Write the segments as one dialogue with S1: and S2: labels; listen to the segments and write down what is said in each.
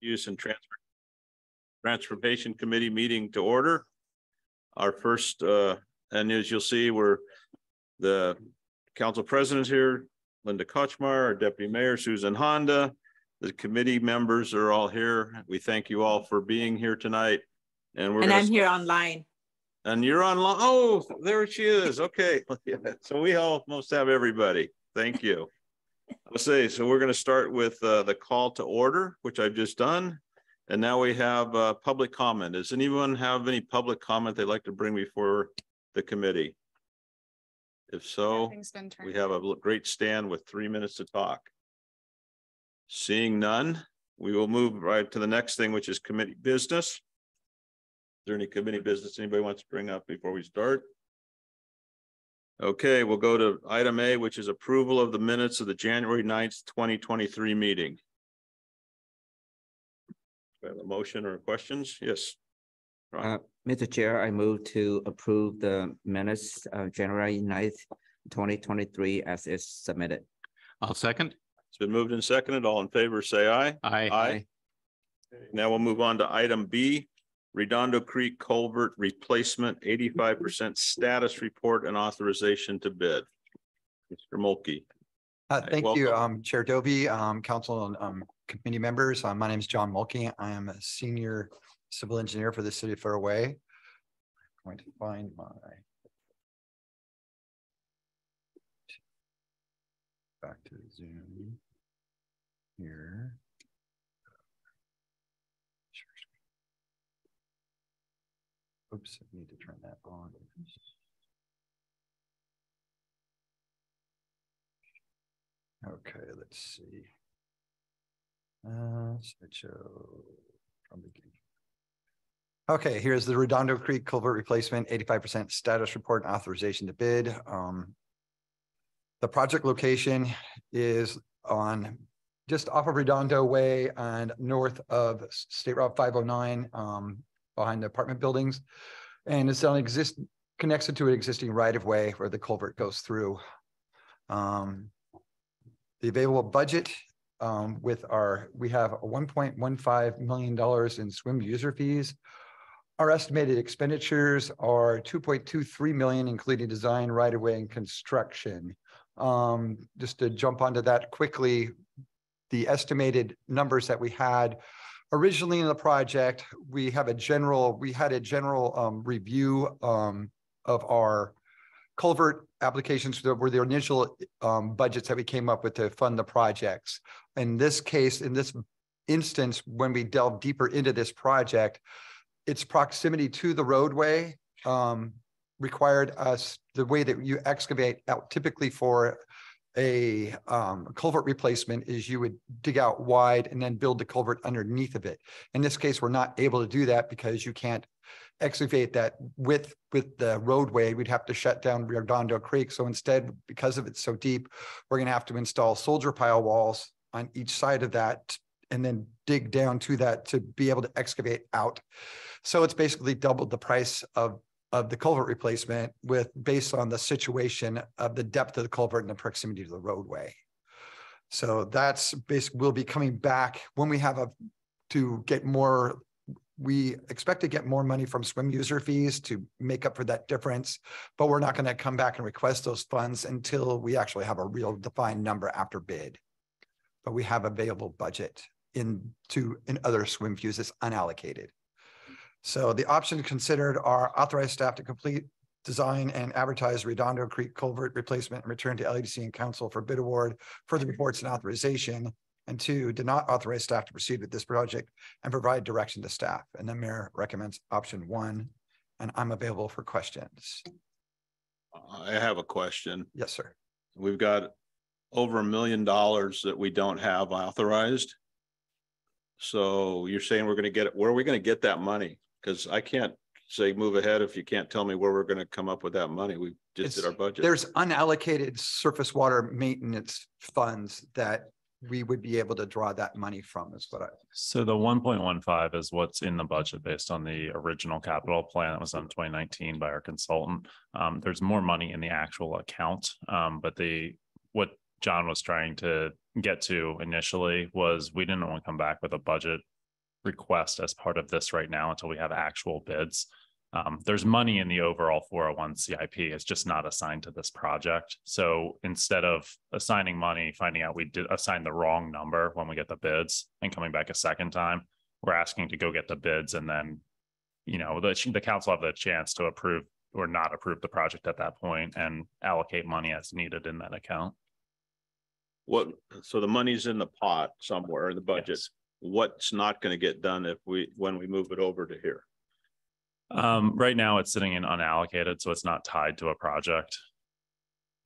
S1: Use and Transfer Transportation Committee meeting to order. Our first, uh, and as you'll see, we're the council president here, Linda Kochmar, our deputy mayor, Susan Honda. The committee members are all here. We thank you all for being here tonight. And we're
S2: And I'm here online.
S1: and you're online. Oh, there she is. Okay. So we almost have everybody. Thank you. Let's say, so we're going to start with uh, the call to order, which I've just done. And now we have uh, public comment. Does anyone have any public comment they'd like to bring before the committee? If so,
S3: Nothing's been turned.
S1: we have a great stand with three minutes to talk. Seeing none, we will move right to the next thing, which is committee business. Is there any committee business anybody wants to bring up before we start? Okay, we'll go to item A, which is approval of the minutes of the January 9th, twenty twenty-three meeting. Do I have a motion or questions? Yes. Ron.
S4: Uh, Mr. Chair, I move to approve the minutes of January 9th, twenty twenty-three as is submitted.
S5: I'll second.
S1: It's been moved and seconded. All in favor, say aye.
S5: Aye.
S1: Aye. Now we'll move on to item B, Redondo Creek Culvert Replacement eighty-five percent status report and authorization to bid. Mr. Mulkey,
S6: Uh, thank you, um, Chair Dovey, um, council and, um, committee members. Uh, my name is John Mulkey. I am a senior civil engineer for the city of Fairway. Going to find my. Back to Zoom. Here. Oops, I Okay, let's see. Uh, from beginning. Okay, here's the Redondo Creek Culvert Replacement eighty-five percent status report and authorization to bid. Um. The project location is on just off of Redondo Way and north of State Route five oh nine, um, behind the apartment buildings. And it's on exist, connects it to an existing right of way where the culvert goes through. Um, the available budget um, with our, we have a one point one five million dollars in swim user fees. Our estimated expenditures are two point two three million, including design, right of way and construction. Um, just to jump onto that quickly, the estimated numbers that we had originally in the project, we have a general, we had a general um, review um, of our culvert applications that were the initial um, budgets that we came up with to fund the projects. In this case, in this instance, when we delve deeper into this project, its proximity to the roadway um, required us, the way that you excavate out typically for a um, culvert replacement is you would dig out wide and then build the culvert underneath of it. In this case, we're not able to do that because you can't excavate that width with the roadway. We'd have to shut down Redondo Creek. So instead, because of it's so deep, we're gonna have to install soldier pile walls on each side of that and then dig down to that to be able to excavate out. So it's basically doubled the price of of the culvert replacement with based on the situation of the depth of the culvert and the proximity to the roadway. So that's basically, we'll be coming back when we have a, to get more, we expect to get more money from swim user fees to make up for that difference. But we're not going to come back and request those funds until we actually have a real defined number after bid. But we have available budget in to, in other swim fees that's unallocated. So the options considered are authorize staff to complete design and advertise Redondo Creek culvert replacement and return to LUTC and council for bid award, further reports and authorization. And two, did not authorize staff to proceed with this project and provide direction to staff. And the mayor recommends option one. And I'm available for questions.
S1: I have a question.
S6: Yes, sir.
S1: We've got over a million dollars that we don't have authorized. So you're saying we're gonna get it, where are we gonna get that money? Cause I can't say move ahead if you can't tell me where we're gonna come up with that money. We just did our budget.
S6: There's unallocated surface water maintenance funds that we would be able to draw that money from is what I,
S7: So the one point one five is what's in the budget based on the original capital plan that was done in twenty nineteen by our consultant. Um, there's more money in the actual account, um, but the, what John was trying to get to initially was we didn't want to come back with a budget request as part of this right now until we have actual bids. Um, there's money in the overall four oh one CIP. It's just not assigned to this project. So instead of assigning money, finding out we did assign the wrong number when we get the bids and coming back a second time, we're asking to go get the bids and then, you know, the, the council have the chance to approve or not approve the project at that point and allocate money as needed in that account.
S1: What, so the money's in the pot somewhere in the budget.
S7: Yes.
S1: What's not gonna get done if we, when we move it over to here?
S7: Um, right now it's sitting in unallocated, so it's not tied to a project.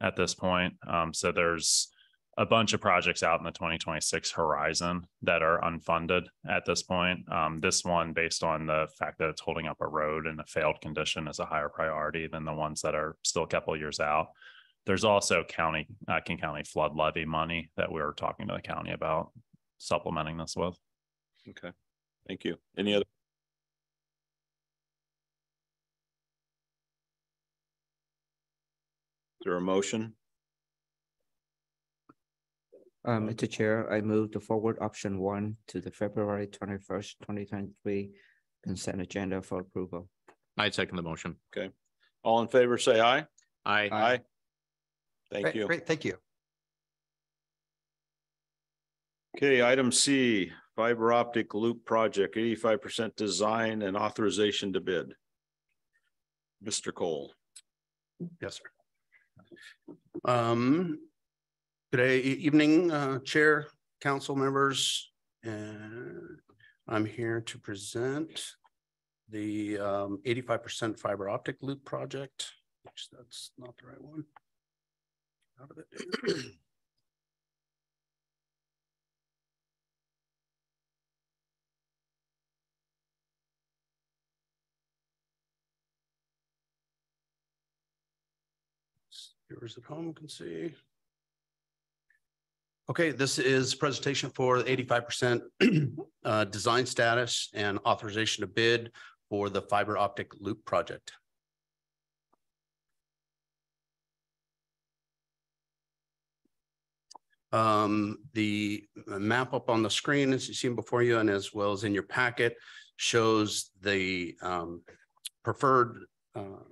S7: At this point, um, so there's a bunch of projects out in the twenty twenty-six horizon that are unfunded at this point. Um, this one, based on the fact that it's holding up a road in a failed condition is a higher priority than the ones that are still a couple years out. There's also county, uh, King County flood levy money that we're talking to the county about supplementing this with.
S1: Okay, thank you. Any other? Is there a motion?
S4: Uh, Mr. Chair, I move to forward option one to the February twenty-first, twenty twenty-three consent agenda for approval.
S2: I second the motion. Okay.
S1: All in favor, say aye.
S2: Aye.
S1: Aye. Thank
S6: Great,
S1: you.
S6: Great, thank you.
S1: Okay, item C, fiber optic loop project, eighty-five percent design and authorization to bid. Mr. Cole.
S6: Yes, sir.
S3: Um, good evening, uh, Chair, council members, and I'm here to present the, um, eighty-five percent fiber optic loop project, which that's not the right one. Out of it. Viewers at home can see. Okay, this is presentation for the eighty-five percent uh, design status and authorization to bid for the fiber optic loop project. Um, the map up on the screen, as you've seen before you and as well as in your packet, shows the um, preferred um,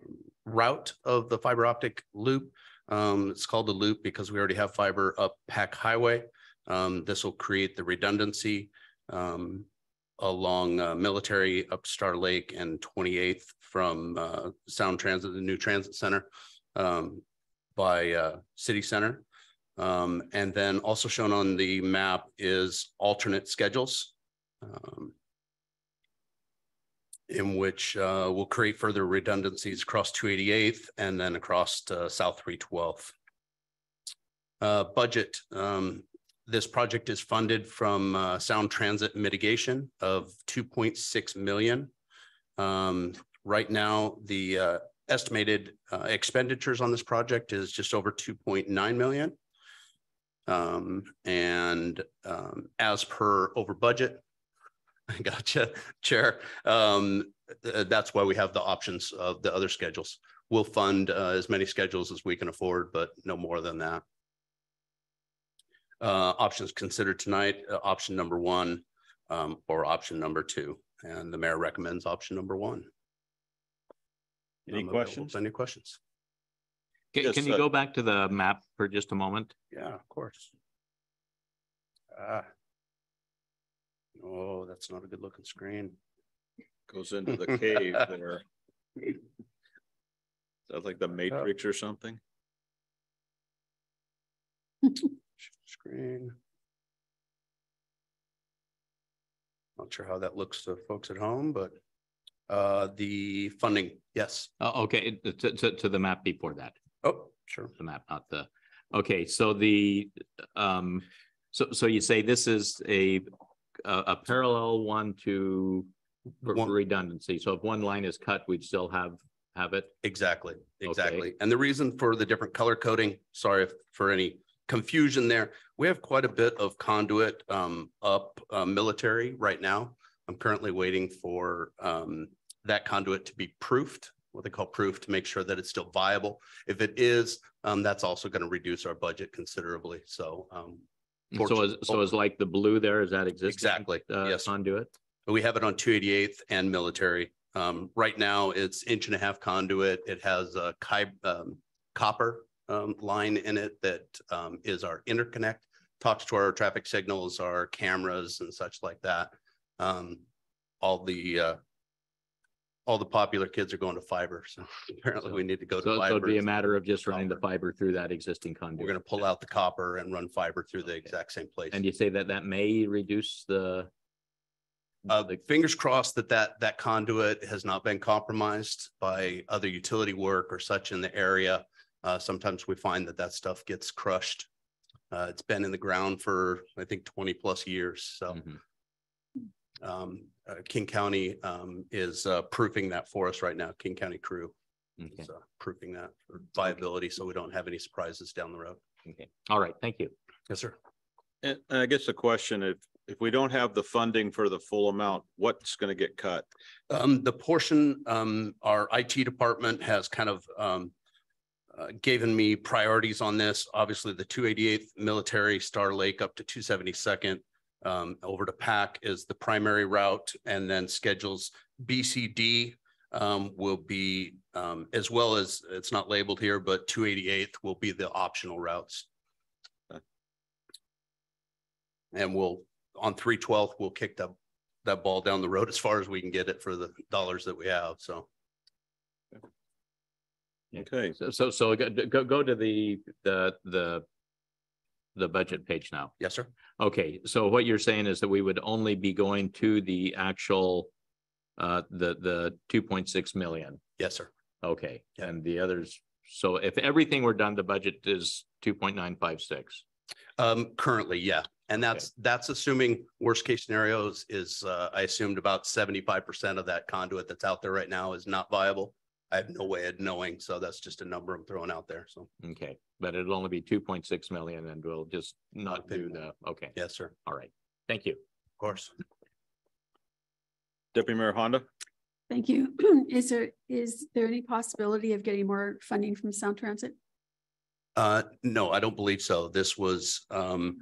S3: route of the fiber optic loop. Um, it's called the loop because we already have fiber up Pac Highway. Um, this will create the redundancy um, along uh, Military up Star Lake and twenty-eighth from uh, Sound Transit, the new transit center um, by uh, City Center. Um, and then also shown on the map is alternate schedules. um, in which uh, will create further redundancies across two eighty-eighth and then across South three twelfth. Uh, budget, um, this project is funded from uh, Sound Transit Mitigation of two point six million. Um, right now, the uh, estimated uh, expenditures on this project is just over two point nine million. Um, and um, as per over budget, Gotcha, Chair. Um, th- that's why we have the options of the other schedules. We'll fund uh, as many schedules as we can afford, but no more than that. Uh, options considered tonight, uh, option number one, um, or option number two, and the mayor recommends option number one.
S1: Any
S3: I'm
S1: questions?
S3: Any questions?
S2: can,
S1: Yes,
S2: can you
S1: uh,
S2: go back to the map for just a moment?
S3: Yeah, of course. Oh, that's not a good looking screen.
S1: Goes into the cave there. Sounds like the Matrix or something.
S3: Screen. Not sure how that looks to folks at home, but uh, the funding, yes.
S2: Uh, okay, to, to, to the map before that,
S3: Oh, sure.
S2: the map, not the, okay, so the, um, so, so you say this is a, a, a parallel one to for
S3: One-
S2: redundancy. So if one line is cut, we'd still have, have it.
S3: Exactly, exactly. And the reason for the different color coding, sorry if- for any confusion there. We have quite a bit of conduit um up uh, military right now. I'm currently waiting for um that conduit to be proofed, what they call proof, to make sure that it's still viable. If it is, um that's also going to reduce our budget considerably. So um
S2: So is, so is like the blue there, is that existing?
S3: Exactly,
S2: uh,
S3: yes.
S2: Conduit?
S3: We have it on two eighty-eighth and military. Um, right now, it's inch and a half conduit. It has a ki- um, copper um, line in it that um, is our interconnect, talks to our traffic signals, our cameras and such like that. Um, all the uh, all the popular kids are going to fiber, so apparently we need to go to
S2: So so it'd be a matter of just running the fiber through that existing conduit.
S3: We're gonna pull out the copper and run fiber through the
S2: Okay.
S3: exact same place.
S2: And you say that that may reduce the
S3: Uh,
S2: the-
S3: fingers crossed that that, that conduit has not been compromised by other utility work or such in the area. Uh, sometimes we find that that stuff gets crushed. Uh, it's been in the ground for, I think, twenty plus years, so.
S2: Mhm.
S3: Um, King County, um, is, uh, proofing that for us right now. King County crew
S2: Okay,
S3: is, uh, proofing that for viability, so we don't have any surprises down the road.
S2: okay. All right, thank you.
S3: Yes, sir.
S1: And and I guess the question, if, if we don't have the funding for the full amount, what's gonna get cut?
S3: Um, the portion, um, our IT department has kind of, um, uh, given me priorities on this. Obviously, the two eighty-eighth military Star Lake up to two seventy-second. Um, over to Pac is the primary route and then schedules BCD um, will be, um, as well as, it's not labeled here, but two eighty-eighth will be the optional routes. And we'll, on three twelfth, we'll kick that that ball down the road as far as we can get it for the dollars that we have. So
S1: Okay,
S2: So, so, so go, go, go to the, the, the the budget page now.
S3: yes, sir.
S2: Okay, so what you're saying is that we would only be going to the actual uh, the, the two point six million.
S3: Yes, sir.
S2: Okay,
S3: Yeah.
S2: and the others, so if everything were done, the budget is two point nine five six.
S3: Um, currently, yeah. And that's, that's assuming worst case scenarios is, uh, I assumed about seventy-five percent of that conduit that's out there right now is not viable. I have no way of knowing, so that's just a number I'm throwing out there. So,
S2: Okay, but it'll only be two point six million and we'll just not do the, okay,
S3: yes, sir.
S2: All right. Thank you.
S3: Of course.
S1: Deputy Mayor Honda?
S5: Thank you. Is there, is there any possibility of getting more funding from Sound Transit?
S3: Uh, no, I don't believe so. This was, um,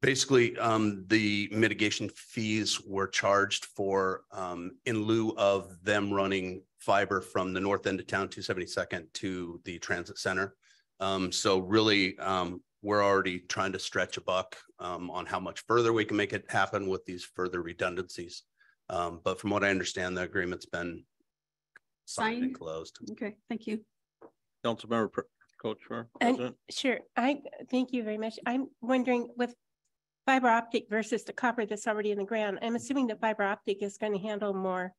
S3: basically, um, the mitigation fees were charged for, um, in lieu of them running fiber from the north end of town, two seventy-second to the transit center. Um, so really, um, we're already trying to stretch a buck, um, on how much further we can make it happen with these further redundancies. Um, but from what I understand, the agreement's been signed and closed.
S5: Okay, thank you.
S1: Councilmember Pr- Coach for
S8: And-
S1: President?
S8: Sure, I, thank you very much. I'm wondering with fiber optic versus the copper that's already in the ground, I'm assuming the fiber optic is going to handle more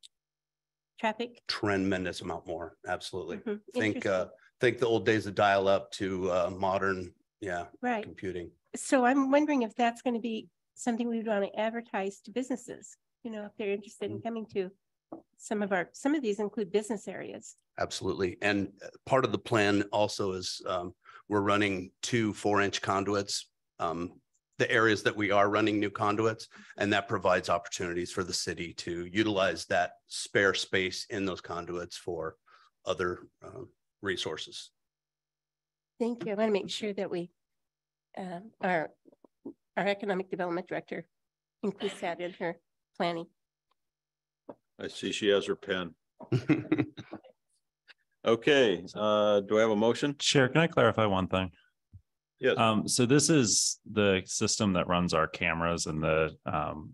S8: traffic.
S3: Tremendous amount more, absolutely.
S8: Mhm,
S3: think, uh, think the old days of dial up to, uh, modern, yeah,
S8: Right,
S3: computing.
S8: so I'm wondering if that's going to be something we would want to advertise to businesses, you know, if they're interested
S3: Mm.
S8: in coming to some of our, some of these include business areas.
S3: Absolutely. And uh, part of the plan also is, um, we're running two four-inch conduits. Um, the areas that we are running new conduits, and that provides opportunities for the city to utilize that spare space in those conduits for other, um, resources.
S8: Thank you. I want to make sure that we, um, our, our economic development director includes that in her planning.
S1: I see she has her pen. Okay, uh, do I have a motion?
S7: Chair, can I clarify one thing?
S1: Yes.
S7: Um, so this is the system that runs our cameras and the um.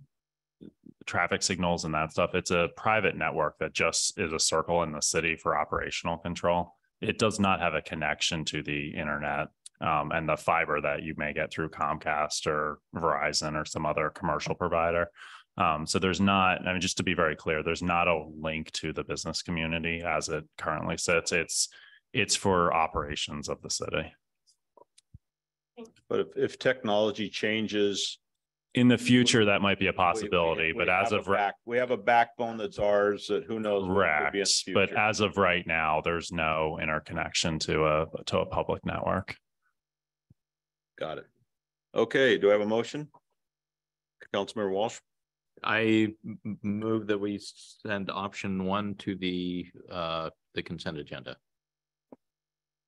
S7: Traffic signals and that stuff. It's a private network that just is a circle in the city for operational control. It does not have a connection to the internet. Um, and the fiber that you may get through Comcast or Verizon or some other commercial provider. Um, so there's not, I mean, just to be very clear, there's not a link to the business community as it currently sits. It's, it's for operations of the city.
S1: But if, if technology changes.
S7: In the future, that might be a
S1: we-
S7: possibility,
S1: we
S7: but as
S1: have a
S7: of, right-
S1: back- We have a backbone that's ours that who knows. what could be in
S7: correct,
S1: the
S7: but
S1: future.
S7: as of right now, there's no interconnection to a, to a public network.
S1: Got it. Okay, do I have a motion? Councilmember Walsh,
S2: I m- m- move that we send option one to the uh, the consent agenda.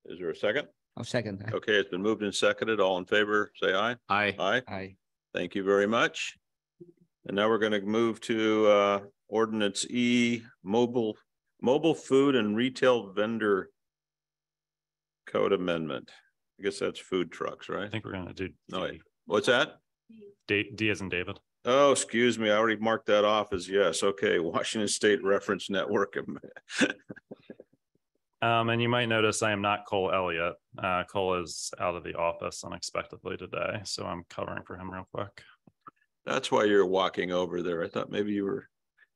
S1: is there a second?
S4: I'll second that.
S1: Okay, it's been moved and seconded. All in favor, say aye.
S2: I,
S1: Aye.
S4: Aye.
S1: Thank you very much. And now we're gonna move to uh ordinance E, mobile, mobile food and retail vendor. Code amendment. I guess that's food trucks, right?
S7: I think we're gonna do.
S1: No,
S7: D.
S1: What's that?
S7: D, D as in David.
S1: Oh, excuse me, I already marked that off as yes. Okay, Washington State Reference Network.
S7: Um, and you might notice I am not Cole Elliott. Uh, Cole is out of the office unexpectedly today, so I'm covering for him real quick.
S1: That's why you're walking over there. I thought maybe you were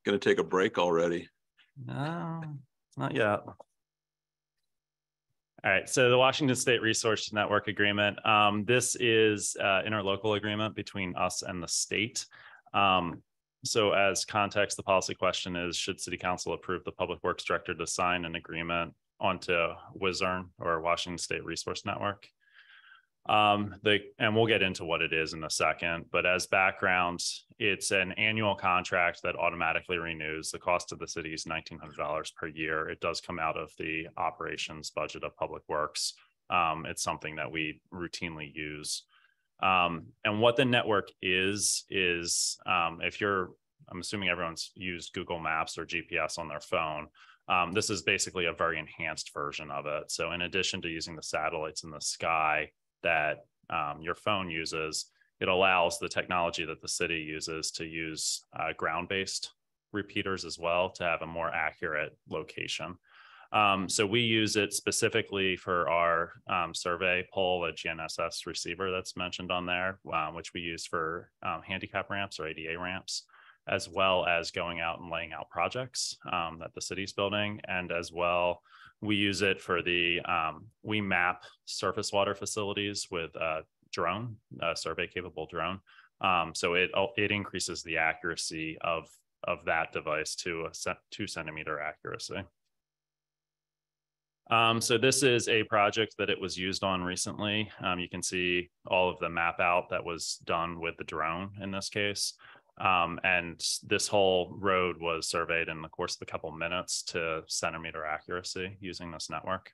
S1: gonna take a break already.
S7: No, not yet. All right, so the Washington State Reference Network Agreement, um, this is uh interlocal agreement between us and the state. Um, so as context, the policy question is, should city council approve the public works director to sign an agreement onto WISRN or Washington State Reference Network? Um, the, and we'll get into what it is in a second, but as background, it's an annual contract that automatically renews. The cost of the city is nineteen hundred dollars per year. It does come out of the operations budget of Public Works. Um, it's something that we routinely use. Um, and what the network is, is, um, if you're, I'm assuming everyone's used Google Maps or GPS on their phone. Um, this is basically a very enhanced version of it. So in addition to using the satellites in the sky that um, your phone uses, it allows the technology that the city uses to use uh, ground-based repeaters as well to have a more accurate location. Um, so we use it specifically for our um, survey pole, a GNSS receiver that's mentioned on there, um, which we use for um, handicap ramps or ADA ramps, as well as going out and laying out projects um, that the city's building, and as well we use it for the um, we map surface water facilities with a drone, a survey capable drone. Um, so it it increases the accuracy of of that device to a set, two centimeter accuracy. Um, so this is a project that it was used on recently. Um, you can see all of the map out that was done with the drone in this case. Um, and this whole road was surveyed in the course of a couple minutes to centimeter accuracy using this network.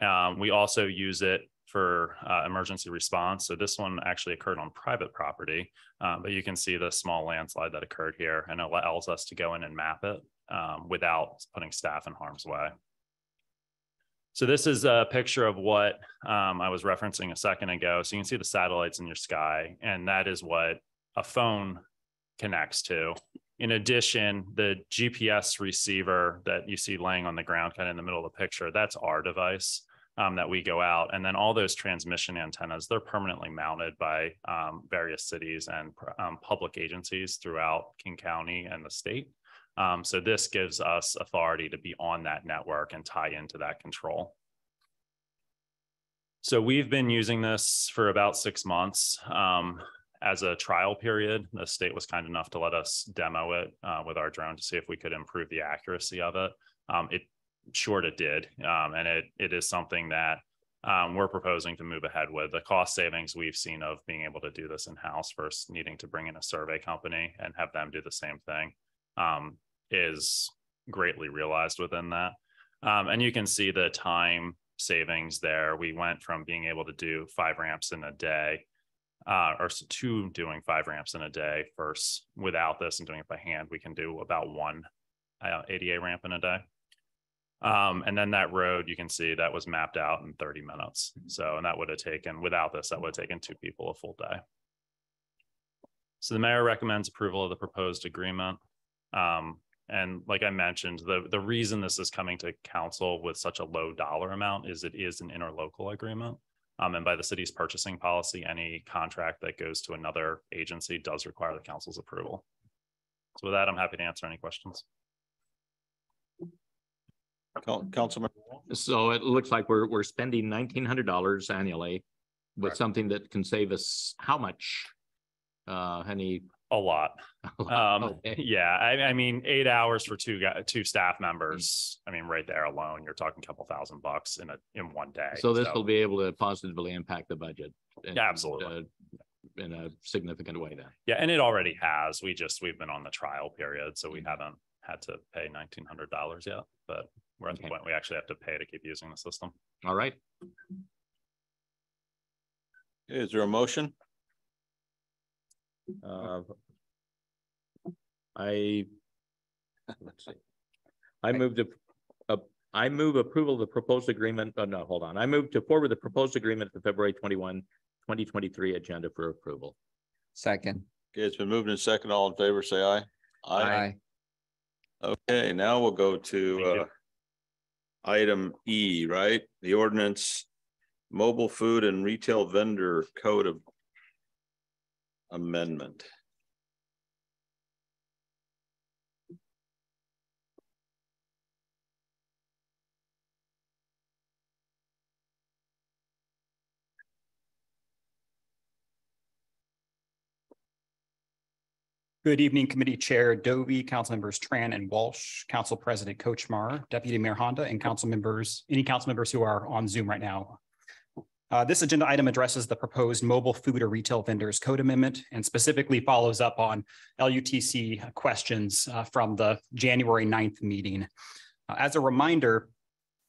S7: Um, we also use it for uh, emergency response. So this one actually occurred on private property, uh, but you can see the small landslide that occurred here and it allows us to go in and map it um, without putting staff in harm's way. So this is a picture of what um, I was referencing a second ago. So you can see the satellites in your sky, and that is what a phone connects to. In addition, the GPS receiver that you see laying on the ground, kind of in the middle of the picture, that's our device um, that we go out. And then all those transmission antennas, they're permanently mounted by um, various cities and um, public agencies throughout King County and the state. Um, so this gives us authority to be on that network and tie into that control. So we've been using this for about six months um, as a trial period. The state was kind enough to let us demo it uh, with our drone to see if we could improve the accuracy of it. Um, it sure it did, um, and it it is something that um, we're proposing to move ahead with. The cost savings we've seen of being able to do this in house versus needing to bring in a survey company and have them do the same thing um, is greatly realized within that. Um, and you can see the time savings there. We went from being able to do five ramps in a day uh, or two doing five ramps in a day versus without this and doing it by hand, we can do about one uh, ADA ramp in a day. Um, and then that road, you can see that was mapped out in 30 minutes. So, and that would have taken, without this, that would have taken two people a full day. So the mayor recommends approval of the proposed agreement. Um, and like I mentioned, the, the reason this is coming to council with such a low dollar amount is it is an interlocal agreement. Um, and by the city's purchasing policy, any contract that goes to another agency does require the council's approval. So with that, I'm happy to answer any questions.
S1: Coun- Councilman,
S2: So it looks like we're, we're spending nineteen hundred dollars annually with
S1: Correct.
S2: something that can save us how much? Uh, any?
S7: A lot. Um,
S2: Okay.
S7: yeah, I, I mean, eight hours for two two staff members. I mean, right there alone, you're talking a couple thousand bucks in a, in one day.
S2: So this will be able to positively impact the budget. and,
S7: Yeah, absolutely.
S2: uh, In a significant way then.
S7: Yeah, and it already has. We just, we've been on the trial period, so we
S2: Mm-hmm.
S7: haven't had to pay nineteen hundred dollars yet, but we're at the point we actually have to pay to keep using the system.
S2: All right.
S1: is there a motion?
S2: Uh, I. Let's see. I moved to, uh, I move approval of the proposed agreement, oh, no, hold on. I move to forward the proposed agreement to February 21, 2023 agenda for approval.
S4: Second.
S1: Okay, it's been moved and second. All in favor, say aye.
S4: Aye. aye.
S1: Okay, now we'll go to uh. Item E, right? The ordinance. Mobile food and retail vendor code of. Amendment.
S9: Good evening, Committee Chair Dovey, Council Members Tran and Walsh, Council President Kochmar, Deputy Mayor Honda, and council members, any council members who are on Zoom right now. Uh, this agenda item addresses the proposed mobile food or retail vendors code amendment and specifically follows up on LUTC questions uh, from the January 9th meeting. Uh, As a reminder,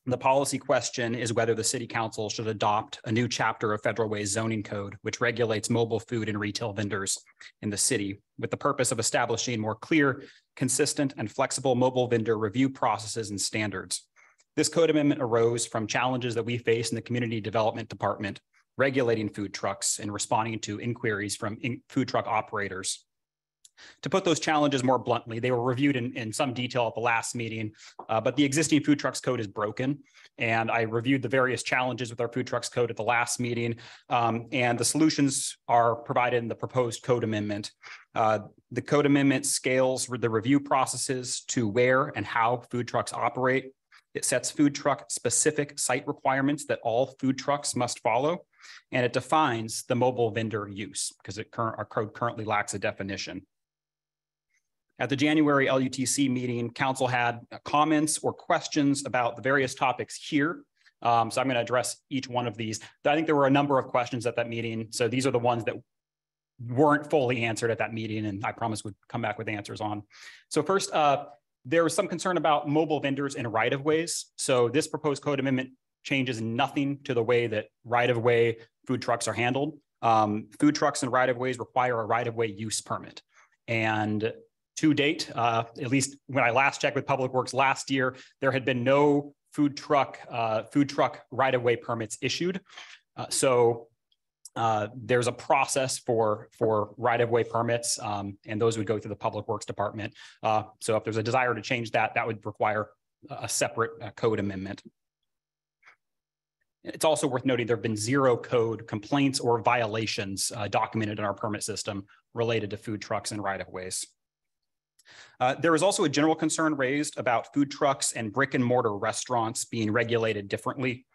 S9: the policy question is whether the city council should adopt a new chapter of Federal Way zoning code, which regulates mobile food and retail vendors in the city with the purpose of establishing more clear, consistent, and flexible mobile vendor review processes and standards. This code amendment arose from challenges that we face in the Community Development Department regulating food trucks and responding to inquiries from in- food truck operators. To put those challenges more bluntly, they were reviewed in, in some detail at the last meeting, uh, but the existing food trucks code is broken. And I reviewed the various challenges with our food trucks code at the last meeting, um, and the solutions are provided in the proposed code amendment. Uh, the code amendment scales the review processes to where and how food trucks operate. It sets food truck specific site requirements that all food trucks must follow. And it defines the mobile vendor use because our code currently lacks a definition. At the January LUTC meeting, council had comments or questions about the various topics here. Um, so I'm going to address each one of these. I think there were a number of questions at that meeting. So these are the ones that weren't fully answered at that meeting and I promise would come back with answers on. So first, uh, there was some concern about mobile vendors in right of ways. So this proposed code amendment changes nothing to the way that right of way food trucks are handled. Um, food trucks and right of ways require a right of way use permit. And to date, uh, at least when I last checked with Public Works last year, there had been no food truck, uh, food truck right of way permits issued. Uh, so uh, there's a process for for right of way permits, um, and those would go through the Public Works Department. Uh, so if there's a desire to change that, that would require a separate uh, code amendment. It's also worth noting there have been zero code complaints or violations uh, documented in our permit system related to food trucks and right of ways. Uh, there is also a general concern raised about food trucks and brick and mortar restaurants being regulated differently.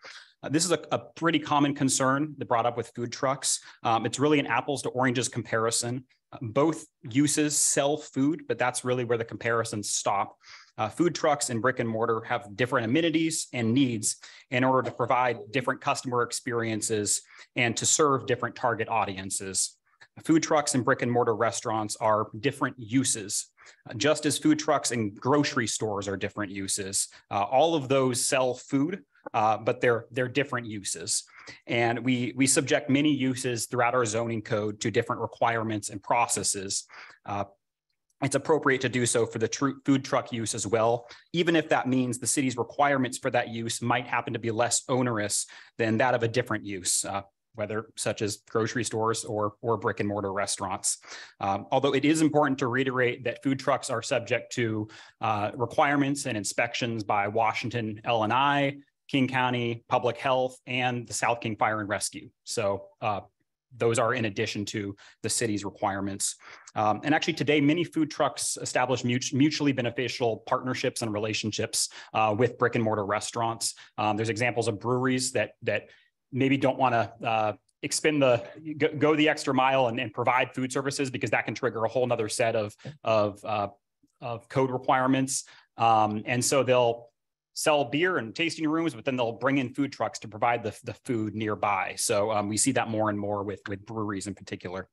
S9: Uh, this is a, a, pretty common concern that brought up with food trucks. Um, it's really an apples to oranges comparison. Uh, both uses sell food, but that's really where the comparisons stop. Uh, food trucks and brick and mortar have different amenities and needs in order to provide different customer experiences and to serve different target audiences. Food trucks and brick and mortar restaurants are different uses just as food trucks and grocery stores are different uses. Uh, all of those sell food, uh, but they're they're different uses. And we we subject many uses throughout our zoning code to different requirements and processes. Uh, it's appropriate to do so for the food truck use as well, even if that means the city's requirements for that use might happen to be less onerous than that of a different use. Uh, whether such as grocery stores or, or brick and mortar restaurants. Um, although it is important to reiterate that food trucks are subject to uh, requirements and inspections by Washington L&I, King County Public Health, and the South King Fire and Rescue. So uh, those are in addition to the city's requirements. Um, and actually today, many food trucks establish mutually beneficial partnerships and relationships uh, with brick and mortar restaurants. Um, there's examples of breweries that, that maybe don't want to uh, expend the go, go, the extra mile and, and, provide food services because that can trigger a whole nother set of of uh, of code requirements. Um, and so they'll sell beer and tasting rooms, but then they'll bring in food trucks to provide the, the food nearby. So um, we see that more and more with with breweries in particular.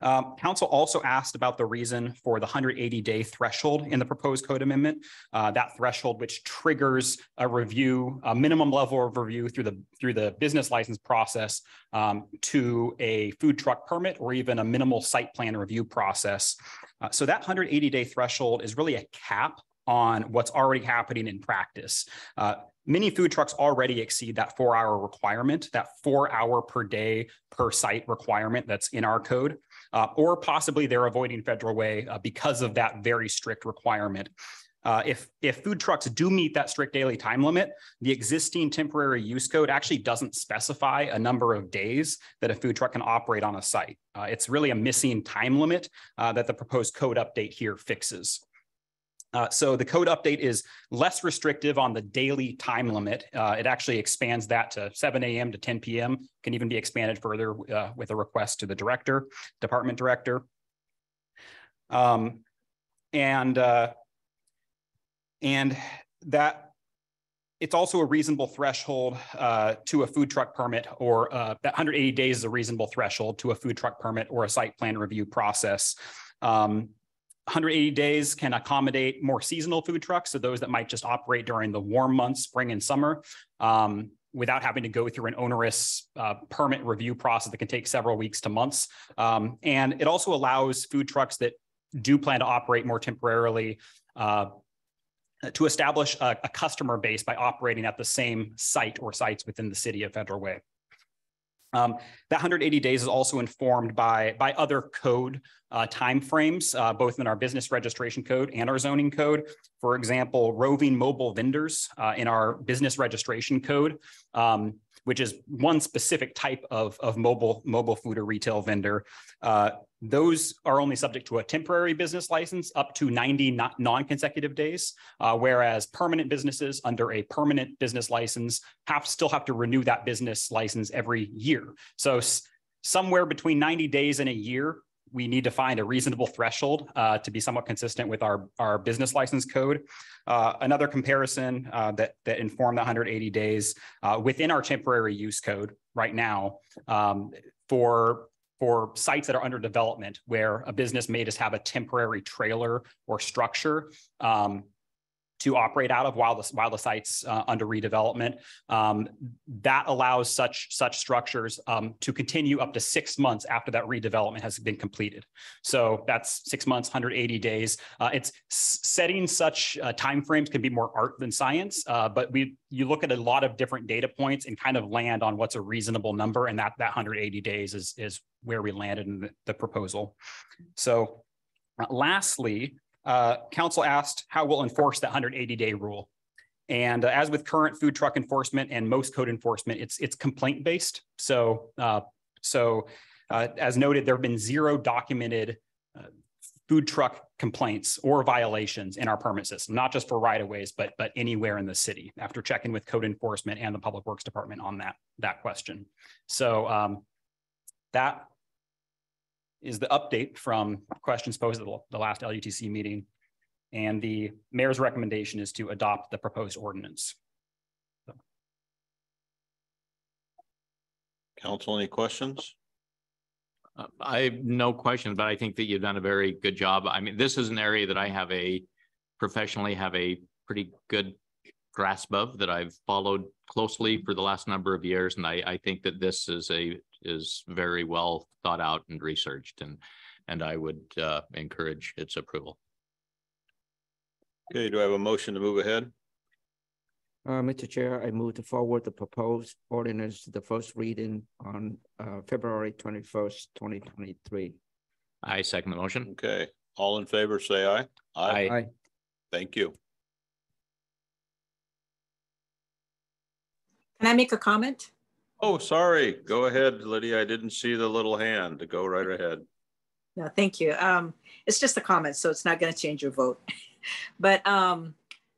S9: Um, council also asked about the reason for the hundred eighty day threshold in the proposed code amendment. Uh, that threshold which triggers a review, a minimum level of review through the through the business license process um, to a food truck permit or even a minimal site plan review process. Uh, so that hundred eighty day threshold is really a cap on what's already happening in practice. Uh, many food trucks already exceed that four hour requirement, that four hour per day per site requirement that's in our code uh, or possibly they're avoiding federal way uh, because of that very strict requirement. Uh, if, if food trucks do meet that strict daily time limit, the existing temporary use code actually doesn't specify a number of days that a food truck can operate on a site. Uh, it's really a missing time limit uh, that the proposed code update here fixes. Uh, so the code update is less restrictive on the daily time limit. Uh, it actually expands that to 7 a.m. to 10 p.m. Can even be expanded further uh, with a request to the director, department director. Um, and uh, and that it's also a reasonable threshold uh, to a food truck permit or uh, that 180 days is a reasonable threshold to a food truck permit or a site plan review process. Um, 180 days can accommodate more seasonal food trucks, so those that might just operate during the warm months, spring and summer, um, without having to go through an onerous uh, permit review process that can take several weeks to months. Um, and it also allows food trucks that do plan to operate more temporarily uh, to establish a, a customer base by operating at the same site or sites within the city of Federal Way. Um, that 180 days is also informed by, by other code uh, timeframes, uh, both in our business registration code and our zoning code. For example, roving mobile vendors uh, in our business registration code um, which is one specific type of, of mobile, mobile food or retail vendor. Uh, those are only subject to a temporary business license up to 90 non-consecutive days, uh, whereas permanent businesses under a permanent business license have still have to renew that business license every year. So somewhere between 90 days and a year we need to find a reasonable threshold uh, to be somewhat consistent with our, our business license code. Uh, another comparison uh, that, that informed the 180 days uh, within our temporary use code right now um, for for sites that are under development where a business may just have a temporary trailer or structure um, to operate out of while the while the site's uh, under redevelopment. Um, that allows such such structures um, to continue up to six months after that redevelopment has been completed. So that's six months, 180 days. Uh, it's setting such uh, timeframes can be more art than science, uh, but we you look at a lot of different data points and kind of land on what's a reasonable number, and that that 180 days is is where we landed in the, the proposal. So. Uh, lastly, uh, council asked how we'll enforce that 180 day rule. And uh, as with current food truck enforcement and most code enforcement, it's it's complaint based. So uh, so uh, as noted, there have been zero documented uh, food truck complaints or violations in our permit system, not just for right of ways, but but anywhere in the city. After checking with code enforcement and the public works department on that that question, so um, that is the update from questions posed at the last LUTC meeting. And the mayor's recommendation is to adopt the proposed ordinance.
S1: Council, any questions?
S2: Uh, I have no questions, but I think that you've done a very good job. I mean, this is an area that I have a professionally have a pretty good grasp of that I've followed closely for the last number of years. And I, I think that this is a is very well thought out and researched and and I would uh, encourage its approval.
S1: Okay, do I have a motion to move ahead?
S4: Uh, Mr. Chair, I move to forward the proposed ordinance to the first reading on uh, February twenty-first, twenty twenty-three.
S2: I second the motion.
S1: Okay, all in favor, say aye.
S2: Aye.
S4: Aye.
S1: Thank you.
S10: Can I make a comment?
S1: Oh, sorry. Go ahead, Lydia. I didn't see the little hand. Go right ahead.
S10: No, thank you. Um, it's just a comment, so it's not going to change your vote. but um,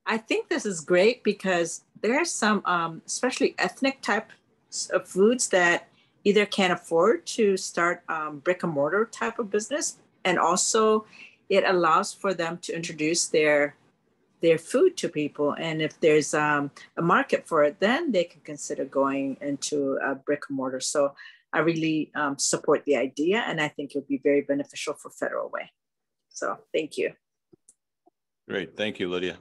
S10: I think this is great because there are some, um, especially ethnic types of foods that either can't afford to start um, brick and mortar type of business, and also it allows for them to introduce their their food to people. And if there's um, a market for it, then they can consider going into a brick and mortar. So I really um, support the idea and I think it'll be very beneficial for Federal Way. So thank you.
S1: Great, thank you, Lydia.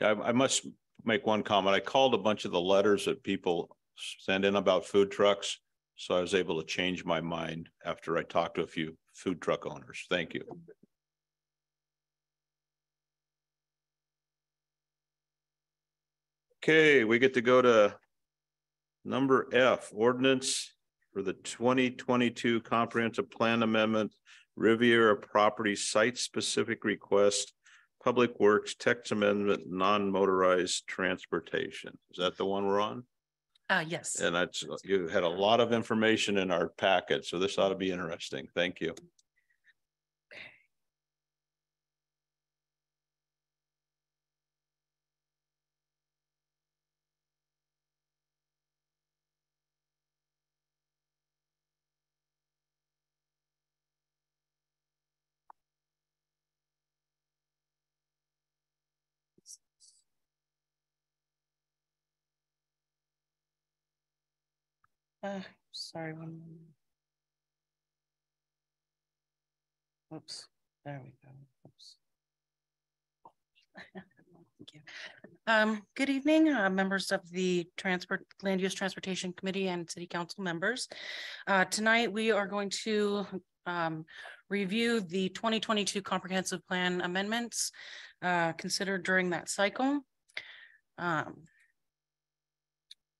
S1: Yeah, I, I must make one comment. I called a bunch of the letters that people send in about food trucks. So I was able to change my mind after I talked to a few food truck owners. Thank you. Okay, we get to go to number F, ordinance for the twenty twenty-two comprehensive plan amendment, Rivera property site-specific request, Public Works text amendment, non-motorized transportation. Is that the one we're on?
S11: Uh, yes.
S1: And that's, you had a lot of information in our packet, so this ought to be interesting. Thank you.
S11: Uh, sorry, one. moment. Oops, there we go. Oops. Thank you. Um, good evening, uh, members of the Transport, Land Use Transportation Committee and City Council members. Uh, tonight, we are going to um, review the twenty twenty-two Comprehensive Plan amendments uh, considered during that cycle. Um,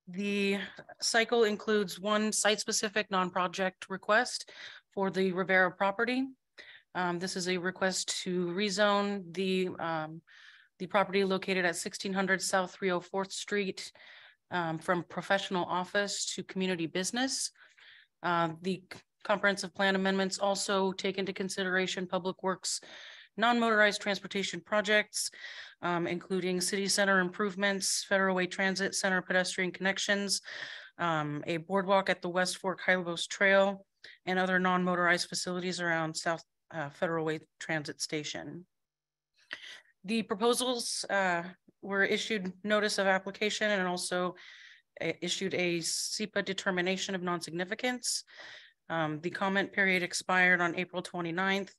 S11: the cycle includes one site-specific non-project request for the Rivera property. Um, this is a request to rezone the, um, the property located at sixteen hundred South three oh fourth Street um, from professional office to community business. Uh, the comprehensive plan amendments also take into consideration Public Works non-motorized transportation projects, um, including city center improvements, Federal Way Transit Center pedestrian connections, um, a boardwalk at the West Fork Hylebos Trail, and other non-motorized facilities around South uh, Federal Way Transit Station. The proposals uh, were issued notice of application and also uh, issued a SEPA determination of non-significance. Um, the comment period expired on April 29th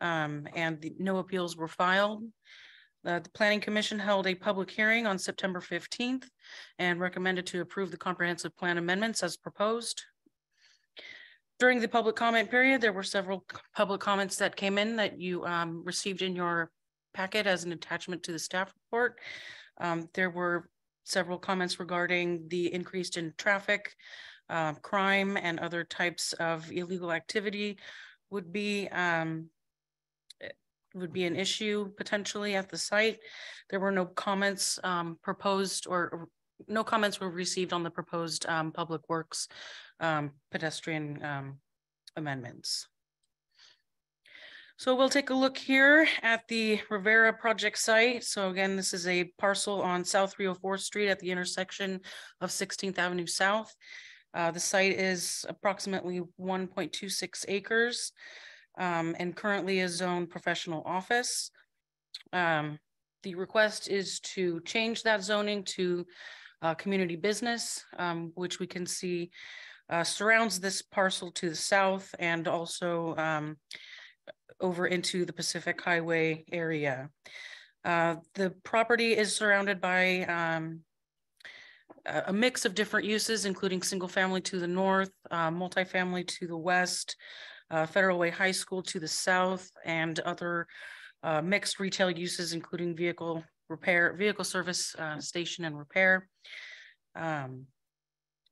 S11: um, and the, no appeals were filed. Uh, the Planning Commission held a public hearing on September fifteenth and recommended to approve the comprehensive plan amendments as proposed. During the public comment period, there were several public comments that came in that you um, received in your packet as an attachment to the staff report. Um, there were several comments regarding the increased in traffic, uh, crime, and other types of illegal activity would be um, would be an issue potentially at the site. There were no comments um proposed or no comments were received on the proposed um public works um pedestrian um amendments. So we'll take a look here at the Rivera project site. So again, this is a parcel on South three oh fourth Street at the intersection of Sixteenth Avenue South. Uh, the site is approximately one point two six acres um, and currently is zoned professional office. Um, the request is to change that zoning to uh, community business, um, which we can see uh, surrounds this parcel to the south and also um, over into the Pacific Highway area. Uh, the property is surrounded by um, a mix of different uses, including single family to the north, uh, multifamily to the west, uh, Federal Way High School to the south, and other uh, mixed retail uses, including vehicle repair, vehicle service uh, station and repair. Um,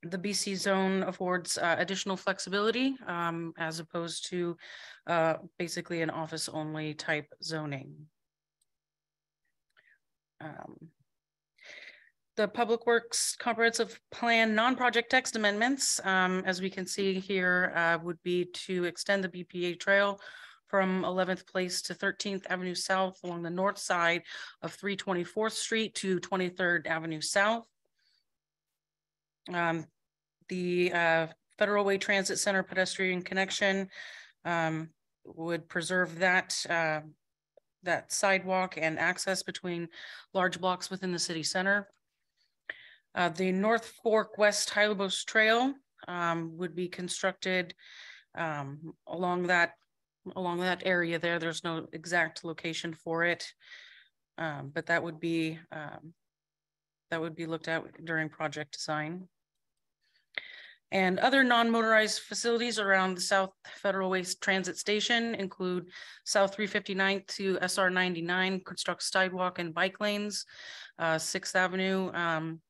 S11: the BC zone affords uh, additional flexibility um, as opposed to uh, basically an office only type zoning. Um, the Public Works Comprehensive Plan non-project text amendments, um, as we can see here, uh, would be to extend the BPA trail from eleventh place to Thirteenth Avenue South along the north side of three twenty-fourth Street to Twenty-third Avenue South. Um, the uh, Federal Way Transit Center pedestrian connection um, would preserve that uh, that sidewalk and access between large blocks within the city center. Uh, the North Fork West Hylebos Trail um, would be constructed um, along that, along that area there. There's no exact location for it. Um, but that would be, um, that would be looked at during project design. And other non-motorized facilities around the South Federal Waste Transit Station include South 359 to SR ninety-nine, construct sidewalk and bike lanes. Uh, Sixth Avenue, um,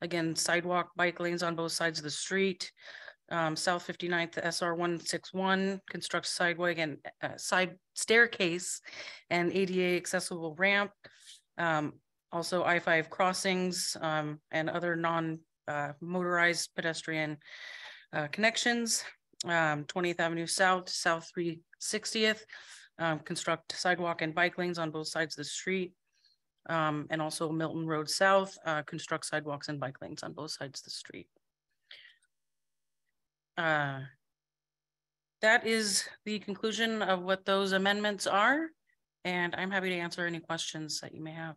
S11: again, sidewalk, bike lanes on both sides of the street. Um, South 59th SR one six one, construct sidewalk and uh, side staircase and ADA accessible ramp. Um, also I five crossings, um, and other non uh, motorized pedestrian uh, connections. Um, 20th Avenue South, South 360th, um, construct sidewalk and bike lanes on both sides of the street. Um, and also Milton Road South, uh, construct sidewalks and bike lanes on both sides of the street. Uh, that is the conclusion of what those amendments are. And I'm happy to answer any questions that you may have.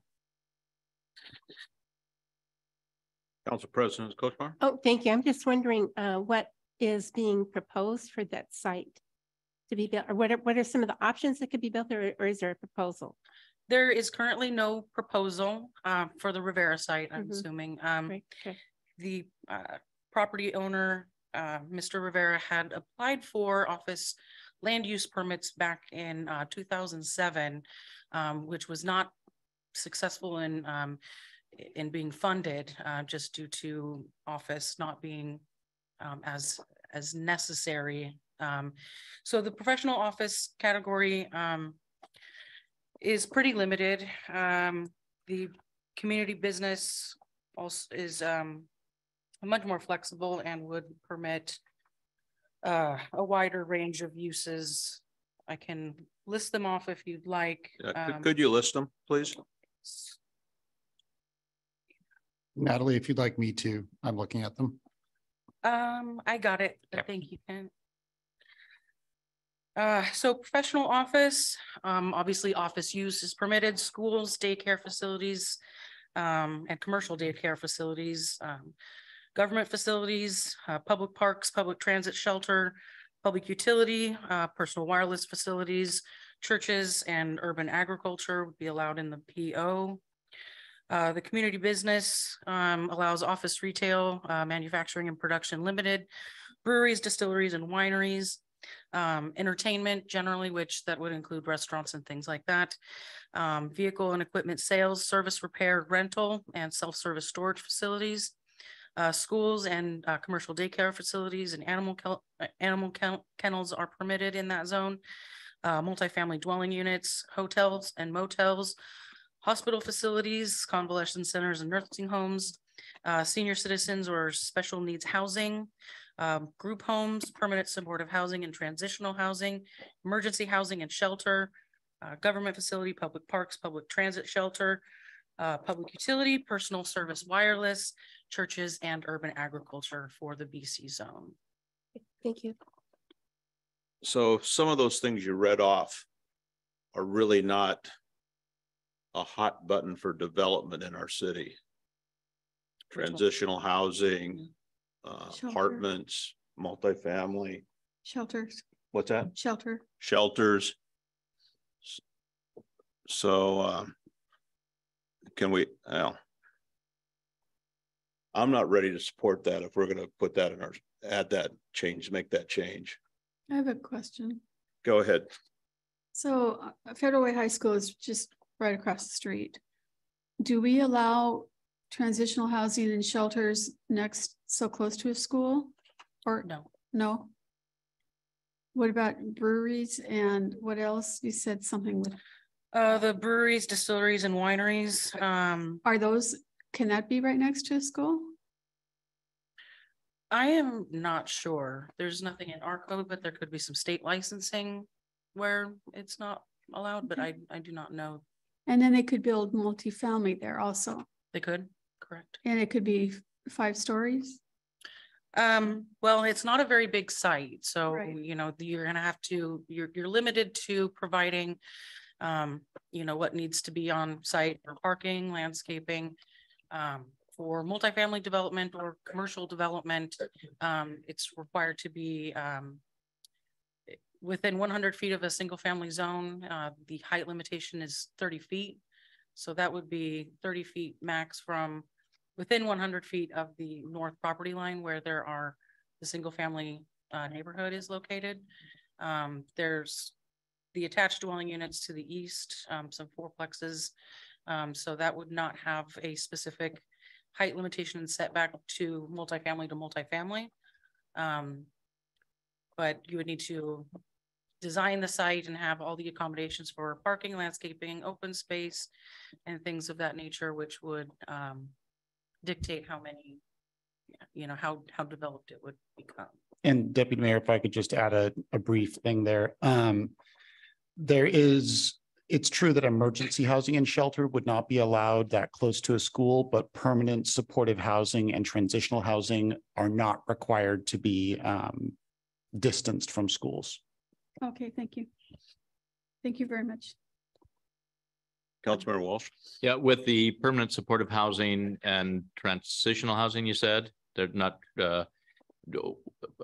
S1: Council President Kochmar.
S8: Oh, thank you. I'm just wondering, uh, what is being proposed for that site to be built, or what are, what are some of the options that could be built, or, or is there a proposal?
S11: There is currently no proposal uh, for the Rivera site, I'm
S8: Mhm.
S11: assuming. Um,
S8: Right, okay.
S11: the uh, property owner, uh, Mr. Rivera had applied for office land use permits back in uh, two thousand seven, um, which was not successful in um, in being funded, uh, just due to office not being um, as as necessary. Um, so the professional office category um, is pretty limited. Um, the community business also is um much more flexible and would permit uh, a wider range of uses. I can list them off if you'd like.
S1: Uh, could-
S11: Um,
S1: Could you list them, please?
S12: Natalie, if you'd like me to, I'm looking at them.
S11: Um, I got it. but Thank you, Ken. Uh, so professional office, um, obviously office use is permitted, schools, daycare facilities, um, and commercial daycare facilities, um, government facilities, uh, public parks, public transit shelter, public utility, uh, personal wireless facilities, churches and urban agriculture would be allowed in the PO. Uh, the community business, um, allows office retail, uh, manufacturing and production limited, breweries, distilleries and wineries. Um, entertainment generally, which that would include restaurants and things like that. Um, vehicle and equipment sales, service repair, rental and self-service storage facilities. Uh, schools and, uh, commercial daycare facilities and animal uh, animal kennels are permitted in that zone. Uh, multifamily dwelling units, hotels and motels, hospital facilities, convalescent centers and nursing homes, uh, senior citizens or special needs housing, um, group homes, permanent supportive housing and transitional housing, emergency housing and shelter, uh, government facility, public parks, public transit shelter, uh, public utility, personal service wireless, churches and urban agriculture for the BC zone.
S8: Thank you.
S1: So some of those things you read off are really not a hot button for development in our city. Transitional housing, uh,
S5: Shelter.
S1: apartments, multifamily,
S5: Shelters,
S1: what's that?
S5: shelter.
S1: Shelters. So, um, can we, well, I'm not ready to support that if we're gonna put that in our, add that change, make that change.
S5: I have a question.
S1: Go ahead.
S5: So uh, Federal Way High School is just right across the street. Do we allow transitional housing and shelters next, so close to a school? Or
S11: No.
S5: no? What about breweries and what else? You said something with,
S11: Uh, the breweries, distilleries and wineries, um,
S5: are those, can that be right next to a school?
S11: I am not sure. There's nothing in our code, but there could be some state licensing where it's not allowed, but I, I do not know.
S5: And then they could build multifamily there also,
S11: They could, correct?
S5: and it could be five stories.
S11: Um, well, it's not a very big site, so,
S5: Right.
S11: you know, you're gonna have to, you're, you're limited to providing um, you know, what needs to be on site for parking, landscaping, um, for multifamily development or commercial development, um, it's required to be, um, within one hundred feet of a single family zone, uh, the height limitation is thirty feet. So that would be thirty feet max from within one hundred feet of the north property line where there are, the single family, uh, neighborhood is located. Um, there's the attached dwelling units to the east, um, some fourplexes. Um, so that would not have a specific height limitation and setback to multifamily to multifamily. Um, but you would need to design the site and have all the accommodations for parking, landscaping, open space, and things of that nature, which would, um, dictate how many, you know, how, how developed it would become.
S12: And Deputy Mayor, if I could just add a, a brief thing there. Um, there is, it's true that emergency housing and shelter would not be allowed that close to a school, but permanent supportive housing and transitional housing are not required to be, um, distanced from schools.
S5: Okay, thank you. Thank you very much.
S1: Councilmember Walsh?
S2: Yeah, with the permanent supportive housing and transitional housing, you said, they're not, uh,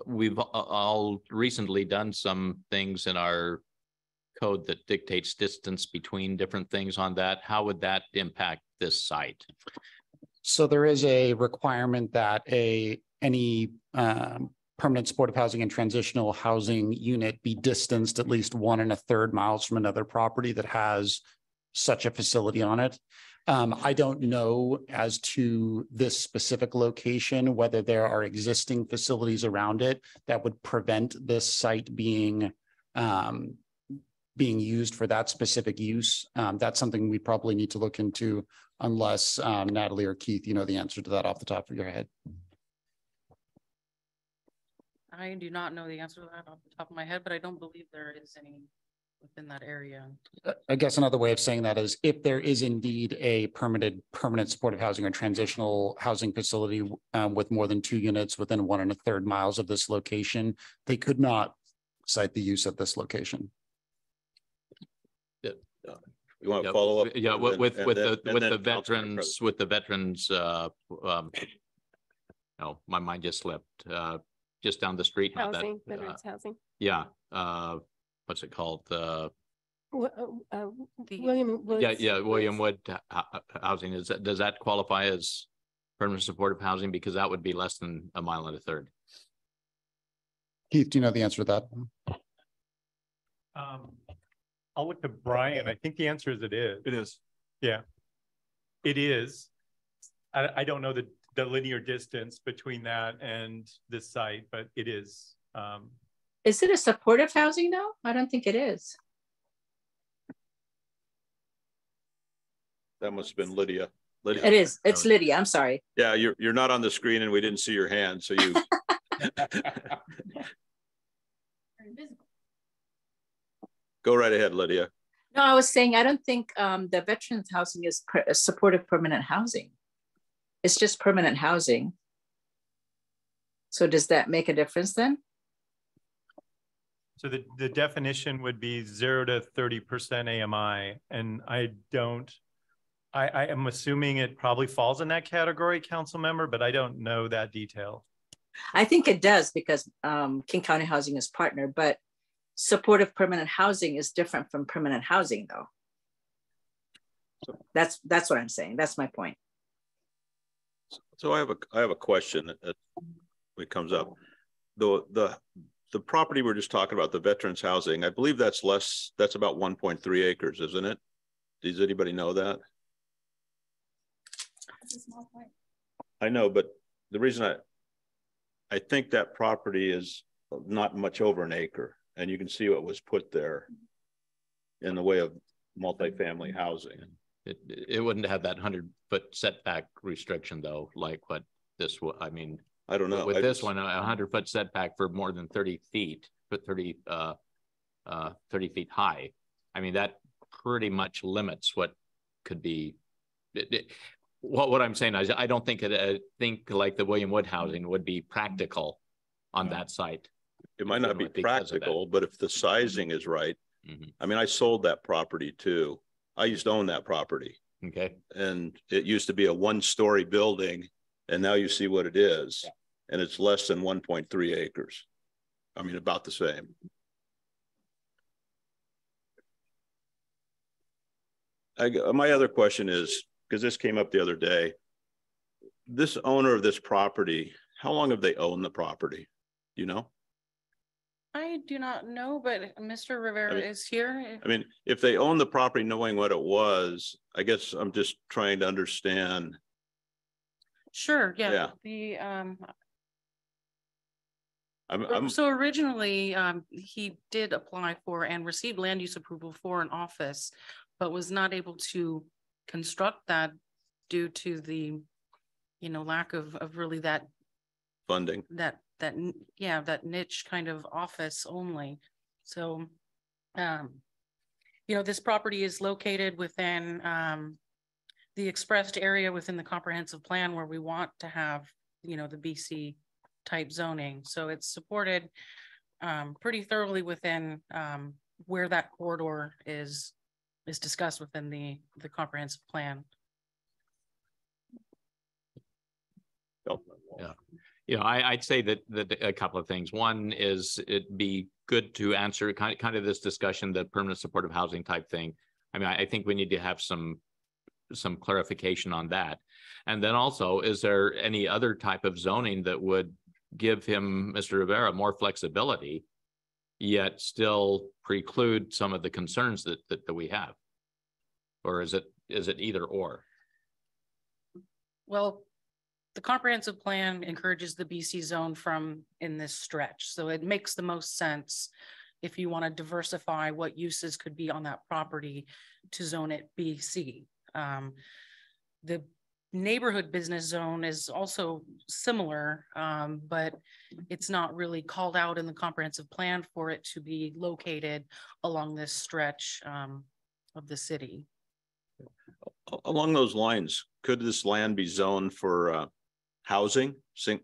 S2: we've all recently done some things in our code that dictates distance between different things on that. How would that impact this site?
S12: So there is a requirement that a, any um, permanent supportive housing and transitional housing unit be distanced at least one and a third miles from another property that has such a facility on it. Um, I don't know as to this specific location, whether there are existing facilities around it that would prevent this site being um, being used for that specific use. Um, that's something we probably need to look into unless um, Natalie or Keith, you know the answer to that off the top of your head.
S11: I do not know the answer to that off the top of my head, but I don't believe there is any within that area.
S12: Uh, I guess another way of saying that is if there is indeed a permitted, permanent supportive housing or transitional housing facility um, with more than two units within one and a third miles of this location, they could not site the use at this location. Yeah.
S1: You want
S2: Yeah,
S1: to follow up?
S2: Yeah,
S1: And
S2: with,
S1: then-
S2: with,
S1: and
S2: with
S1: then-
S2: the, with the veterans, with the veterans, uh, um, no, my mind just slipped, uh, just down the street. now that,
S8: Housing,
S2: uh,
S8: veterans housing.
S2: Yeah, uh, what's it called?
S8: Wa- uh, uh,
S11: The-
S8: William.
S2: yeah,
S8: Woods-
S2: yeah, William Wood housing, is that, does that qualify as permanent supportive housing? Because that would be less than a mile and a third.
S12: Keith, do you know the answer to that?
S13: Um, I'll look to Brian. I think the answer is it is.
S14: It is.
S13: Yeah. It is. I, I don't know the, the linear distance between that and this site, but it is. Um,
S15: Is it a supportive housing though? I don't think it is.
S1: That must have been Lydia. Lydia.
S15: It is. It's Lydia. I'm sorry.
S1: Yeah, you're, you're not on the screen and we didn't see your hand, so you. Go right ahead, Lydia.
S15: No, I was saying, I don't think um, the veterans housing is per- supportive permanent housing. It's just permanent housing. So does that make a difference then?
S13: So the, the definition would be zero to thirty percent AMI, and I don't. I, I am assuming it probably falls in that category, council member, but I don't know that detail.
S15: I think it does because um, King County Housing is partner, but supportive permanent housing is different from permanent housing though. That's, that's what I'm saying. That's my point.
S1: So I have a, I have a question that that it comes up. The, the, the property we're just talking about, the veterans housing, I believe that's less, that's about one point three acres, isn't it? Does anybody know that?
S5: It's a small point.
S1: I know, but the reason I, I think that property is not much over an acre and you can see what was put there mm-hmm. in the way of multifamily housing.
S2: It, it wouldn't have that hundred foot setback restriction though, like what this, wa- I mean,
S1: I don't know.
S2: with
S1: I
S2: this
S1: just-
S2: one, a hundred foot setback for more than thirty feet, but thirty, uh, uh, thirty feet high. I mean, that pretty much limits what could be. it- it- what, what I'm saying is I don't think it, I think like the William Wood housing would be practical on that site.
S1: It might not be
S2: Because of that.
S1: practical, but if the sizing is right,
S2: Mhm.
S1: I mean, I sold that property too. I used to own that property
S2: Okay,
S1: And it used to be a one-story building, and now you see what it is. And it's less than one point three acres. I mean, about the same. I, my other question is, because this came up the other day. This owner of this property, how long have they owned the property? You know?
S11: I do not know, but Mr. Rivera
S1: mean-
S11: is here.
S1: I mean, if they own the property knowing what it was, I guess I'm just trying to understand.
S11: Sure,
S1: Yeah.
S11: yeah, the, um,
S1: I'm, I'm,
S11: So originally, um, he did apply for and received land use approval for an office, but was not able to construct that due to the, you know, lack of, of really that,
S1: funding.
S11: that, that, yeah, that niche kind of office only. So, um, you know, this property is located within, um, the expressed area within the comprehensive plan where we want to have, you know, the BC type zoning. So it's supported um, pretty thoroughly within um, where that corridor is, is discussed within the, the comprehensive plan.
S2: Yeah. you know, I, I'd say that, that a couple of things. One is it'd be good to answer kind, kind of this discussion, the permanent supportive housing type thing. I mean, I, I think we need to have some, some clarification on that. And then also, is there any other type of zoning that would give him, Mr. Rivera, more flexibility? Yet still preclude some of the concerns that, that, that we have? Or is it, is it either or?
S11: Well, the comprehensive plan encourages the BC zone from in this stretch, so it makes the most sense if you want to diversify what uses could be on that property to zone it BC. Um, the neighborhood business zone is also similar, um, but it's not really called out in the comprehensive plan for it to be located along this stretch, um, of the city.
S1: Along those lines, could this land be zoned for uh housing? Sink,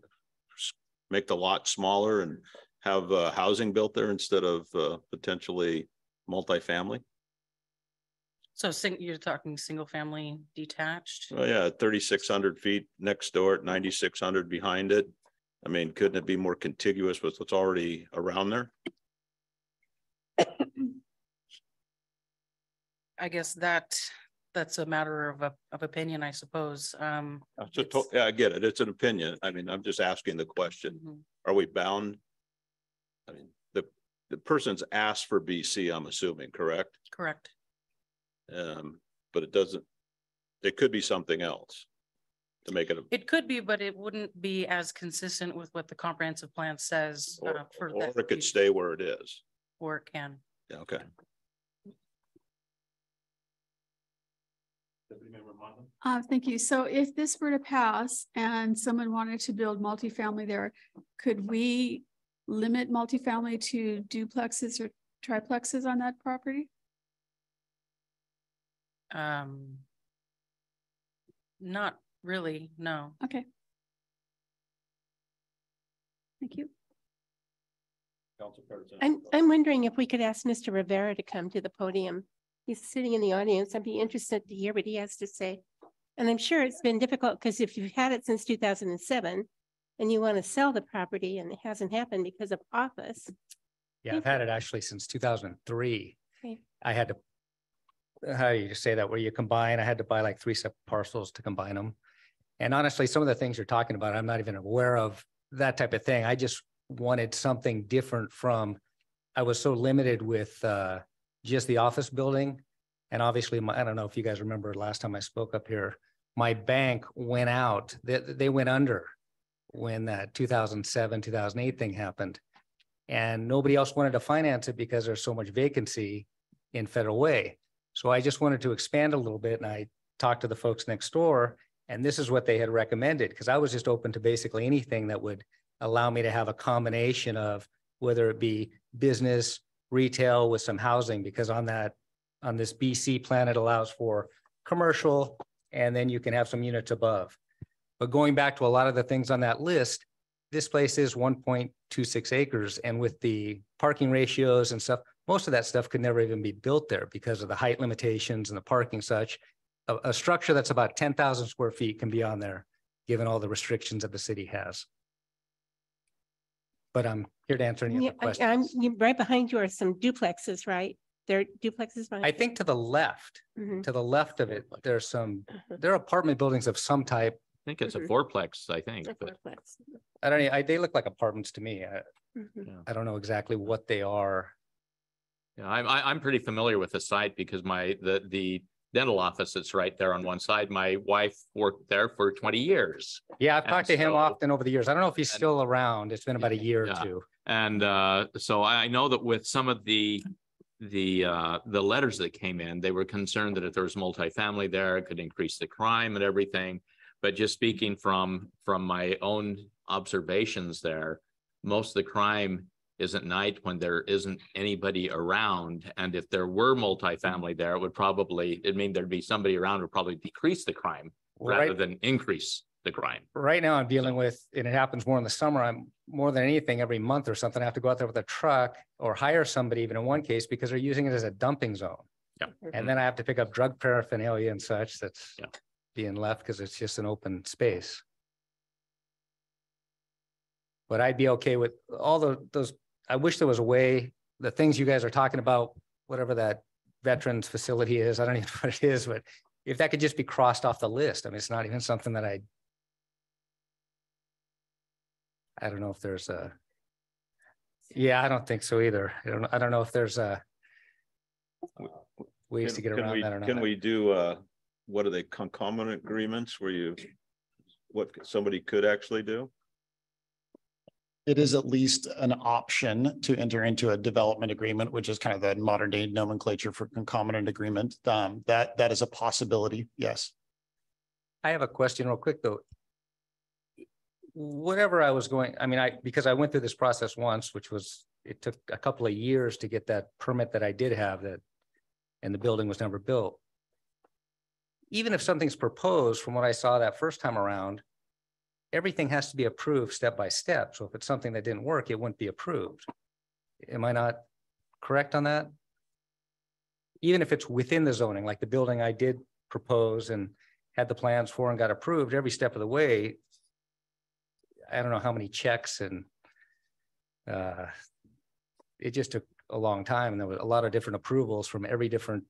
S1: make the lot smaller and have uh housing built there instead of uh potentially multifamily?
S11: So sing, you're talking single family detached?
S1: Oh, yeah, thirty-six hundred feet next door ninety-six hundred behind it. I mean, couldn't it be more contiguous with what's already around there?
S11: I guess that, that's a matter of, of- of opinion, I suppose. Um.
S1: That's to- Yeah, I get it. It's an opinion. I mean, I'm just asking the question.
S11: mhm.
S1: Are we bound? I mean, the, the person's asked for BC, I'm assuming, correct?
S11: Correct.
S1: Um, but it doesn't, it could be something else to make it, a-
S11: It could be, but it wouldn't be as consistent with what the comprehensive plan says.
S1: or,
S11: uh, for
S1: or
S11: that
S1: it could stay where it is.
S11: Or it can.
S1: Yeah, okay.
S5: Uh, thank you. So if this were to pass and someone wanted to build multifamily there, could we limit multifamily to duplexes or triplexes on that property?
S11: Um. Not really, no.
S5: Okay. Thank you.
S8: I'm, I'm wondering if we could ask Mr. Rivera to come to the podium. He's sitting in the audience. I'd be interested to hear what he has to say. And I'm sure it's been difficult because if you've had it since two thousand and seven and you want to sell the property and it hasn't happened because of office.
S16: Yeah, I've had it actually since two thousand and three.
S8: Okay.
S16: I had to, how do you say that, where you combine, I had to buy like three separate parcels to combine them. And honestly, some of the things you're talking about, I'm not even aware of that type of thing. I just wanted something different from, I was so limited with uh, just the office building. And obviously, my, I don't know if you guys remember last time I spoke up here, my bank went out, they, they went under when that two thousand seven, two thousand eight thing happened. And nobody else wanted to finance it because there's so much vacancy in Federal Way. So I just wanted to expand a little bit and I talked to the folks next door and this is what they had recommended, because I was just open to basically anything that would allow me to have a combination of whether it be business, retail with some housing, because on that, on this BC plan, it allows for commercial, and then you can have some units above. But going back to a lot of the things on that list, this place is one point two six acres, and with the parking ratios and stuff, most of that stuff could never even be built there because of the height limitations and the parking such. a, a structure that's about ten thousand square feet can be on there, given all the restrictions that the city has. But I'm here to answer any
S8: Yeah,
S16: other
S8: I- I'm,
S16: questions.
S8: you- right behind you are some duplexes, right? They're duplexes, right?
S16: I think to the left,
S8: Mhm.
S16: to the left of it, there's some,
S8: Uh-huh.
S16: there are apartment buildings of some type.
S2: I think it's a
S8: Mhm.
S2: fourplex, I think,
S8: A
S2: but
S8: fourplex.
S16: I don't, know, I, they look like apartments to me. I,
S8: Mhm.
S16: I don't know exactly what they are.
S2: Yeah, I'm, I, I'm pretty familiar with the site because my, the, the dental office that's right there on one side, my wife worked there for twenty years.
S16: Yeah, I've
S2: And
S16: talked to him often over the years. I don't know if he's
S2: and-
S16: still around. It's been about a year or two.
S2: And uh, so I know that with some of the, the, uh, the letters that came in, they were concerned that if there was multifamily there, it could increase the crime and everything. But just speaking from, from my own observations there, most of the crime is at night when there isn't anybody around. And if there were multifamily there, it would probably, it mean there'd be somebody around would probably decrease the crime rather
S16: Right,
S2: than increase the crime.
S16: right now I'm dealing with, and it happens more in the summer. I'm more than anything, every month or something, I have to go out there with a truck or hire somebody even in one case because they're using it as a dumping zone.
S2: Yeah.
S16: And mm-hmm. then I have to pick up drug paraphernalia and such that's
S2: Yeah.
S16: being left because it's just an open space. But I'd be okay with all the, those, I wish there was a way, the things you guys are talking about, whatever that veterans facility is, I don't even know what it is, but if that could just be crossed off the list, I mean, it's not even something that I I don't know if there's a, yeah, I don't think so either. I don't, I don't know if there's a ways to get around
S1: we-
S16: that or not.
S1: Can we do, uh, what are they, concomitant agreements where you, what somebody could actually do?
S12: It is at least an option to enter into a development agreement, which is kind of the modern day nomenclature for concomitant agreement. Um, that, that is a possibility, yes.
S16: I have a question real quick, though. Whatever I was going, I mean, I, because I went through this process once, which was, it took a couple of years to get that permit that I did have that, and the building was never built. Even if something's proposed, from what I saw that first time around, everything has to be approved step by step. So if it's something that didn't work, it wouldn't be approved. Am I not correct on that? Even if it's within the zoning, like the building I did propose and had the plans for and got approved every step of the way. I don't know how many checks and uh, it just took a long time and there was a lot of different approvals from every different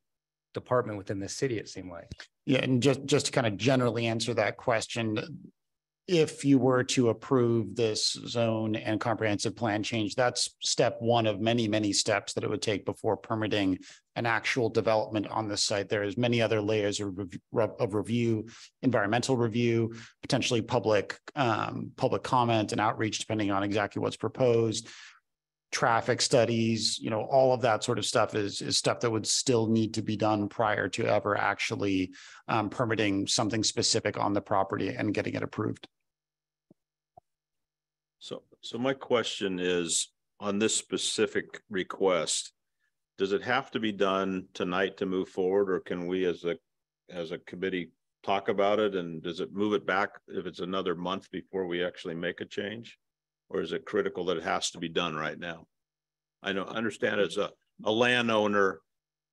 S16: department within the city, it seemed like.
S12: Yeah, and just, just to kind of generally answer that question. If you were to approve this zone and comprehensive plan change, that's step one of many, many steps that it would take before permitting an actual development on this site. There is many other layers of, rev- of review, environmental review, potentially public, um, public comment and outreach, depending on exactly what's proposed traffic studies, you know, all of that sort of stuff is, is stuff that would still need to be done prior to ever actually um, permitting something specific on the property and getting it approved.
S1: So, so my question is, on this specific request, does it have to be done tonight to move forward, or can we as a, as a committee talk about it, and does it move it back if it's another month before we actually make a change? Or is it critical that it has to be done right now? I know, I understand as a, a landowner,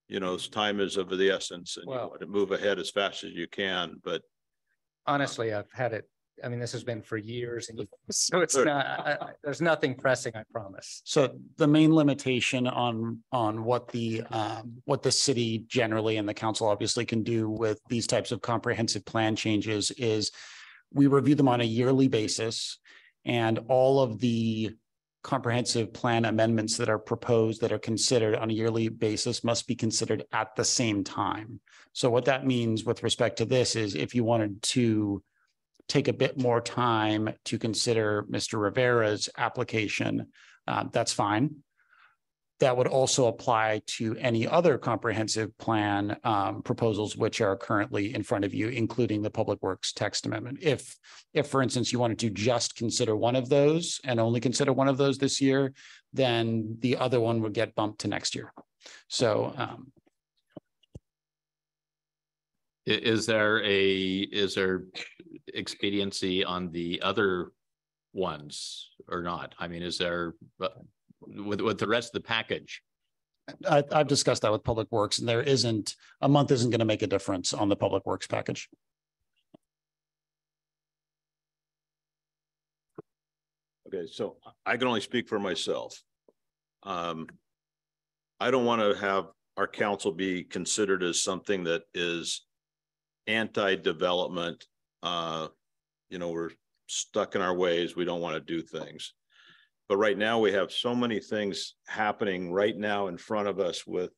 S1: you know, time is of the essence, and you want to move ahead as fast as you can, but uh,
S16: Honestly, I've had it, I mean, this has been for years and so it's
S1: Sure.
S16: not, I, I, there's nothing pressing, I promise.
S12: So the main limitation on, on what the, um, what the city generally and the council obviously can do with these types of comprehensive plan changes is we review them on a yearly basis and all of the comprehensive plan amendments that are proposed that are considered on a yearly basis must be considered at the same time. So what that means with respect to this is if you wanted to take a bit more time to consider Mr. Rivera's application, uh, that's fine. That would also apply to any other comprehensive plan um, proposals which are currently in front of you, including the Public Works text amendment. If, if, for instance, you wanted to just consider one of those and only consider one of those this year, then the other one would get bumped to next year. So um,
S2: is there a, is there expediency on the other ones or not? I mean, is there, with, with the rest of the package?
S12: I, I've discussed that with Public Works and there isn't, a month isn't going to make a difference on the Public Works package.
S1: Okay, so I can only speak for myself. Um, I don't want to have our council be considered as something that is anti-development. Uh, you know, we're stuck in our ways. We don't want to do things. But right now we have so many things happening right now in front of us with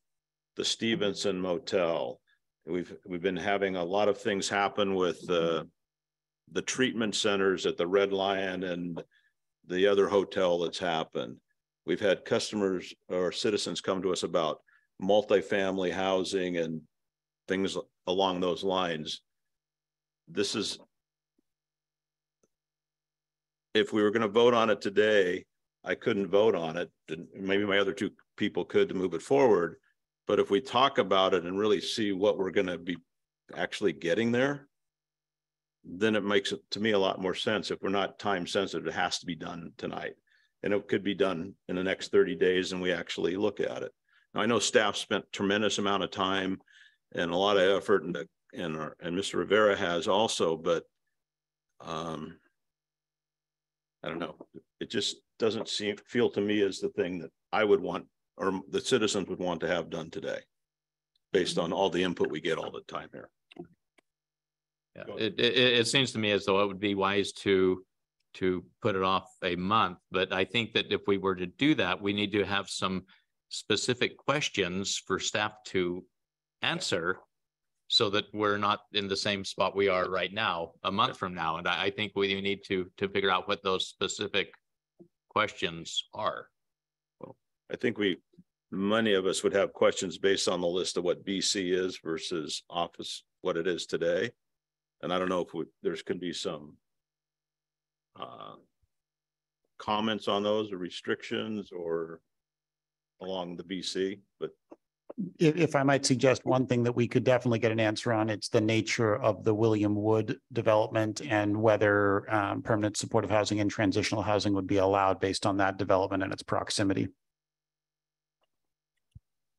S1: the Stevenson Motel. We've, we've been having a lot of things happen with the, the treatment centers at the Red Lion and the other hotel that's happened. We've had customers or citizens come to us about multifamily housing and things along those lines. This is if we were going to vote on it today, I couldn't vote on it. Maybe my other two people could to move it forward. But if we talk about it and really see what we're going to be actually getting there, then it makes it to me a lot more sense. If we're not time sensitive, it has to be done tonight. And it could be done in the next 30 days and we actually look at it. Now, I know staff spent tremendous amount of time and a lot of effort and, and, our, and Mr. Rivera has also, but um, I don't know. It just doesn't seem, feel to me as the thing that I would want, or the citizens would want to have done today. Based on all the input we get all the time here.
S2: Yeah, it, it, it seems to me as though it would be wise to, to put it off a month, but I think that if we were to do that, we need to have some specific questions for staff to answer so that we're not in the same spot we are right now, a month from now. And I, I think we need to, to figure out what those specific questions are.
S1: Well, I think we, many of us would have questions based on the list of what BC is versus office, what it is today. And I don't know if we, there's could be some uh, comments on those or restrictions or along the BC, but
S12: If, if I might suggest one thing that we could definitely get an answer on, it's the nature of the William Wood development and whether um, permanent supportive housing and transitional housing would be allowed based on that development and its proximity.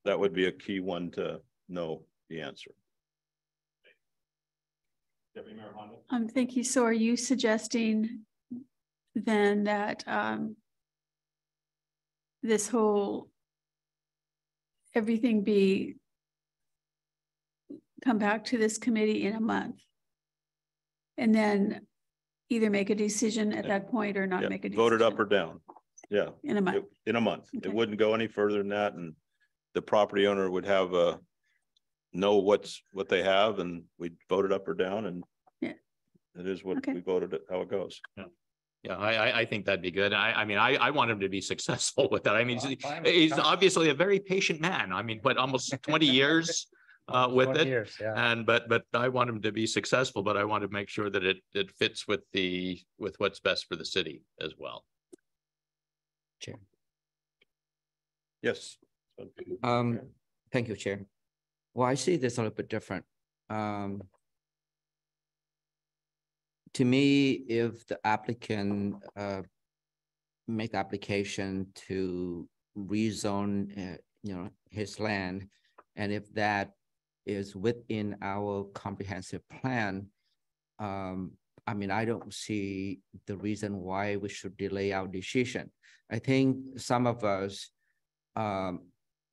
S1: that would be a key one to know the answer. Deputy Mayor Honda?
S5: Um, thank you. So are you suggesting then that, um, this whole, everything be come back to this committee in a month? And then either make a decision at that point or not
S1: Yeah,
S5: make a decision?
S1: Voted up or down. Yeah.
S5: In a month?
S1: It- In a month.
S5: Okay.
S1: It wouldn't go any further than that and the property owner would have a know what's, what they have and we voted up or down and
S5: Yeah.
S1: it is what
S5: Okay.
S1: we voted, it how it goes.
S2: Yeah, I, I, I think that'd be good. I, I mean, I, I want him to be successful with that. I mean,
S16: Well,
S2: he's-
S16: I'm fine with
S2: he's obviously a very patient man. I mean, but almost twenty years uh, with
S16: 20
S2: it?
S16: years, Yeah.
S2: And, but, but I want him to be successful, but I want to make sure that it, it fits with the, with what's best for the city as well.
S4: Chair.
S1: Yes.
S4: Um, thank you, Chair. Well, I see this a little bit different. Um. To me, if the applicant uh. Make application to rezone, uh, you know, his land. And if that is within our comprehensive plan. Um, I mean, I don't see the reason why we should delay our decision. I think some of us um,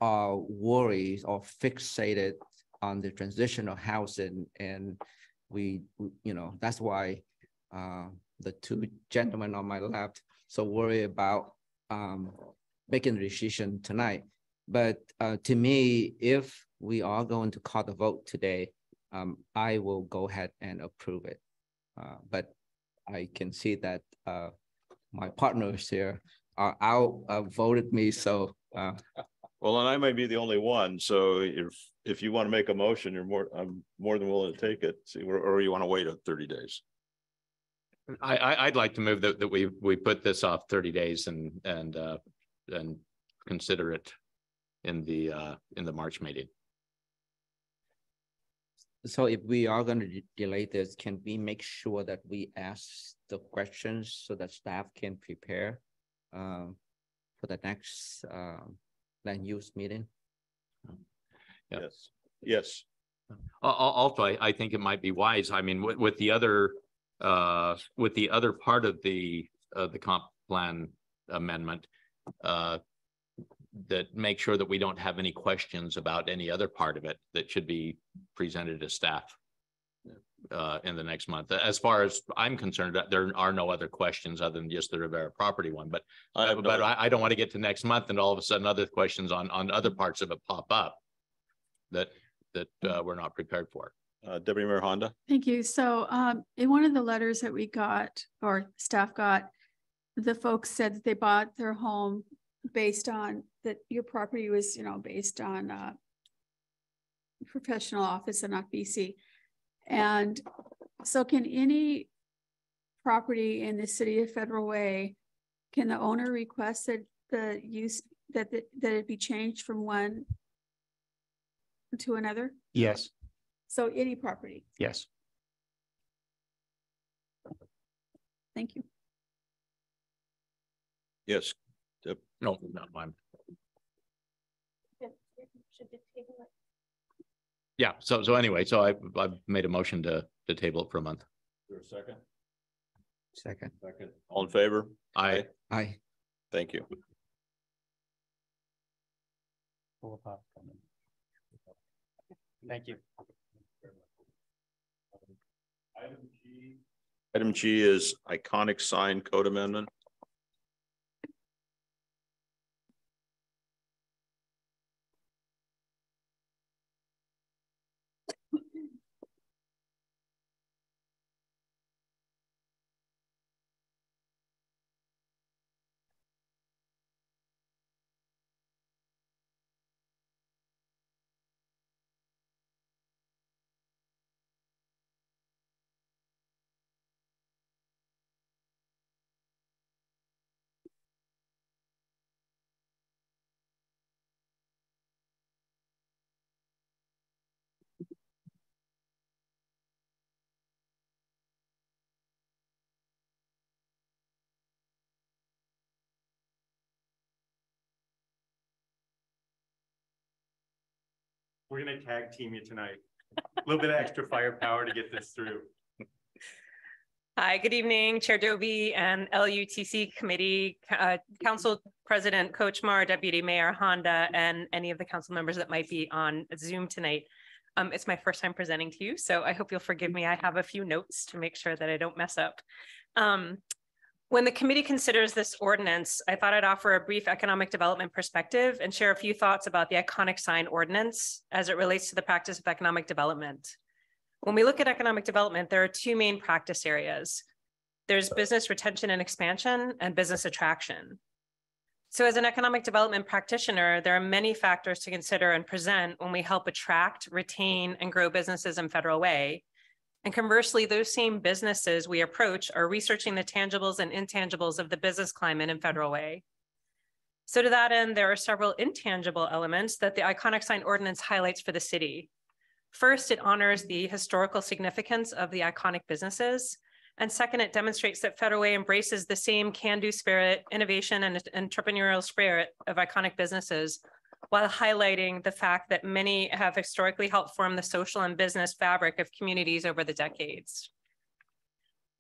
S4: are worried or fixated on the transitional housing and we, you know, that's why uh, the two gentlemen on my left so worried about um, making the decision tonight. But uh, to me, if we are going to call the vote today, um, I will go ahead and approve it. Uh, but I can see that uh, my partners here are out uh, voted me, so uh,
S1: Well, and I may be the only one, so if, if you want to make a motion, you're more, I'm more than willing to take it, see, or, or you want to wait thirty days.
S2: I, I, I'd like to move that, that we, we put this off thirty days and, and, uh, and consider it in the, uh, in the March meeting.
S4: So if we are gonna de- delay this, can we make sure that we ask the questions so that staff can prepare um for the next um land use meeting?
S2: Yeah.
S1: Yes, yes.
S2: Al- al- Also, I, I think it might be wise, I mean, with, with the other, uh, with the other part of the, uh, the comp plan amendment, uh, that make sure that we don't have any questions about any other part of it that should be presented to staff uh, in the next month. As far as I'm concerned, there are no other questions other than just the Rivera property one, but
S1: I
S2: uh, but
S1: no-
S2: I, I don't want to get to next month and all of a sudden other questions on, on other parts of it pop up that, that, uh, we're not prepared for.
S1: Uh, Deputy Mayor Honda?
S5: Thank you. So um, in one of the letters that we got or staff got, the folks said that they bought their home based on that your property was, you know, based on uh professional office and not BC. And so can any property in the city of Federal Way, can the owner request that the use, that, the- that it be changed from one to another?
S12: Yes,
S5: So any property?
S12: yes.
S5: Thank you.
S1: Yes.
S2: No, no, I'm, yeah, so, so anyway, so I, I've made a motion to, to table it for a month.
S1: There a second?
S4: Second,
S1: Second. All in favor?
S2: I,
S4: aye.
S1: Thank you.
S9: Thank you.
S1: Item G is iconic sign code amendment.
S13: We're gonna tag team you tonight. A little bit of extra firepower to get this through.
S17: Hi, good evening, Chair Dovey and LUTC Committee, uh, Council President Kochmar, Deputy Mayor Honda, and any of the council members that might be on Zoom tonight. Um, it's my first time presenting to you, so I hope you'll forgive me. I have a few notes to make sure that I don't mess up. Um, when the committee considers this ordinance, I thought I'd offer a brief economic development perspective and share a few thoughts about the iconic sign ordinance as it relates to the practice of economic development. When we look at economic development, there are two main practice areas. There's business retention and expansion and business attraction. So as an economic development practitioner, there are many factors to consider and present when we help attract, retain, and grow businesses in Federal Way. And conversely, those same businesses we approach are researching the tangibles and intangibles of the business climate in Federal Way. So to that end, there are several intangible elements that the iconic sign ordinance highlights for the city. First, it honors the historical significance of the iconic businesses. And second, it demonstrates that Federal Way embraces the same can-do spirit, innovation, and entrepreneurial spirit of iconic businesses, while highlighting the fact that many have historically helped form the social and business fabric of communities over the decades.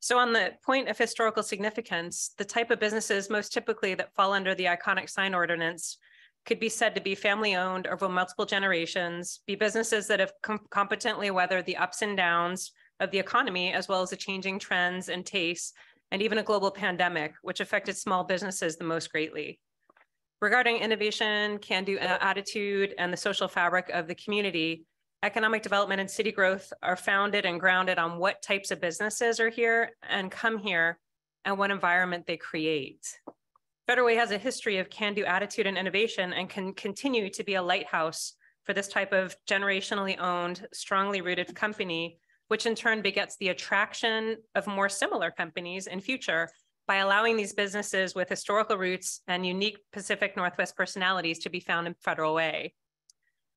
S17: So on the point of historical significance, the type of businesses most typically that fall under the iconic sign ordinance could be said to be family owned over multiple generations, be businesses that have com competently weathered the ups and downs of the economy, as well as the changing trends and tastes, and even a global pandemic, which affected small businesses the most greatly. Regarding innovation, can-do attitude, and the social fabric of the community, economic development and city growth are founded and grounded on what types of businesses are here and come here and what environment they create. Federal has a history of can-do attitude and innovation and can continue to be a lighthouse for this type of generationally owned, strongly rooted company, which in turn begets the attraction of more similar companies in future by allowing these businesses with historical roots and unique Pacific Northwest personalities to be found in Federal Way.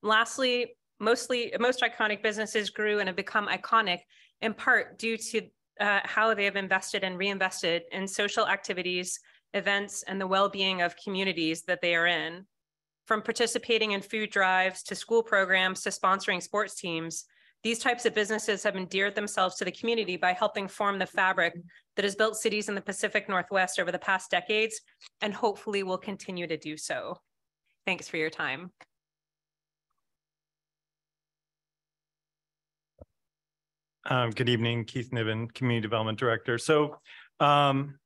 S17: Lastly, mostly most iconic businesses grew and have become iconic in part due to uh, how they have invested and reinvested in social activities, events, and the well-being of communities that they are in. From participating in food drives to school programs to sponsoring sports teams, these types of businesses have endeared themselves to the community by helping form the fabric that has built cities in the Pacific Northwest over the past decades and hopefully will continue to do so. Thanks for your time.
S13: Um, good evening, Keith Niven, Community Development Director. So um,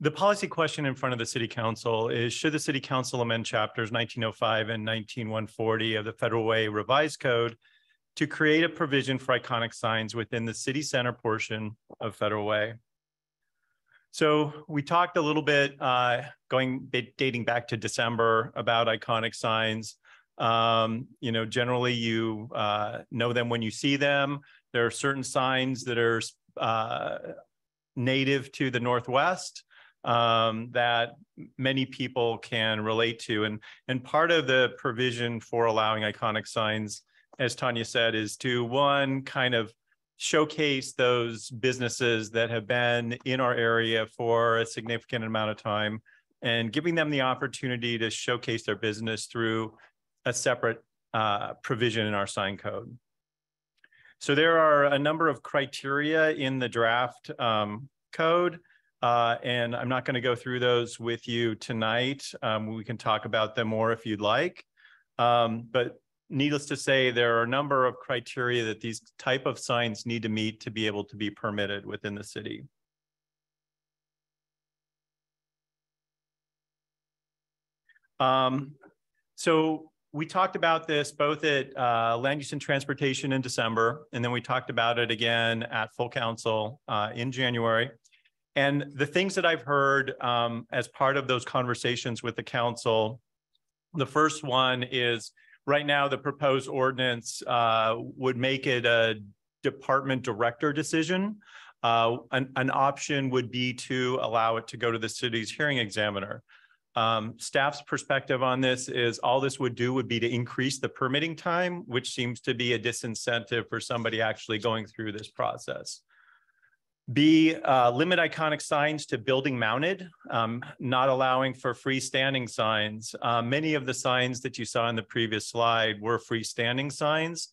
S13: the policy question in front of the City Council is should the City Council amend chapters 1905 and 19140 of the Federal Way Revised Code to create a provision for iconic signs within the city center portion of Federal Way? So we talked a little bit uh, going dating back to December about iconic signs. Um, you know, generally you uh, know them when you see them. There are certain signs that are uh, native to the Northwest um, that many people can relate to. And, and part of the provision for allowing iconic signs, as Tanya said, is to one, kind of showcase those businesses that have been in our area for a significant amount of time and giving them the opportunity to showcase their business through a separate uh, provision in our sign code. So there are a number of criteria in the draft um, code, uh, and I'm not going to go through those with you tonight. Um, we can talk about them more if you'd like. Um, but needless to say, there are a number of criteria that these type of signs need to meet to be able to be permitted within the city. Um, so we talked about this both at uh, Land Use and Transportation in December, and then we talked about it again at Full Council uh, in January. And the things that I've heard um, as part of those conversations with the council, the first one is right now the proposed ordinance uh, would make it a department director decision. Uh, an, an option would be to allow it to go to the city's hearing examiner. Um, staff's perspective on this is all this would do would be to increase the permitting time, which seems to be a disincentive for somebody actually going through this process. B, uh, limit iconic signs to building mounted, um, not allowing for freestanding signs. Uh, many of the signs that you saw in the previous slide were freestanding signs.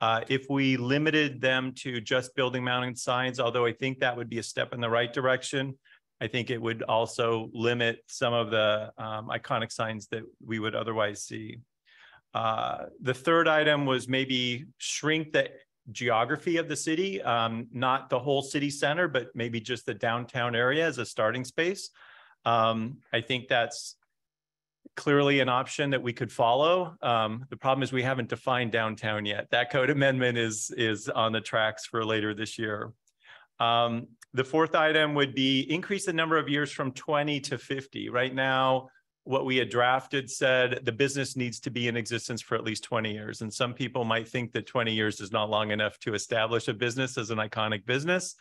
S13: Uh, if we limited them to just building mounted signs, although I think that would be a step in the right direction, I think it would also limit some of the um, iconic signs that we would otherwise see. Uh, the third item was maybe shrink the geography of the city, um, not the whole city center, but maybe just the downtown area as a starting space. Um, I think that's clearly an option that we could follow. Um, the problem is we haven't defined downtown yet. That code amendment is, is on the tracks for later this year. Um, the fourth item would be increase the number of years from 20 to 50. Right now, what we had drafted said the business needs to be in existence for at least 20 years. And some people might think that 20 years is not long enough to establish a business as an iconic business.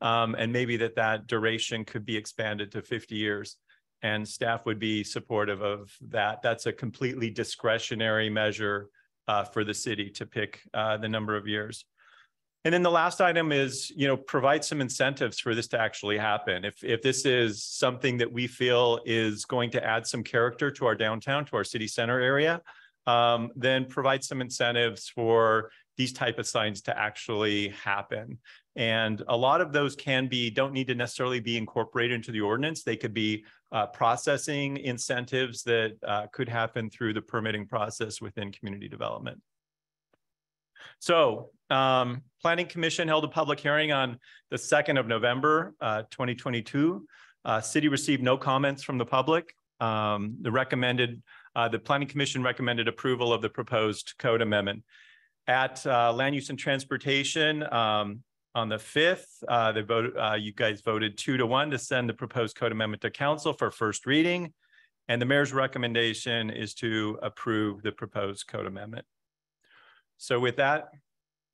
S13: Um, and maybe that that duration could be expanded to 50 years. And staff would be supportive of that. That's a completely discretionary measure uh, for the city to pick uh, the number of years. And then the last item is, you know, provide some incentives for this to actually happen. If, if this is something that we feel is going to add some character to our downtown, to our city center area, um, then provide some incentives for these type of signs to actually happen. And a lot of those can be, don't need to necessarily be incorporated into the ordinance. They could be uh, processing incentives that uh, could happen through the permitting process within community development. So um, Planning Commission held a public hearing on the 2nd of November, uh, 2022. Uh, city received no comments from the public. Um, the recommended, uh, the Planning Commission recommended approval of the proposed code amendment. At uh, Land Use and Transportation, um, on the 5th, uh, they voted, uh, you guys voted two to one to send the proposed code amendment to council for first reading. And the mayor's recommendation is to approve the proposed code amendment. So with that,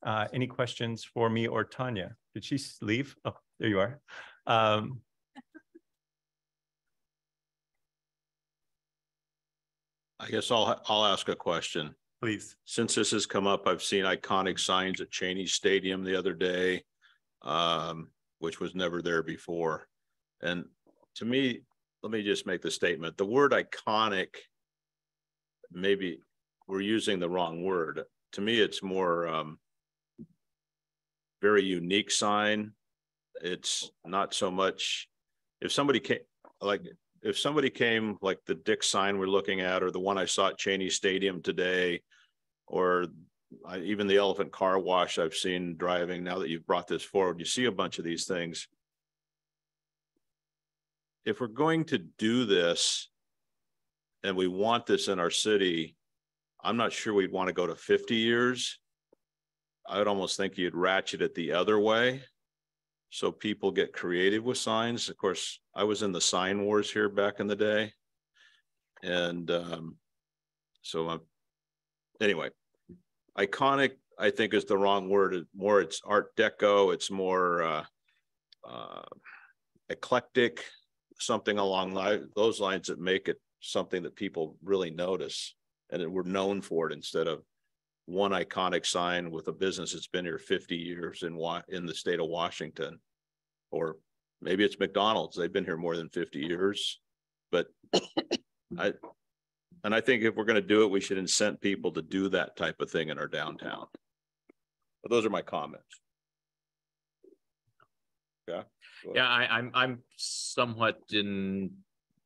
S13: uh, any questions for me or Tanya? Did she leave? Oh, there you are. Um,
S1: I guess I'll, I'll ask a question.
S13: Please.
S1: Since this has come up, I've seen iconic signs at Cheney Stadium the other day, um, which was never there before. And to me, let me just make the statement, the word iconic maybe we're using the wrong word. To me, it's more um very unique sign. It's not so much, if somebody came, like, if somebody came, like the Dick sign we're looking at, or the one I saw at Cheney Stadium today, or I, even the elephant car wash I've seen driving, now that you've brought this forward, you see a bunch of these things. If we're going to do this and we want this in our city, I'm not sure we'd want to go to fifty years. I would almost think you'd ratchet it the other way. So people get creative with signs. Of course, I was in the sign wars here back in the day. And um, so um, anyway, iconic, I think is the wrong word. More it's art deco, it's more uh, uh, eclectic, something along those lines that make it something that people really notice. And we're known for it instead of one iconic sign with a business that's been here fifty years in in the state of Washington. Or maybe it's McDonald's, they've been here more than fifty years, but I, and I think if we're gonna do it, we should incent people to do that type of thing in our downtown. But those are my comments. Yeah.
S2: Yeah, I, I'm, I'm somewhat in,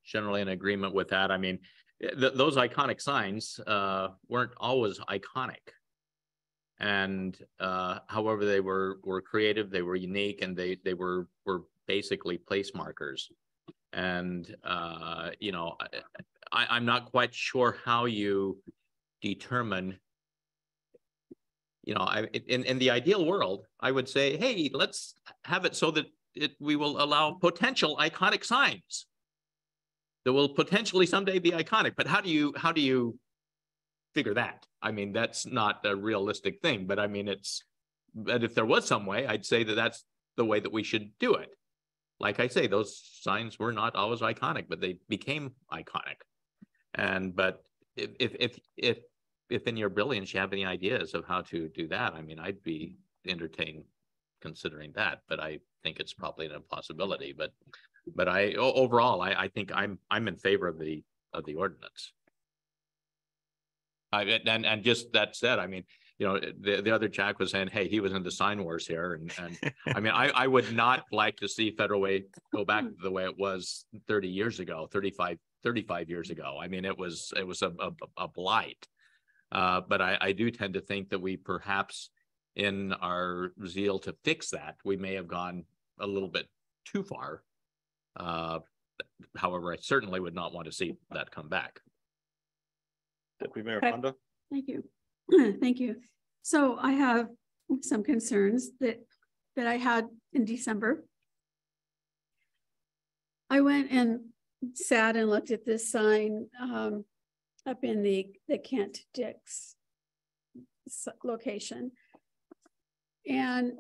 S2: generally in agreement with that. I mean, th- those iconic signs, uh, weren't always iconic. And, uh, however, they were, were creative, they were unique, and they, they were, were basically place markers. And, uh, you know, I, I'm not quite sure how you determine you know, I, in, in the ideal world, I would say, hey, let's have it so that it, we will allow potential iconic signs. That will potentially someday be iconic, but how do you, how do you figure that? I mean, that's not a realistic thing, but I mean, it's, but if there was some way, I'd say that that's the way that we should do it. Like I say, those signs were not always iconic, but they became iconic. And, but if, if, if, if if in your brilliance you have any ideas of how to do that, I mean, I'd be entertained considering that, but I think it's probably an impossibility, but but I overall, I I think I'm I'm in favor of the of the ordinance. I and and just that said, I mean, you know, the the other Jack was saying, hey, he was in the sign wars here and and I mean, I I would not like to see Federal Way go back to the way it was 30 years ago, 35 35 years ago. I mean, it was it was a a, a blight. Uh, but I, I do tend to think that we perhaps in our zeal to fix that, we may have gone a little bit too far. Uh, however, I certainly would not want to see that come back.
S1: Deputy Mayor
S5: Okay.
S1: Honda?
S5: Thank you. Thank you. So I have some concerns that, that I had in December. I went and sat and looked at this sign, um, up in the, the Kent Dick's location. And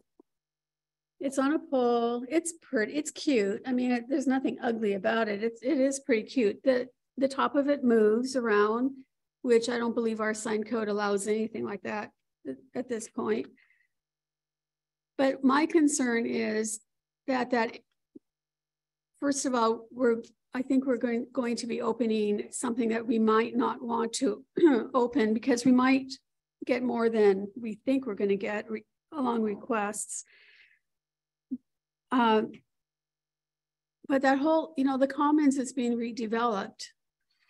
S5: it's on a pole. It's pretty, it's cute. I mean, it- there's nothing ugly about it. It's, it is pretty cute. The, the top of it moves around, which I don't believe our sign code allows anything like that at- this point. But my concern is that that first of all, we're, I think we're going, going to be opening something that we might not want to open because we might get more than we think we're going to get re- along requests. Um, but that whole, you know, the commons is being redeveloped.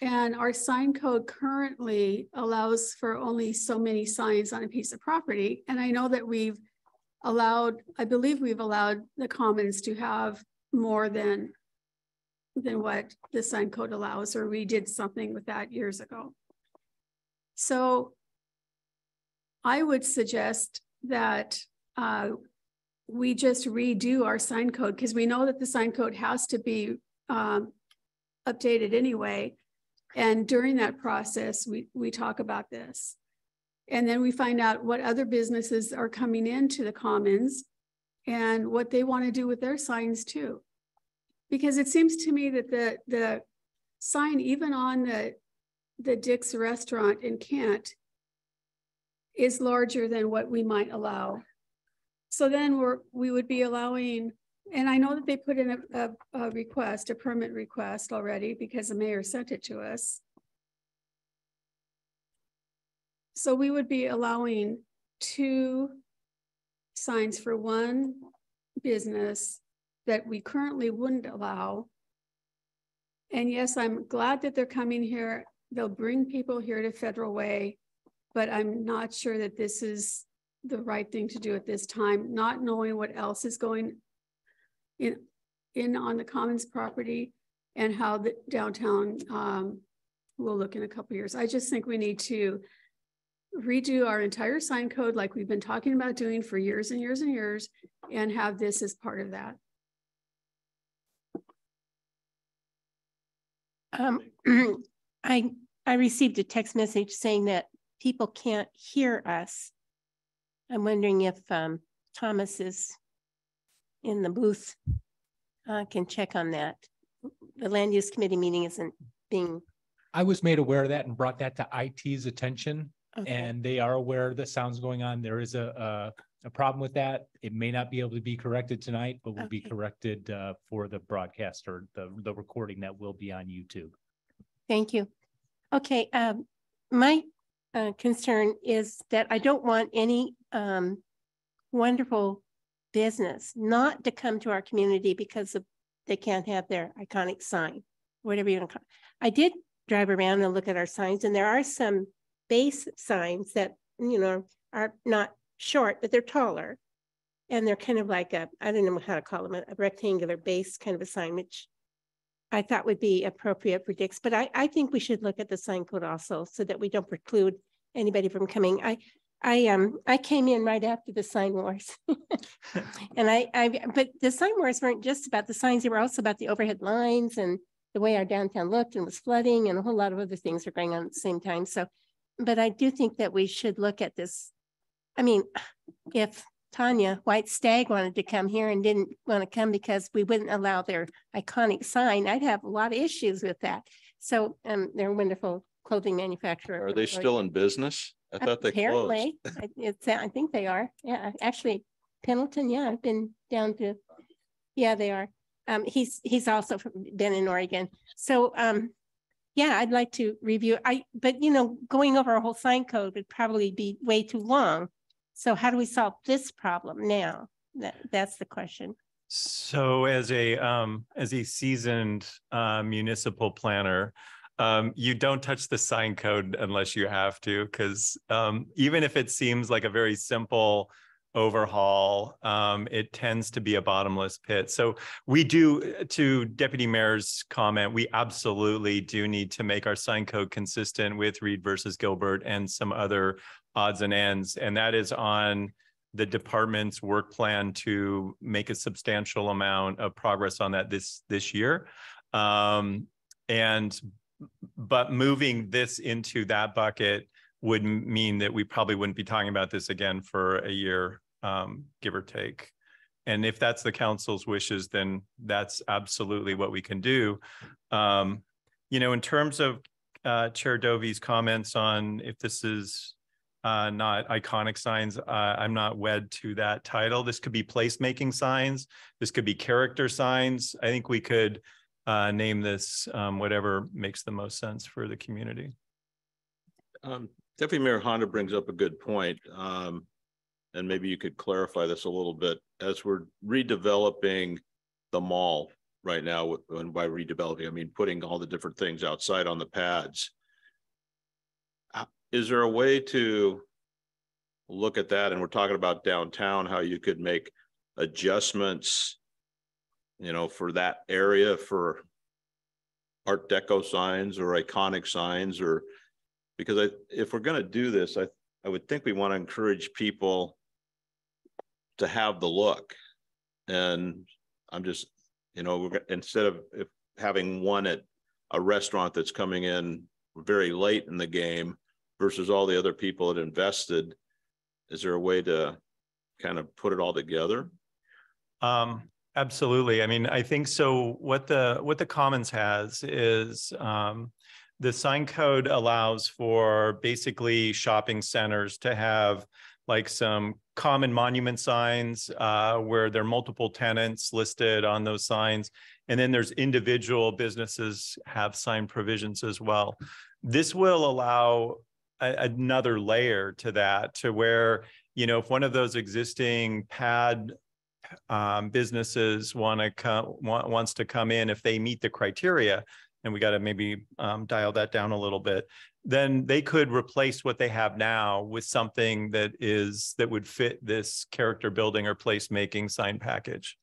S5: And our sign code currently allows for only so many signs on a piece of property. And I know that we've allowed, I believe we've allowed the commons to have more than than what the sign code allows, or we did something with that years ago. So I would suggest that uh, we just redo our sign code because we know that the sign code has to be um, updated anyway. And during that process, we, we talk about this. And then we find out what other businesses are coming into the commons and what they want to do with their signs too. Because it seems to me that the, the sign, even on the, the Dick's Restaurant in Kent is larger than what we might allow. So then we're, we would be allowing, and I know that they put in a, a, a request, a permit request already because the mayor sent it to us. So we would be allowing two signs for one business that we currently wouldn't allow. And yes, I'm glad that they're coming here. They'll bring people here to Federal Way, but I'm not sure that this is the right thing to do at this time, not knowing what else is going in, in on the Commons property and how the downtown um, will look in a couple years. I just think we need to redo our entire sign code like we've been talking about doing for years and years and years and have this as part of that.
S8: Um, I, I received a text message saying that people can't hear us. I'm wondering if, um, Thomas is in the booth, uh, can check on that. The land use committee meeting isn't being,
S18: I was made aware of that and brought that to IT's attention.
S8: Okay.
S18: And they are aware that sounds going on. There is a, a, a problem with that. It may not be able to be corrected tonight, but will be corrected, uh, for the broadcast or the, the recording that will be on YouTube.
S8: thank you. Okay, um, my, uh, concern is that I don't want any, um, wonderful business not to come to our community because of, they can't have their iconic sign, whatever you want to call. it. I did drive around and look at our signs and there are some base signs that, you know, are not short, but they're taller. And they're kind of like a, I don't know how to call them, a rectangular base kind of a sign, which I thought would be appropriate for Dick's, but I, I think we should look at the sign code also so that we don't preclude anybody from coming. I, I, um, I came in right after the sign wars. And I, I, but the sign wars weren't just about the signs, they were also about the overhead lines and the way our downtown looked and was flooding and a whole lot of other things were going on at the same time. So, but I do think that we should look at this. I mean, if Tanya White Stag wanted to come here and didn't want to come because we wouldn't allow their iconic sign, I'd have a lot of issues with that. So, um, they're a wonderful clothing manufacturer.
S1: Are they still in business? I thought they closed.
S8: Apparently, I- it's, I think they are. Yeah, actually Pendleton, yeah, I've been down to, yeah, they are. Um, he's, he's also from- been in Oregon. So, um, yeah, I'd like to review, I, but you know, going over a whole sign code would probably be way too long. So how do we solve this problem now? That, that's the question.
S13: So as a, um, as a seasoned, uh, municipal planner, um, you don't touch the sign code unless you have to, because, um, even if it seems like a very simple overhaul, um, it tends to be a bottomless pit. So we do, to Deputy Mayor's comment, we absolutely do need to make our sign code consistent with Reed versus Gilbert and some other odds and ends. And that is on the department's work plan to make a substantial amount of progress on that this, this year. Um, and, but moving this into that bucket would mean that we probably wouldn't be talking about this again for a year, um, give or take. And if that's the council's wishes, then that's absolutely what we can do. Um, you know, in terms of, uh, Chair Dovey's comments on if this is uh, not iconic signs. Uh, I'm not wed to that title. This could be placemaking signs. This could be character signs. I think we could uh, name this um, whatever makes the most sense for the community.
S1: Um, Deputy Mayor Honda brings up a good point. Um, and maybe you could clarify this a little bit as we're redeveloping the mall right now. And by redeveloping, I mean putting all the different things outside on the pads. Is there a way to look at that? And we're talking about downtown, how you could make adjustments, you know, for that area for art deco signs or iconic signs or because I, if we're gonna do this, I, I would think we want to encourage people to have the look. And I'm just, you know, we're, instead of having one at a restaurant that's coming in very late in the game versus all the other people that invested, is there a way to kind of put it all together?
S13: Um, absolutely. I mean, I think so. What the, what the Commons has is, um, the sign code allows for basically shopping centers to have like some common monument signs, uh, where there are multiple tenants listed on those signs. And then there's individual businesses have sign provisions as well. This will allow a- another layer to that, to where, you know, if one of those existing pad um, businesses want to come, wants to come in, if they meet the criteria, and we got to maybe um, dial that down a little bit, then they could replace what they have now with something that is, that would fit this character building or placemaking sign package.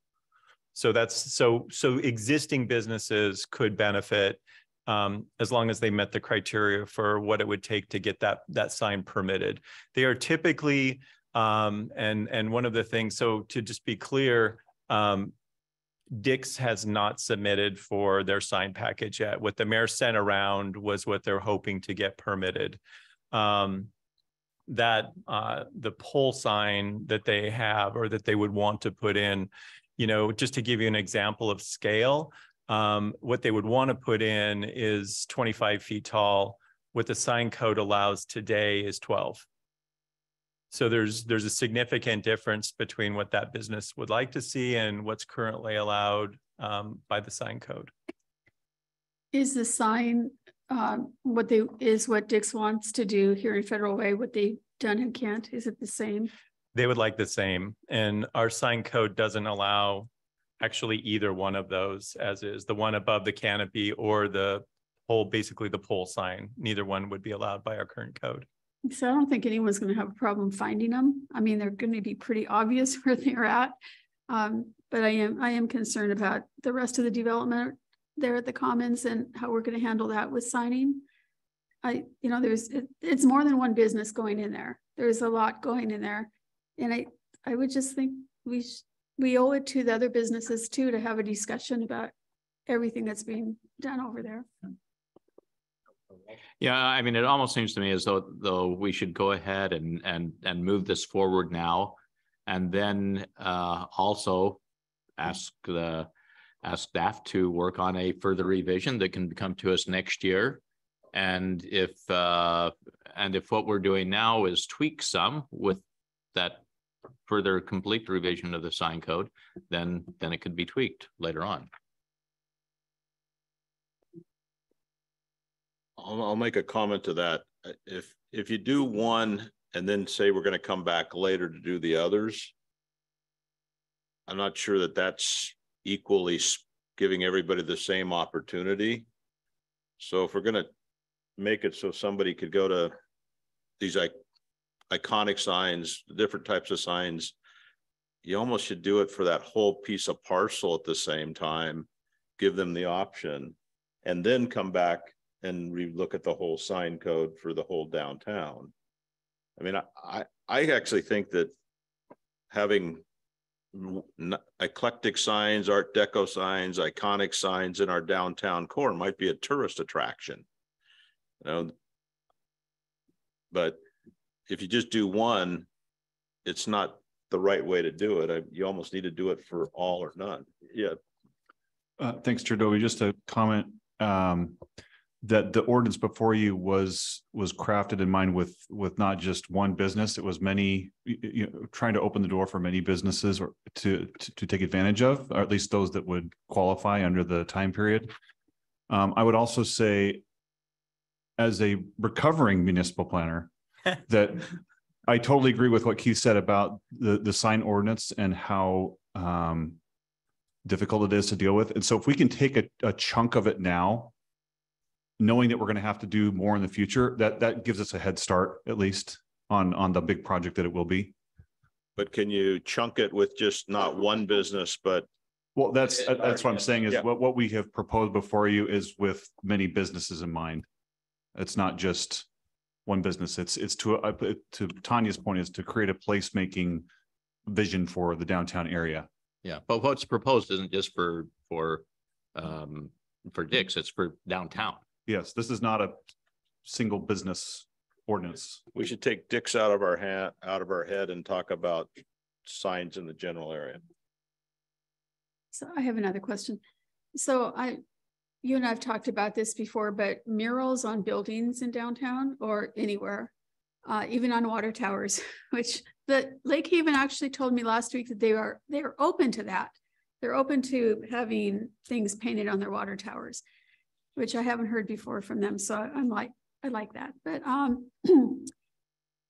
S13: So that's, so, so existing businesses could benefit um, as long as they met the criteria for what it would take to get that, that sign permitted. They are typically, um, and, and one of the things, so to just be clear, um, Dick's has not submitted for their sign package yet. What the mayor sent around was what they're hoping to get permitted. Um, that uh, the pole sign that they have or that they would want to put in, you know, just to give you an example of scale, um, what they would want to put in is 25 feet tall. What the sign code allows today is 12. So there's there's a significant difference between what that business would like to see and what's currently allowed um, by the sign code.
S5: Is the sign, um, what they, is what Dick's wants to do here in Federal Way, what they done in Kent? Is it the same?
S13: They would like the same, and our sign code doesn't allow actually either one of those as is the one above the canopy or the pole, basically the pole sign. Neither one would be allowed by our current code.
S5: So I don't think anyone's gonna have a problem finding them. I mean, they're gonna be pretty obvious where they're at. Um, but I am, I am concerned about the rest of the development there at the Commons and how we're gonna handle that with signing. I, you know, there's, it, it's more than one business going in there. There's a lot going in there. And I, I would just think we, we owe it to the other businesses too, to have a discussion about everything that's being done over there.
S2: Yeah, I mean, it almost seems to me as though, though we should go ahead and, and, and move this forward now. And then, uh, also ask the, ask staff to work on a further revision that can come to us next year. And if, uh, and if what we're doing now is tweak some with that further complete revision of the sign code, then, then it could be tweaked later on.
S1: I'll, I'll make a comment to that. If, if you do one and then say we're gonna come back later to do the others. I'm not sure that that's equally giving everybody the same opportunity. So if we're gonna make it so somebody could go to these like iconic signs, different types of signs. You almost should do it for that whole piece of parcel at the same time, give them the option. And then come back and relook at the whole sign code for the whole downtown. I mean, I, I, actually think that having eclectic signs, art deco signs, iconic signs in our downtown core might be a tourist attraction. You know, but if you just do one, it's not the right way to do it. I- You almost need to do it for all or none. Yeah,
S19: Uh, thanks, Chair Dovey. Just a comment, um, that the ordinance before you was, was crafted in mind with, with not just one business. It was many, you, you know, trying to open the door for many businesses or to, to, to take advantage of, or at least those that would qualify under the time period. Um, I would also say as a recovering municipal planner, that I totally agree with what Keith said about the, the sign ordinance and how, um, difficult it is to deal with. And so if we can take a, a chunk of it now, knowing that we're going to have to do more in the future, that, that gives us a head start at least on, on the big project that it will be.
S1: but can you chunk it with just not one business, but
S19: Well, that's, that's what I'm saying is
S1: Yeah.
S19: what, what we have proposed before you is with many businesses in mind. It's not just one business. It's, it's to, uh, to Tanya's point is to create a placemaking vision for the downtown area.
S2: Yeah, but what's proposed isn't just for, for, um, for Dick's, it's for downtown.
S19: Yes, this is not a single business ordinance.
S1: we should take dicks out of our hat, out of our head and talk about signs in the general area.
S5: So I have another question. So I, you and I have talked about this before, but murals on buildings in downtown or anywhere, uh, even on water towers, which the Lakehaven actually told me last week that they are, they are open to that. They're open to having things painted on their water towers, which I haven't heard before from them. So I'm like, I like that, but um,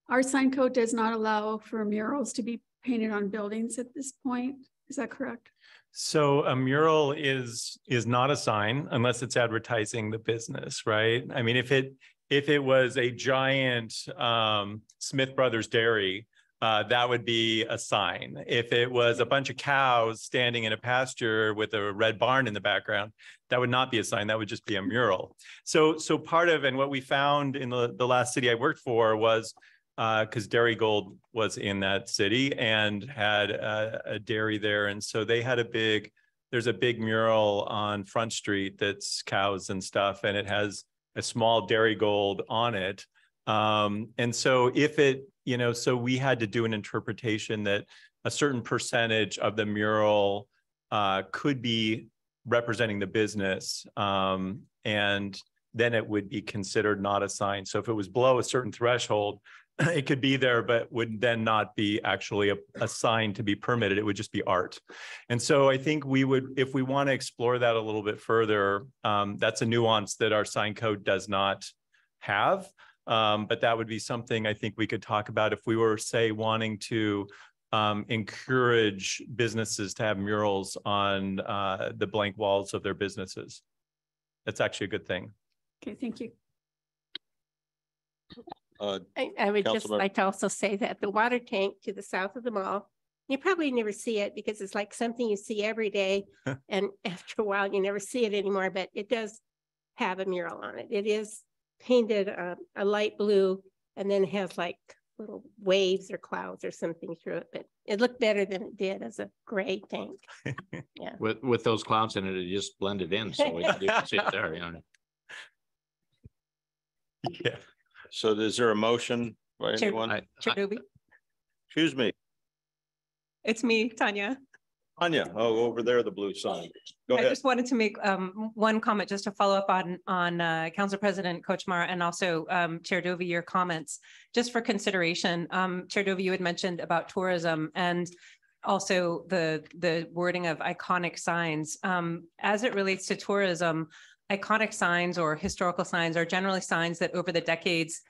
S5: our sign code does not allow for murals to be painted on buildings at this point. Is that correct?
S13: So a mural is, is not a sign unless it's advertising the business, right? I mean, if it, if it was a giant um, Smith Brothers Dairy, uh, that would be a sign. If it was a bunch of cows standing in a pasture with a red barn in the background, that would not be a sign. That would just be a mural. So, so part of, and what we found in the, the last city I worked for was because uh, Darigold was in that city and had a, a, dairy there. And so they had a big, there's a big mural on Front Street that's cows and stuff, and it has a small Darigold on it. Um, and so if it, you know, so we had to do an interpretation that a certain percentage of the mural uh, could be representing the business. Um, and then it would be considered not a sign. So if it was below a certain threshold, it could be there, but would then not be actually a, a sign to be permitted. It would just be art. And so I think we would, if we want to explore that a little bit further, um, that's a nuance that our sign code does not have. Um, but that would be something I think we could talk about if we were, say, wanting to um, encourage businesses to have murals on uh, the blank walls of their businesses. That's actually a good thing.
S5: Okay, thank you.
S1: Uh,
S8: I, I would just like to also say that the water tank to the south of the mall, you probably never see it because it's like something you see every day. And after a while, you never see it anymore, but it does have a mural on it. It is painted uh, a light blue and then has like little waves or clouds or something through it, but it looked better than it did as a gray tank. Yeah.
S2: With, with those clouds in it, it just blended in, so you can see it there, you know.
S13: Yeah.
S1: So is there a motion by
S17: Chair-
S1: anyone?
S17: Chair Dovey,
S1: Excuse me,
S17: it's me, Tanya.
S1: Anya, oh, over there, the blue sign. Go
S17: I
S1: ahead.
S17: just wanted to make um one comment just to follow up on on uh Council President Kochmar and also um Chair Dovey, your comments. Just for consideration, um Chair Dovey, you had mentioned about tourism and also the the wording of iconic signs. Um as it relates to tourism, iconic signs or historical signs are generally signs that over the decades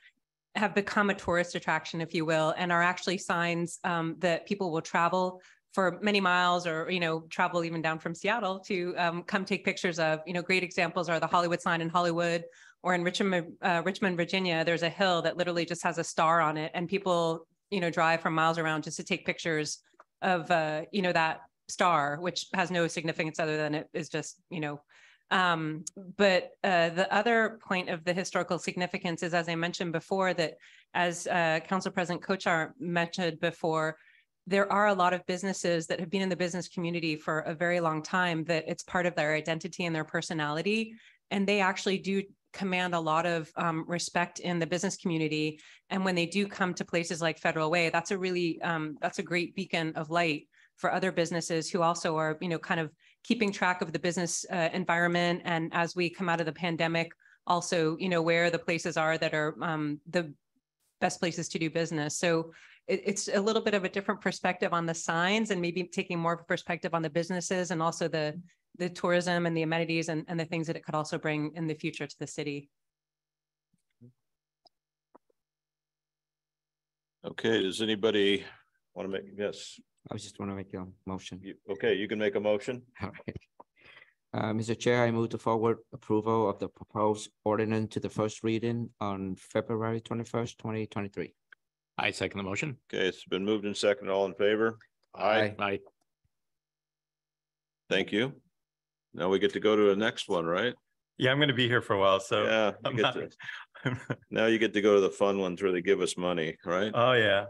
S17: have become a tourist attraction, if you will, and are actually signs um that people will travel for many miles or, you know, travel even down from Seattle to um, come take pictures of, you know, great examples are the Hollywood sign in Hollywood or in Richmond, uh, Richmond, Virginia, there's a hill that literally just has a star on it and people, you know, drive from miles around just to take pictures of, uh, you know, that star, which has no significance other than it is just, you know, um, but uh, the other point of the historical significance is, as I mentioned before, that as uh, Council President Kochmar mentioned before, there are a lot of businesses that have been in the business community for a very long time that it's part of their identity and their personality. And they actually do command a lot of um, respect in the business community. And when they do come to places like Federal Way, that's a really, um, that's a great beacon of light for other businesses who also are, you know, kind of keeping track of the business uh, environment. And as we come out of the pandemic, also, you know, where the places are that are um, the best places to do business. So it, it's a little bit of a different perspective on the signs and maybe taking more of a perspective on the businesses and also the the tourism and the amenities and, and the things that it could also bring in the future to the city.
S1: Okay, does anybody want to make, yes,
S4: I just want to make a motion.
S1: you, okay, you can make a motion.
S4: All right. Uh, Mr. Chair, I move to forward approval of the proposed ordinance to the first reading on February twenty-first, twenty twenty-three.
S2: I second the motion.
S1: Okay, it's been moved and seconded. All in favor? Aye.
S2: Aye.
S1: Thank you. Now we get to go to the next one, right?
S13: Yeah, I'm going to be here for a while, so.
S1: Yeah, you
S13: I'm
S1: get
S13: not-
S1: to, now you get to go to the fun ones where they give us money, right?
S13: Oh, yeah.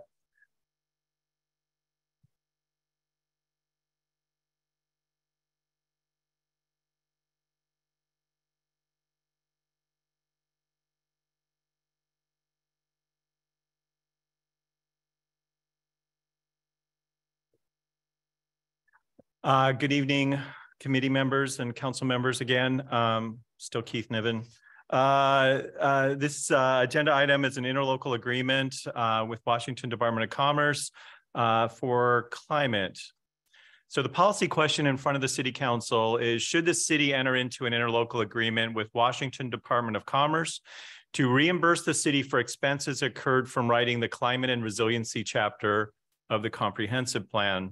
S13: Uh, good evening, committee members and council members again. Um, still Keith Niven. Uh, uh, this, uh, agenda item is an interlocal agreement, uh, with Washington Department of Commerce, uh, for climate. So the policy question in front of the city council is, should the city enter into an interlocal agreement with Washington Department of Commerce to reimburse the city for expenses incurred from writing the climate and resiliency chapter of the comprehensive plan.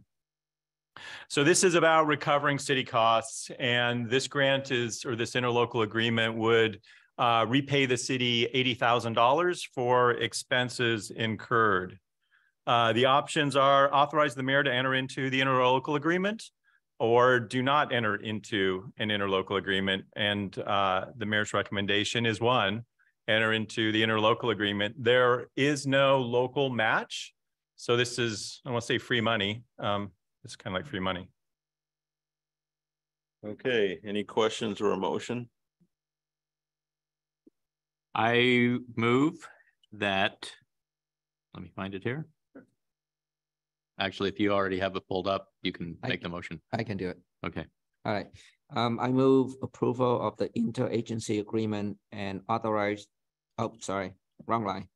S13: So this is about recovering city costs and this grant is, or this interlocal agreement would uh, repay the city $80,000 for expenses incurred. Uh, the options are authorize the mayor to enter into the interlocal agreement or do not enter into an interlocal agreement. And uh, the mayor's recommendation is one, enter into the interlocal agreement. There is no local match. So this is, I want to say free money. Um, it's kind of like free money.
S1: Okay, any questions or a motion?
S2: I move that, let me find it here. Actually, if you already have it pulled up, you can
S4: I-
S2: make the motion.
S4: I can do it.
S2: Okay.
S4: All right. Um, I move approval of the interagency agreement and authorize, oh, sorry, wrong line.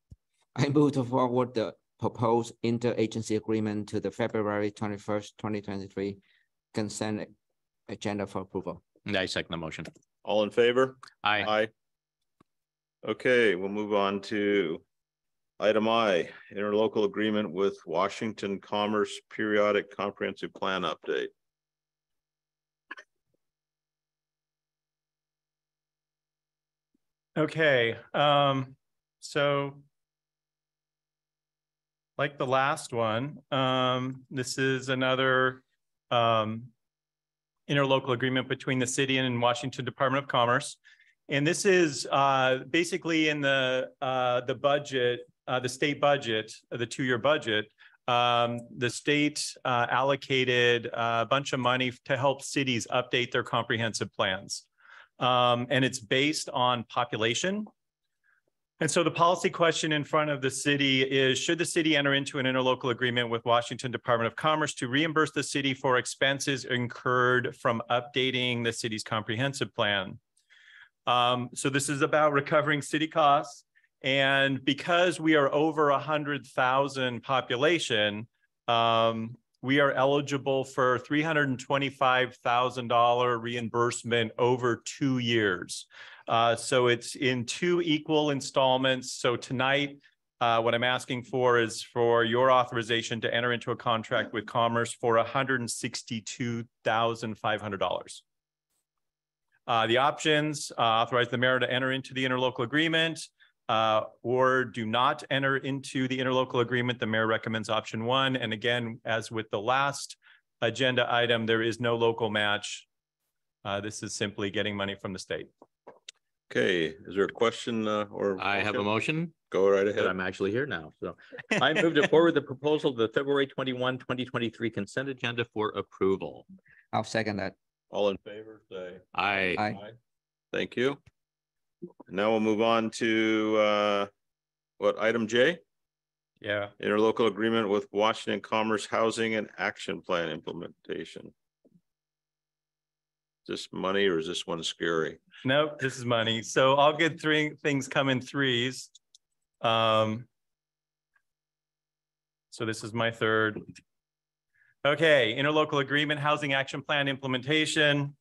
S4: I move to forward the proposed interagency agreement to the February twenty-first, twenty twenty-three consent agenda for approval.
S2: I second the motion.
S1: All in favor?
S2: Aye.
S1: Aye. Okay, we'll move on to item I, interlocal agreement with Washington Commerce Periodic Comprehensive Plan Update.
S13: Okay, um, so like the last one, um, this is another um interlocal agreement between the city and Washington Department of Commerce. And this is uh basically in the uh the budget, uh the state budget, uh, the two-year budget. Um, the state uh allocated a bunch of money to help cities update their comprehensive plans. Um, and it's based on population. And so the policy question in front of the city is, should the city enter into an interlocal agreement with Washington Department of Commerce to reimburse the city for expenses incurred from updating the city's comprehensive plan? Um, so this is about recovering city costs. And because we are over a hundred thousand population, um, we are eligible for three hundred and twenty-five thousand dollar reimbursement over two years. Uh, so it's in two equal installments. So tonight, uh, what I'm asking for is for your authorization to enter into a contract with Commerce for hundred and sixty-two thousand five hundred dollars. Uh, the options, uh, authorize the mayor to enter into the interlocal agreement, uh, or do not enter into the interlocal agreement. The mayor recommends option one. And again, as with the last agenda item, there is no local match. Uh, this is simply getting money from the state.
S1: Okay, is there a question uh, or?
S2: I have a motion.
S1: Go right
S2: But
S1: ahead.
S2: I'm actually here now, so I move to forward the proposal of the February 21, 2023 consent agenda for approval.
S4: I'll second that.
S1: All in favor, say.
S2: I,
S4: Aye.
S1: Thank you. Now we'll move on to uh, what, item J?
S13: Yeah.
S1: Interlocal agreement with Washington Commerce Housing and Action Plan implementation. Is this money or is this one scary?
S13: Nope, this is money. So all good three things come in threes. Um. So this is my third. Okay, interlocal agreement, housing action plan implementation.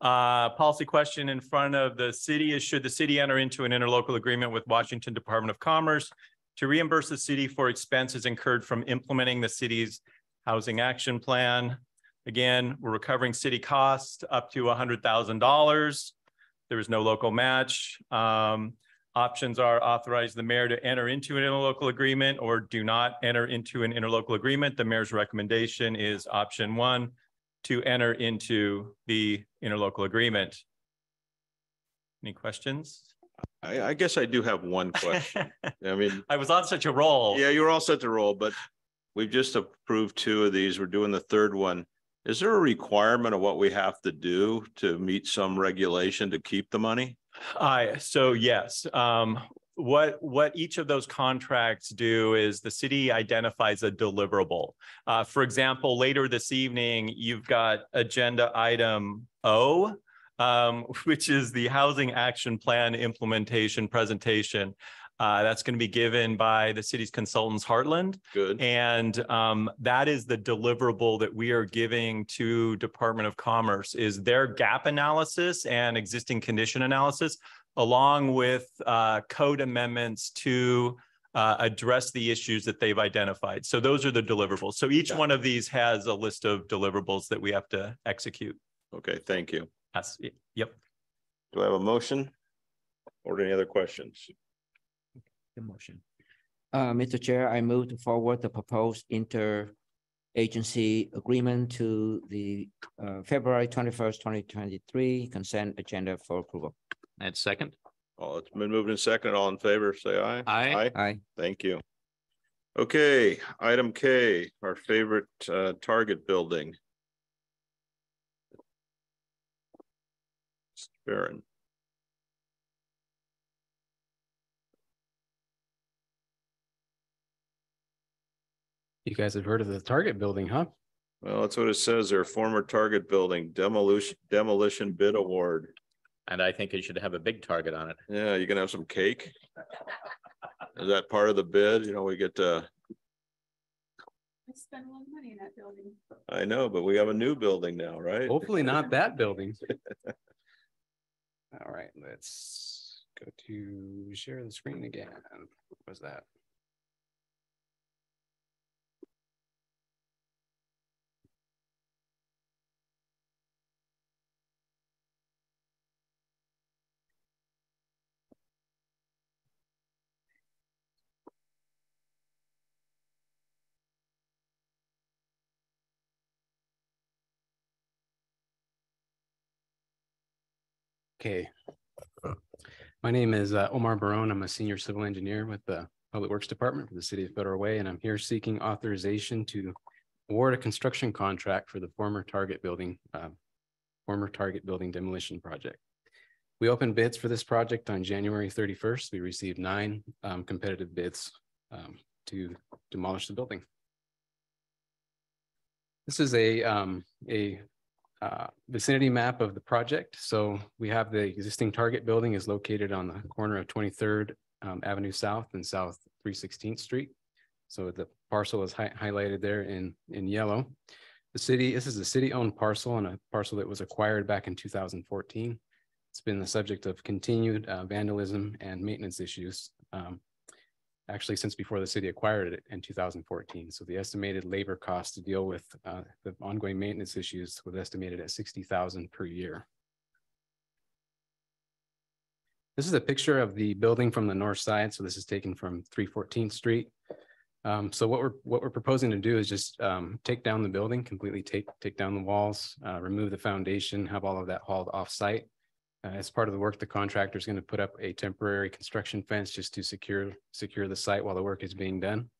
S13: Uh, policy question in front of the city is should the city enter into an interlocal agreement with Washington Department of Commerce to reimburse the city for expenses incurred from implementing the city's housing action plan? Again, we're recovering city costs up to hundred thousand dollars. There is no local match. Um, options are authorize the mayor to enter into an interlocal agreement or do not enter into an interlocal agreement. The mayor's recommendation is option one, to enter into the interlocal agreement. Any questions?
S1: I, I guess I do have one question. I mean,
S13: I was on such a roll.
S1: yeah, you're all set to roll, but we've just approved two of these. We're doing the third one. Is there a requirement of what we have to do to meet some regulation to keep the money?
S13: I, so yes, um, what, what each of those contracts do is the city identifies a deliverable. Uh, for example, later this evening, you've got agenda item O, um, which is the Housing Action Plan Implementation Presentation. Uh, that's going to be given by the city's consultants, Heartland.
S1: Good.
S13: And um, that is the deliverable that we are giving to Department of Commerce is their gap analysis and existing condition analysis, along with uh, code amendments to uh, address the issues that they've identified. So those are the deliverables. So each one of these has a list of deliverables that we have to execute.
S1: Okay, thank you.
S13: Yes, yep.
S1: Do I have a motion? Or any other questions?
S2: The motion.
S4: Uh, Mr. Chair, I move to forward the proposed inter-agency agreement to the uh, February twenty-first, twenty twenty-three consent agenda for approval.
S2: And second?
S1: Oh, it's been moved and second. All in favor, say aye.
S2: Aye.
S4: Aye.
S1: Thank you. Okay, item K, our favorite uh target building. Baron,
S20: You guys have heard of the Target building, huh?
S1: well, that's what it says there, former target building demolition demolition bid award.
S2: And I think it should have a big target on it.
S1: Yeah, you gonna have some cake? Is that part of the bid? You know, we get uh, to,
S5: I spent a lot of money in that building.
S1: I know, but we have a new building now, right?
S20: Hopefully not that building. All right, let's go to share the screen again. What was that? Okay. My name is uh, Omar Barone. I'm a senior civil engineer with the Public Works Department for the city of Federal Way, and I'm here seeking authorization to award a construction contract for the former Target building, uh, former Target building demolition project. We opened bids for this project on January thirty-first. We received nine um, competitive bids um, to demolish the building. This is a, um, a uh, vicinity map of the project. So we have the existing target building is located on the corner of Twenty-third um, Avenue South and South Three Sixteenth Street. So the parcel is hi- highlighted there in, in yellow. The city, this is a city-owned parcel and a parcel that was acquired back in two thousand fourteen. It's been the subject of continued uh, vandalism and maintenance issues. um, Actually, since before the city acquired it in two thousand fourteen. So the estimated labor cost to deal with uh, the ongoing maintenance issues was estimated at sixty thousand per year. This is a picture of the building from the north side. So this is taken from three fourteenth street. Um, so what we're, what we're proposing to do is just um, take down the building, completely take, take down the walls, uh, remove the foundation, have all of that hauled off site. Uh, as part of the work, the contractor is going to put up a temporary construction fence just to secure, secure the site while the work is being done.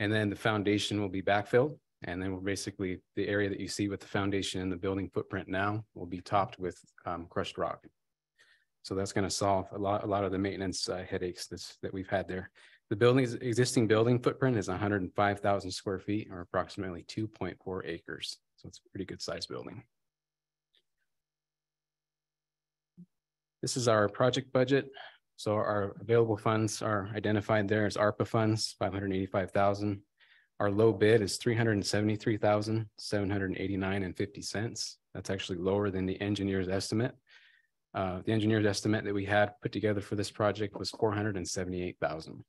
S20: And then the foundation will be backfilled. And then we're basically, the area that you see with the foundation and the building footprint now will be topped with um, crushed rock. So that's going to solve a lot, a lot of the maintenance uh, headaches that we've had there. The building's existing building footprint is hundred and five thousand square feet or approximately two point four acres. So it's a pretty good sized building. This is our project budget. So our available funds are identified there as ARPA funds, 585,000. Our low bid is 373,789 and 50 cents. That's actually lower than the engineer's estimate. Uh, the engineer's estimate that we had put together for this project was 478,000.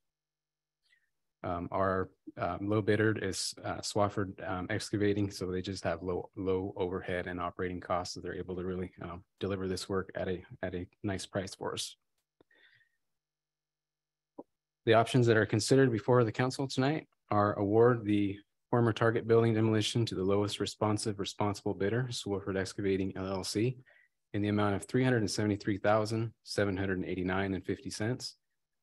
S20: Um, our, um, low bidder is, uh, Swafford, um, excavating, so they just have low, low overhead and operating costs, so they're able to really, um, deliver this work at a, at a nice price for us. The options that are considered before the council tonight are award the former target building demolition to the lowest responsive responsible bidder, Swafford Excavating LLC, in the amount of three hundred seventy-three thousand, seven hundred eighty-nine and fifty cents,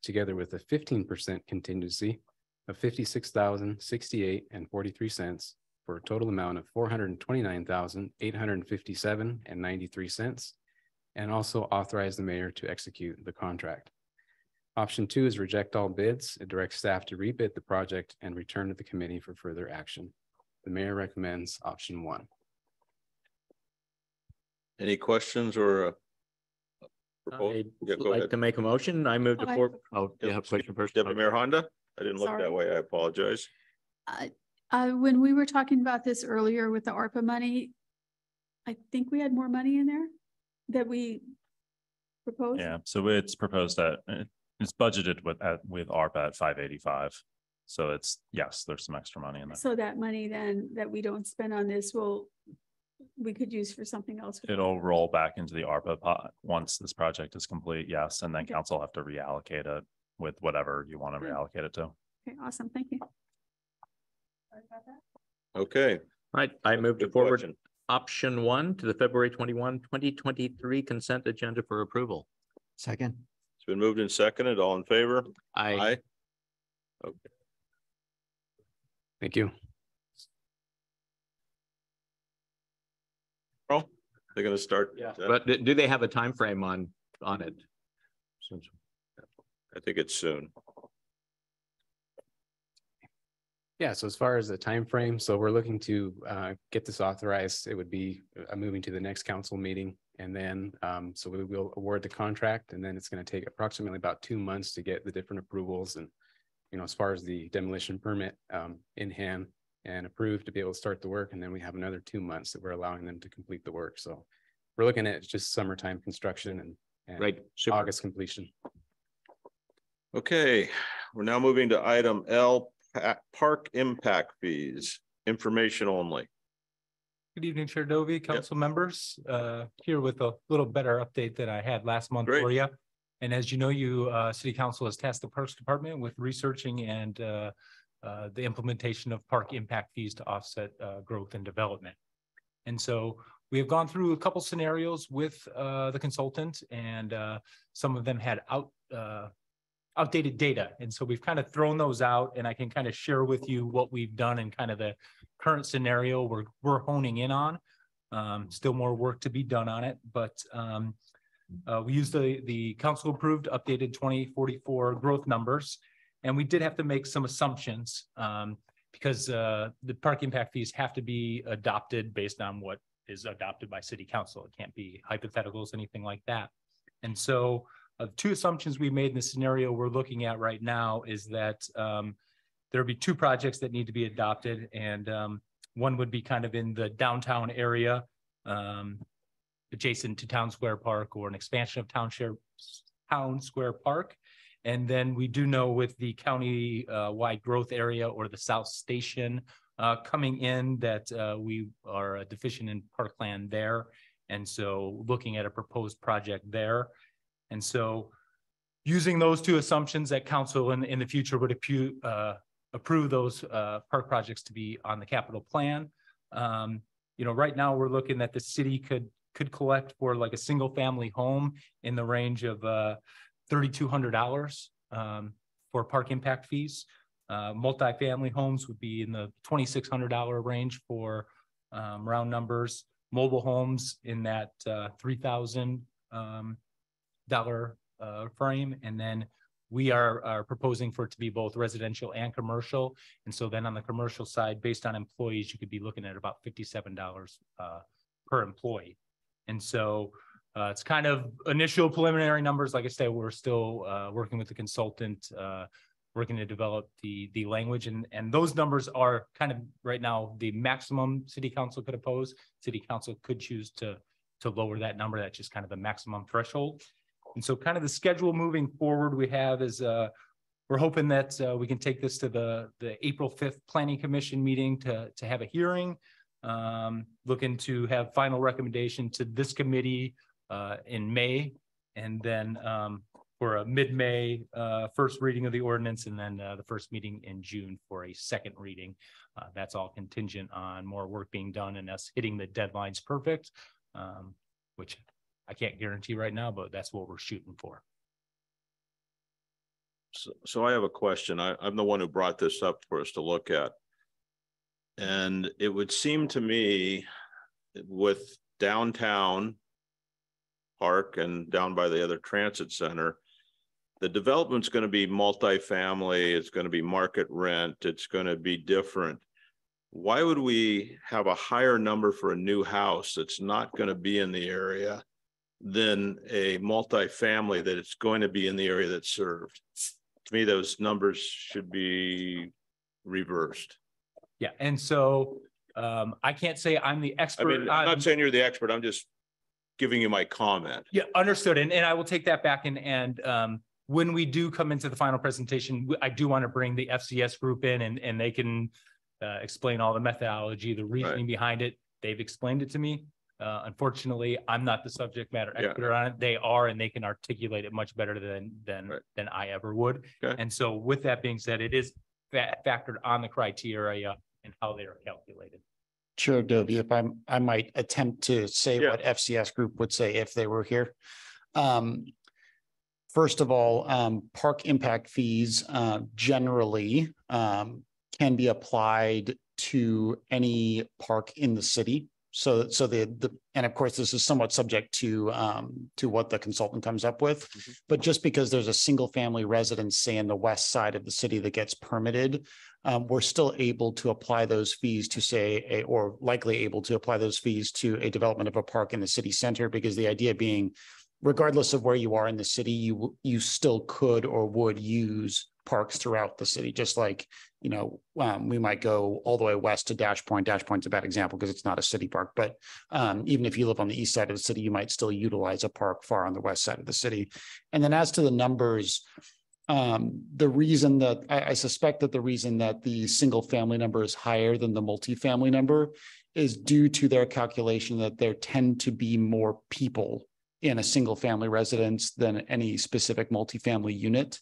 S20: together with a fifteen percent contingency of fifty-six thousand, sixty-eight and forty-three cents for a total amount of four hundred and twenty-nine thousand, eight hundred and fifty-seven and ninety-three cents. And also authorize the mayor to execute the contract. Option two is reject all bids. It directs staff to rebid the project and return to the committee for further action. The mayor recommends option one.
S1: Any questions or? uh, proposal?
S2: I'd
S1: Yeah, go
S2: like
S1: ahead.
S2: to make a motion. I move to
S5: Oh, I-
S2: for, oh, you have a question first?
S1: Deputy Mayor Honda? I didn't look
S5: Sorry.
S1: that way. I apologize.
S5: Uh, uh, when we were talking about this earlier with the ARPA money, I think we had more money in there that we proposed?
S7: Yeah, so it's proposed that it's budgeted with, at, with ARPA at five eighty-five. So it's, yes, there's some extra money in there.
S5: So that money then that we don't spend on this will, we could use for something else.
S7: It'll roll back into the ARPA pot once this project is complete, yes, and then
S5: Okay.
S7: council will have to reallocate it with whatever you want to
S5: Good.
S7: reallocate it to.
S5: Okay, awesome. Thank you.
S1: Okay.
S2: Right, I move to forward
S1: question.
S2: option one to the February 21, 2023 consent agenda for approval.
S4: Second.
S1: It's been moved and seconded. All in favor?
S2: I,
S1: Aye. Okay.
S20: Thank you.
S1: Oh, they're gonna start.
S2: Yeah.
S1: uh,
S2: but do- do they have a time frame on, on it? Since-
S1: I think it's soon.
S20: Yeah, so as far as the time frame, so we're looking to uh get this authorized. It would be uh moving to the next council meeting. And then um so we will award the contract and then it's gonna take approximately about two months to get the different approvals and you know, as far as the demolition permit um in hand and approved to be able to start the work. And then we have another two months that we're allowing them to complete the work. So we're looking at just summertime construction and and
S2: Right, super.
S20: August completion.
S1: Okay, we're now moving to item L, park impact fees, information only.
S18: Good evening, Chair Dovey, council members, uh, here with a little better update than I had last month
S1: Great.
S18: for you. And as you know, you, uh, city council has tasked the Parks Department with researching and, uh, uh, the implementation of park impact fees to offset, uh, growth and development. And so we have gone through a couple scenarios with, uh, the consultant and, uh, some of them had out, uh, outdated data. And so we've kind of thrown those out and I can kind of share with you what we've done and kind of the current scenario we're, we're honing in on. Um, still more work to be done on it, but, um, uh, we used the, the council approved updated twenty forty-four growth numbers. And we did have to make some assumptions, um, because, uh, the park impact fees have to be adopted based on what is adopted by city council. It can't be hypotheticals, anything like that. And so, uh, two assumptions we made in the scenario we're looking at right now is that, um, there'll be two projects that need to be adopted and, um, one would be kind of in the downtown area, um, adjacent to Town Square Park or an expansion of Town Share, Town Square Park. And then we do know with the county, uh, wide growth area or the South Station, uh, coming in that, uh, we are deficient in parkland there. And so looking at a proposed project there. And so using those two assumptions that council in, in the future would approve, uh, approve those, uh, park projects to be on the capital plan. Um, you know, right now, we're looking that the city could, could collect for like a single family home in the range of, uh, thirty-two hundred dollars, um, for park impact fees. Uh, multifamily homes would be in the twenty-six hundred dollar range for, um, round numbers. Mobile homes in that, uh, three thousand, um, dollar, uh, frame. And then we are, are proposing for it to be both residential and commercial. And so then on the commercial side, based on employees, you could be looking at about fifty-seven dollars, uh, per employee. And so, uh, it's kind of initial preliminary numbers. Like I say, we're still, uh, working with the consultant, uh, working to develop the, the language and, and those numbers are kind of right now, the maximum city council could oppose. City council could choose to, to lower that number. That's just kind of the maximum threshold. And so kind of the schedule moving forward we have is, uh, we're hoping that, uh, we can take this to the, the April fifth planning commission meeting to, to have a hearing. Um, looking to have final recommendation to this committee, uh, in May. And then, um, for a mid-May, uh, first reading of the ordinance and then, uh, the first meeting in June for a second reading. Uh, that's all contingent on more work being done and us hitting the deadlines perfect. Um, which I can't guarantee right now, but that's what we're shooting for.
S1: So, so I have a question. I, I'm the one who brought this up for us to look at. And it would seem to me with downtown park and down by the other transit center, the development's going to be multifamily, it's going to be market rent, it's going to be different. Why would we have a higher number for a new house that's not going to be in the area than a multifamily that it's going to be in the area that's served? To me, those numbers should be reversed.
S18: Yeah, and so, um, I can't say I'm the
S1: I
S18: expert.
S1: mean, I'm not saying you're the expert, I'm just giving you my comment.
S18: Yeah, understood. And, and I will take that back and, and, um, when we do come into the final presentation, I do want to bring the FCS group in and, and they can uh, explain all the methodology, the reasoning behind it. They've explained it to me. Uh, unfortunately, I'm not the subject matter
S1: Yeah.
S18: expert on it. They are, and they can articulate it much better than, than, than I ever would.
S1: Okay.
S18: And so with that being said, it is fa- factored on the criteria and how they are calculated.
S12: Chair Dovey, if I'm, I might attempt to say
S1: Yeah.
S12: what FCS group would say if they were here. Um, first of all, um, park impact fees, uh, generally, um, can be applied to any park in the city. So, so the, the, and of course, this is somewhat subject to, um, to what the consultant comes up with. But just because there's a single family residence, say in the west side of the city that gets permitted, um, we're still able to apply those fees to say, a or likely able to apply those fees to a development of a park in the city center, because the idea being, regardless of where you are in the city, you, you still could or would use parks throughout the city, just like, you know, um, we might go all the way west to Dash Point. Dash Point's a bad example because it's not a city park, but um, even if you live on the east side of the city, you might still utilize a park far on the west side of the city. And then as to the numbers, um, the reason that I, I suspect that the reason that the single family number is higher than the multifamily number is due to their calculation that there tend to be more people in a single family residence than any specific multifamily unit.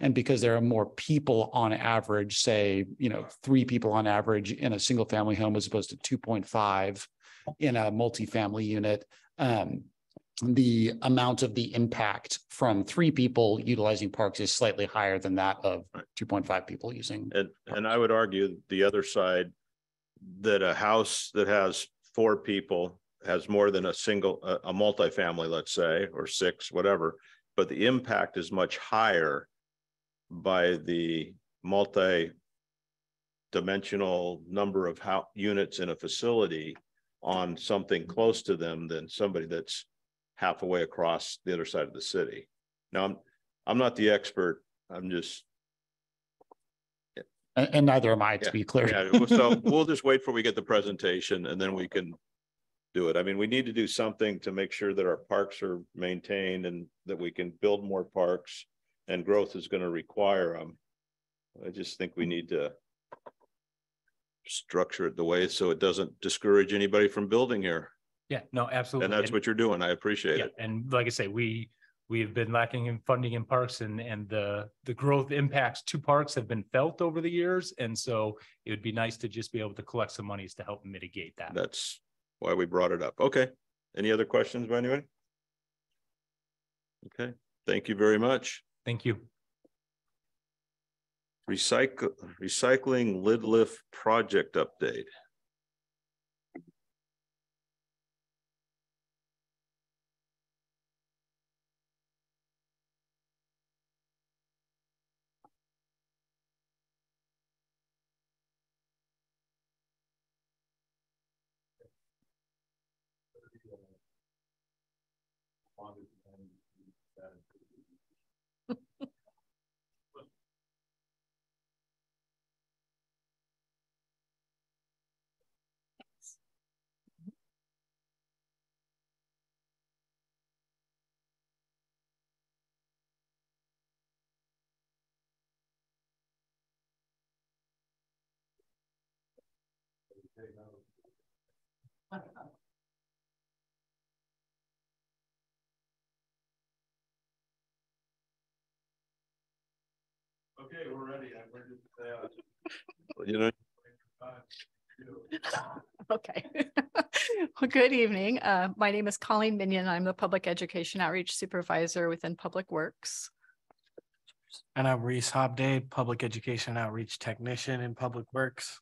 S12: And because there are more people on average, say, you know, three people on average in a single family home as opposed to two point five in a multifamily unit, um, the amount of the impact from three people utilizing parks is slightly higher than that of two point five people using.
S1: And, and I would argue the other side, that a house that has four people has more than a single, a, a multifamily, let's say, or six, whatever. But the impact is much higher by the multi dimensional number of how, units in a facility on something close to them than somebody that's half a across the other side of the city. Now, I'm, I'm not the expert. I'm just
S12: And, and neither am I, to be clear.
S1: yeah, so we'll just wait for we get the presentation and then we can do it. I mean, we need to do something to make sure that our parks are maintained and that we can build more parks and growth is going to require them. I just think we need to structure it the way so it doesn't discourage anybody from building here.
S18: Yeah, no, absolutely.
S1: And that's what you're doing. I appreciate
S18: Yeah,
S1: it.
S18: and like I say, we, we have been lacking in funding in parks and, and the, the growth impacts to parks have been felt over the years. And so it would be nice to just be able to collect some monies to help mitigate that.
S1: That's why we brought it up. Okay. Any other questions by anybody? Okay, thank you very much.
S18: Thank you.
S1: Recycle, recycling lid lift project update. Okay, we're ready. I'm ready to say out. You know,
S21: Okay. Well, good evening. Uh, my name is Colleen Minion. I'm the Public Education Outreach Supervisor within Public Works.
S22: And I'm Reese Hobday, Public Education Outreach Technician in Public Works.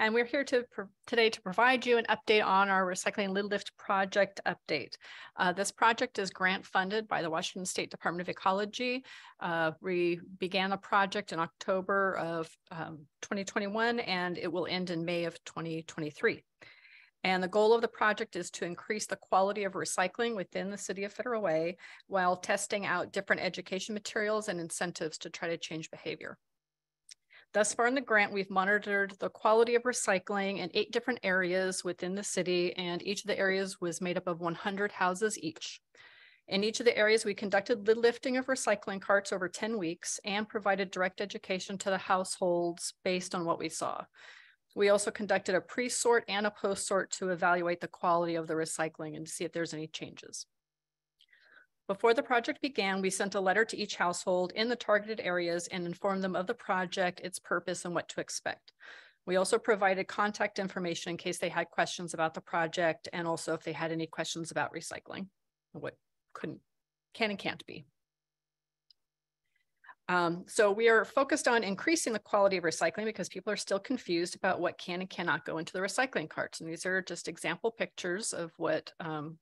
S21: And we're here to, today to provide you an update on our recycling lid lift project update. Uh, this project is grant funded by the Washington State Department of Ecology. Uh, we began the project in October of um, 2021 and it will end in May of 2023. And the goal of the project is to increase the quality of recycling within the city of Federal Way while testing out different education materials and incentives to try to change behavior. Thus far in the grant, we've monitored the quality of recycling in eight different areas within the city, and each of the areas was made up of one hundred houses each. In each of the areas, we conducted the lifting of recycling carts over ten weeks and provided direct education to the households based on what we saw. We also conducted a pre-sort and a post-sort to evaluate the quality of the recycling and to see if there's any changes. Before the project began, we sent a letter to each household in the targeted areas and informed them of the project, its purpose, and what to expect. We also provided contact information in case they had questions about the project and also if they had any questions about recycling, what couldn't, can and can't be. Um, so we are focused on increasing the quality of recycling because people are still confused about what can and cannot go into the recycling carts. And these are just example pictures of what um,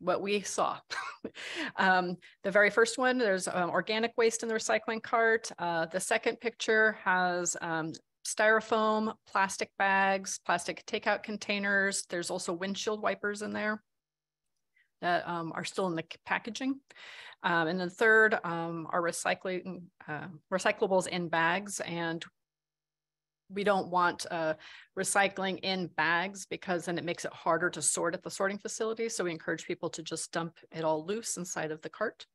S21: what we saw. um, the very first one, there's um, organic waste in the recycling cart. Uh, the second picture has um, styrofoam, plastic bags, plastic takeout containers. There's also windshield wipers in there that um, are still in the packaging. Um, and then third um, are recycling uh, recyclables in bags. And we don't want uh, recycling in bags because then it makes it harder to sort at the sorting facility. So we encourage people to just dump it all loose inside of the cart.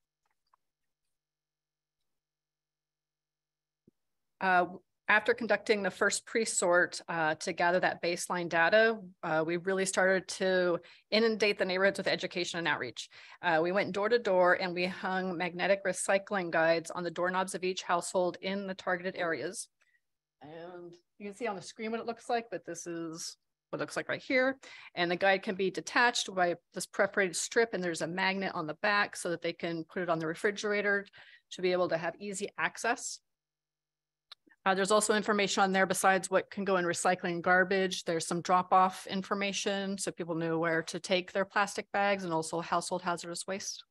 S21: Uh, after conducting the first pre-sort uh, to gather that baseline data, uh, we really started to inundate the neighborhoods with education and outreach. Uh, we went door to door and we hung magnetic recycling guides on the doorknobs of each household in the targeted areas. And you can see on the screen what it looks like, but this is what it looks like right here. And the guide can be detached by this perforated strip and there's a magnet on the back so that they can put it on the refrigerator to be able to have easy access. Uh, there's also information on there besides what can go in recycling garbage. There's some drop off information so people know where to take their plastic bags and also household hazardous waste.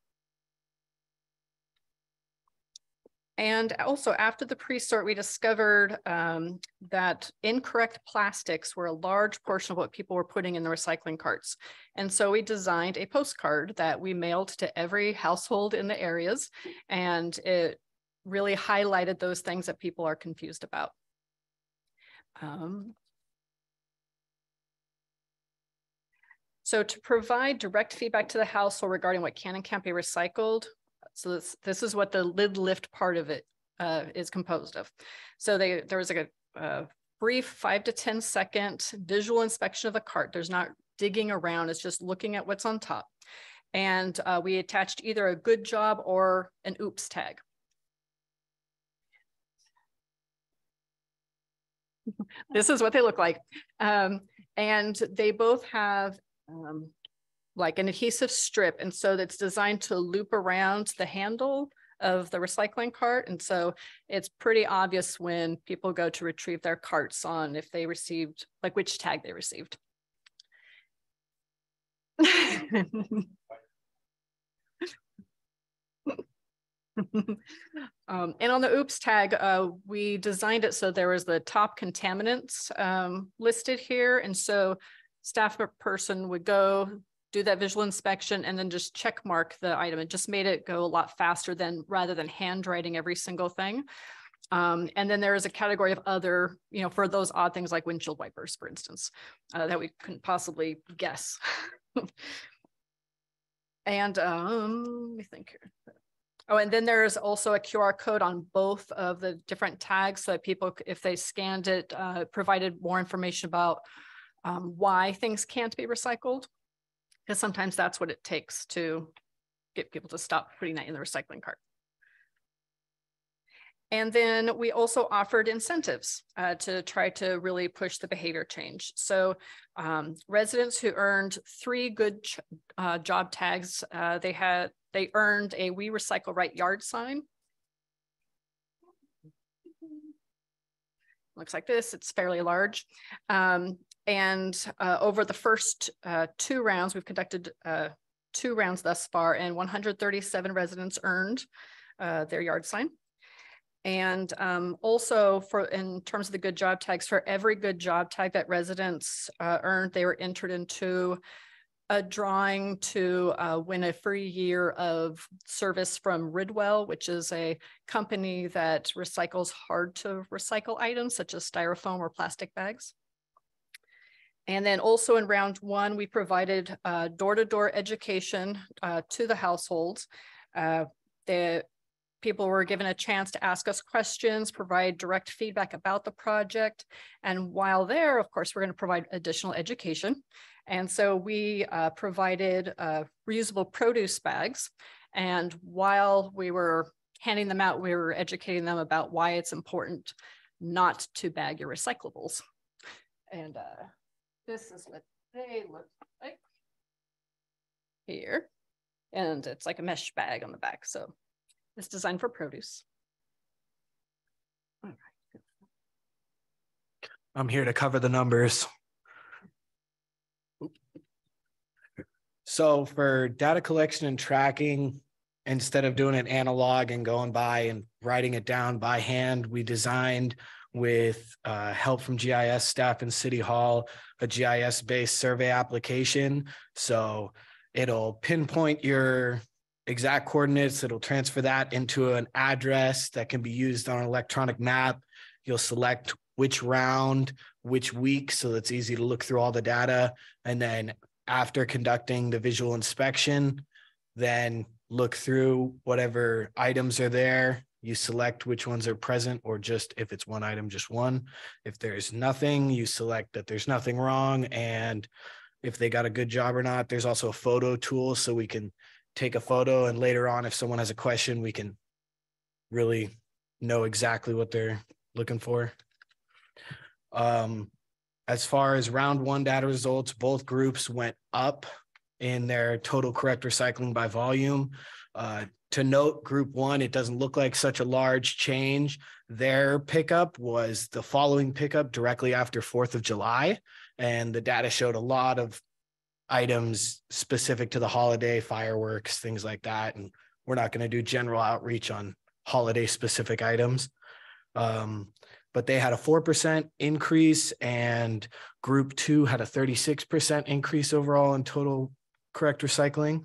S21: And also after the pre-sort, we discovered um, that incorrect plastics were a large portion of what people were putting in the recycling carts. And so we designed a postcard that we mailed to every household in the areas. And it really highlighted those things that people are confused about. Um, so to provide direct feedback to the household regarding what can and can't be recycled, so this, this is what the lid lift part of it uh, is composed of. So they, there was like a, a brief five to 10 second visual inspection of the cart. There's not digging around, it's just looking at what's on top. And uh, we attached either a good job or an oops tag. this is what they look like. Um, and they both have um, like an adhesive strip. And so that's designed to loop around the handle of the recycling cart. And so it's pretty obvious when people go to retrieve their carts on if they received, like which tag they received. um, and on the OOPS tag, uh, we designed it so there was the top contaminants um, listed here. And so staff person would go do that visual inspection and then just check mark the item. It just made it go a lot faster than rather than handwriting every single thing. Um, and then there is a category of other, you know, for those odd things like windshield wipers, for instance, uh, that we couldn't possibly guess. and um, let me think here. Oh, and then there's also a QR code on both of the different tags so that people, if they scanned it, uh, provided more information about um, why things can't be recycled. Because sometimes that's what it takes to get people to stop putting that in the recycling cart. And then we also offered incentives uh, to try to really push the behavior change. So um, residents who earned three good uh, job tags, uh, they had they earned a We Recycle Right yard sign. Looks like this, it's fairly large. Um, and uh, over the first uh, two rounds, we've conducted uh, two rounds thus far and 137 residents earned uh, their yard sign. And um, also for in terms of the good job tags, for every good job tag that residents uh, earned, they were entered into a drawing to uh, win a free year of service from Ridwell, which is a company that recycles hard to recycle items such as styrofoam or plastic bags. And then also in round one, we provided uh, door-to-door education uh, to the households. Uh, the people were given a chance to ask us questions, provide direct feedback about the project. And while there, of course, we're going to provide additional education. And so we uh, provided uh, reusable produce bags. And while we were handing them out, we were educating them about why it's important not to bag your recyclables. And uh, this is what they look like here. And it's like a mesh bag on the back. So it's designed for produce.
S22: I'm here to cover the numbers. So for data collection and tracking, instead of doing it analog and going by and writing it down by hand, we designed with uh, help from GIS staff in City Hall, a GIS based survey application. So it'll pinpoint your exact coordinates. It'll transfer that into an address that can be used on an electronic map. You'll select which round, which week, so it's easy to look through all the data. And then after conducting the visual inspection, then look through whatever items are there. You select which ones are present, or just if it's one item, just one. If there's nothing, you select that there's nothing wrong. And if they got a good job or not, there's also a photo tool so we can take a photo and later on, if someone has a question, we can really know exactly what they're looking for. Um, as far as round one data results, both groups went up in their total correct recycling by volume. Uh, to note, group one, it doesn't look like such a large change. Their pickup was the following pickup directly after 4th of July. And the data showed a lot of items specific to the holiday, fireworks, things like that. And we're not going to do general outreach on holiday specific items. Um, but they had a 4% increase and group two had a 36% increase overall in total correct recycling.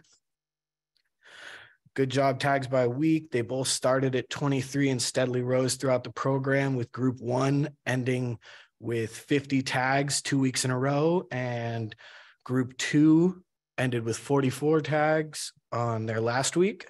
S22: Good job tags by week. They both started at 23 and steadily rose throughout the program with group one ending with 50 tags two weeks in a row and group two ended with 44 tags on their last week.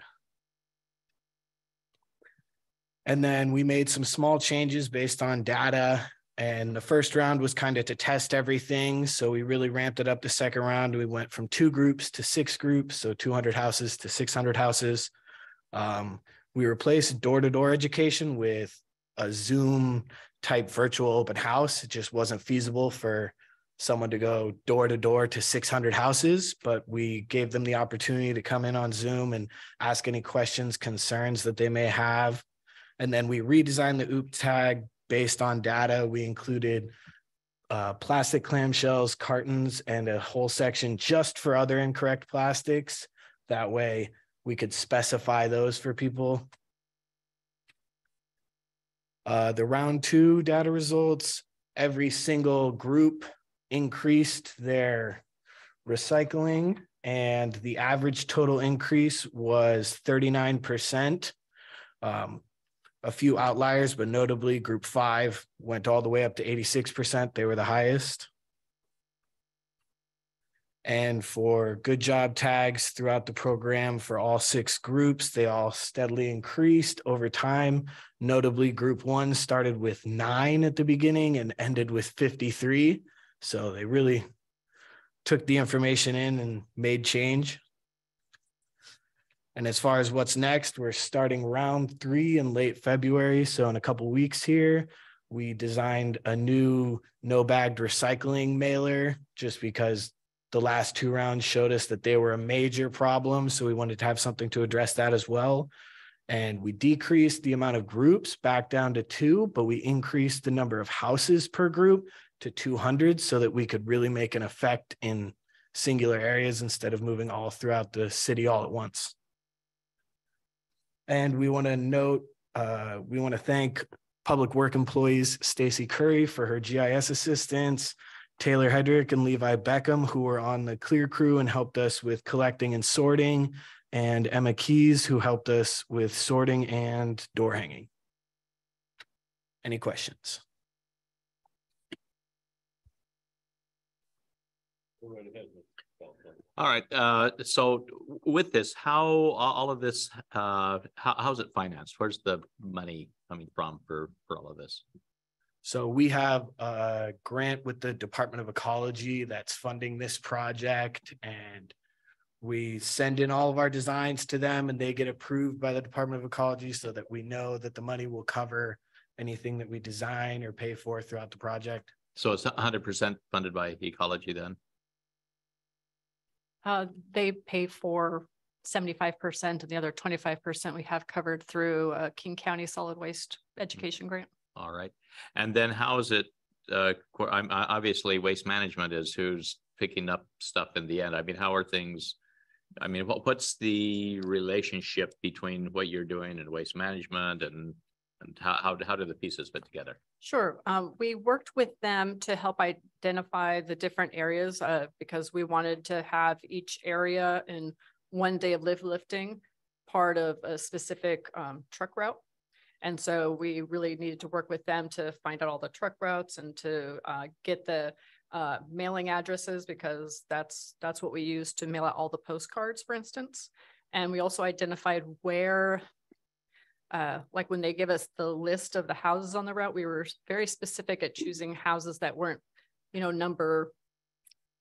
S22: And then we made some small changes based on data. And the first round was kind of to test everything. So we really ramped it up the second round. We went from two groups to six groups. So 200 houses to 600 houses. Um, we replaced door to door education with a Zoom type virtual open house. It just wasn't feasible for someone to go door to door to 600 houses, but we gave them the opportunity to come in on Zoom and ask any questions, concerns that they may have. And then we redesigned the OOP tag based on data. We included uh, plastic clamshells, cartons, and a whole section just for other incorrect plastics. That way we could specify those for people. Uh, the round two data results, every single group increased their recycling and the average total increase was 39%. Um, a few outliers, but notably group five went all the way up to 86%. They were the highest. And for good job tags throughout the program for all six groups, they all steadily increased over time. Notably, group one started with nine at the beginning and ended with 53. So they really took the information in and made change. And as far as what's next, we're starting round three in late February. So in a couple weeks here, we designed a new no bagged recycling mailer just because the last two rounds showed us that they were a major problem. So we wanted to have something to address that as well. And we decreased the amount of groups back down to two, but we increased the number of houses per group to 200 so that we could really make an effect in singular areas instead of moving all throughout the city all at once. And we want to note, uh, we want to thank public work employees, Stacy Curry for her GIS assistance, Taylor Hedrick and Levi Beckham, who were on the clear crew and helped us with collecting and sorting, and Emma Keys, who helped us with sorting and door hanging. Any questions?
S2: All right, uh, so with this, how, all of this, uh, how, how's it financed? Where's the money coming from for, for all of this?
S22: So we have a grant with the Department of Ecology that's funding this project and we send in all of our designs to them and they get approved by the Department of Ecology so that we know that the money will cover anything that we design or pay for throughout the project.
S2: So it's hundred percent funded by ecology then?
S21: Uh, they pay for seventy-five percent and the other twenty-five percent we have covered through uh King County Solid Waste Education Grant.
S2: All right, and then how is it, uh, I'm, obviously Waste Management is who's picking up stuff in the end. I mean, how are things? I mean, what, what's the relationship between what you're doing and Waste Management and, and how, how, how do the pieces fit together?
S21: Sure. Um, we worked with them to help identify the different areas, uh, because we wanted to have each area in one day of live lifting, part of a specific, um, truck route. And so we really needed to work with them to find out all the truck routes and to, uh, get the, uh, mailing addresses because that's, that's what we use to mail out all the postcards, for instance. And we also identified where uh, like when they give us the list of the houses on the route, we were very specific at choosing houses that weren't, you know, number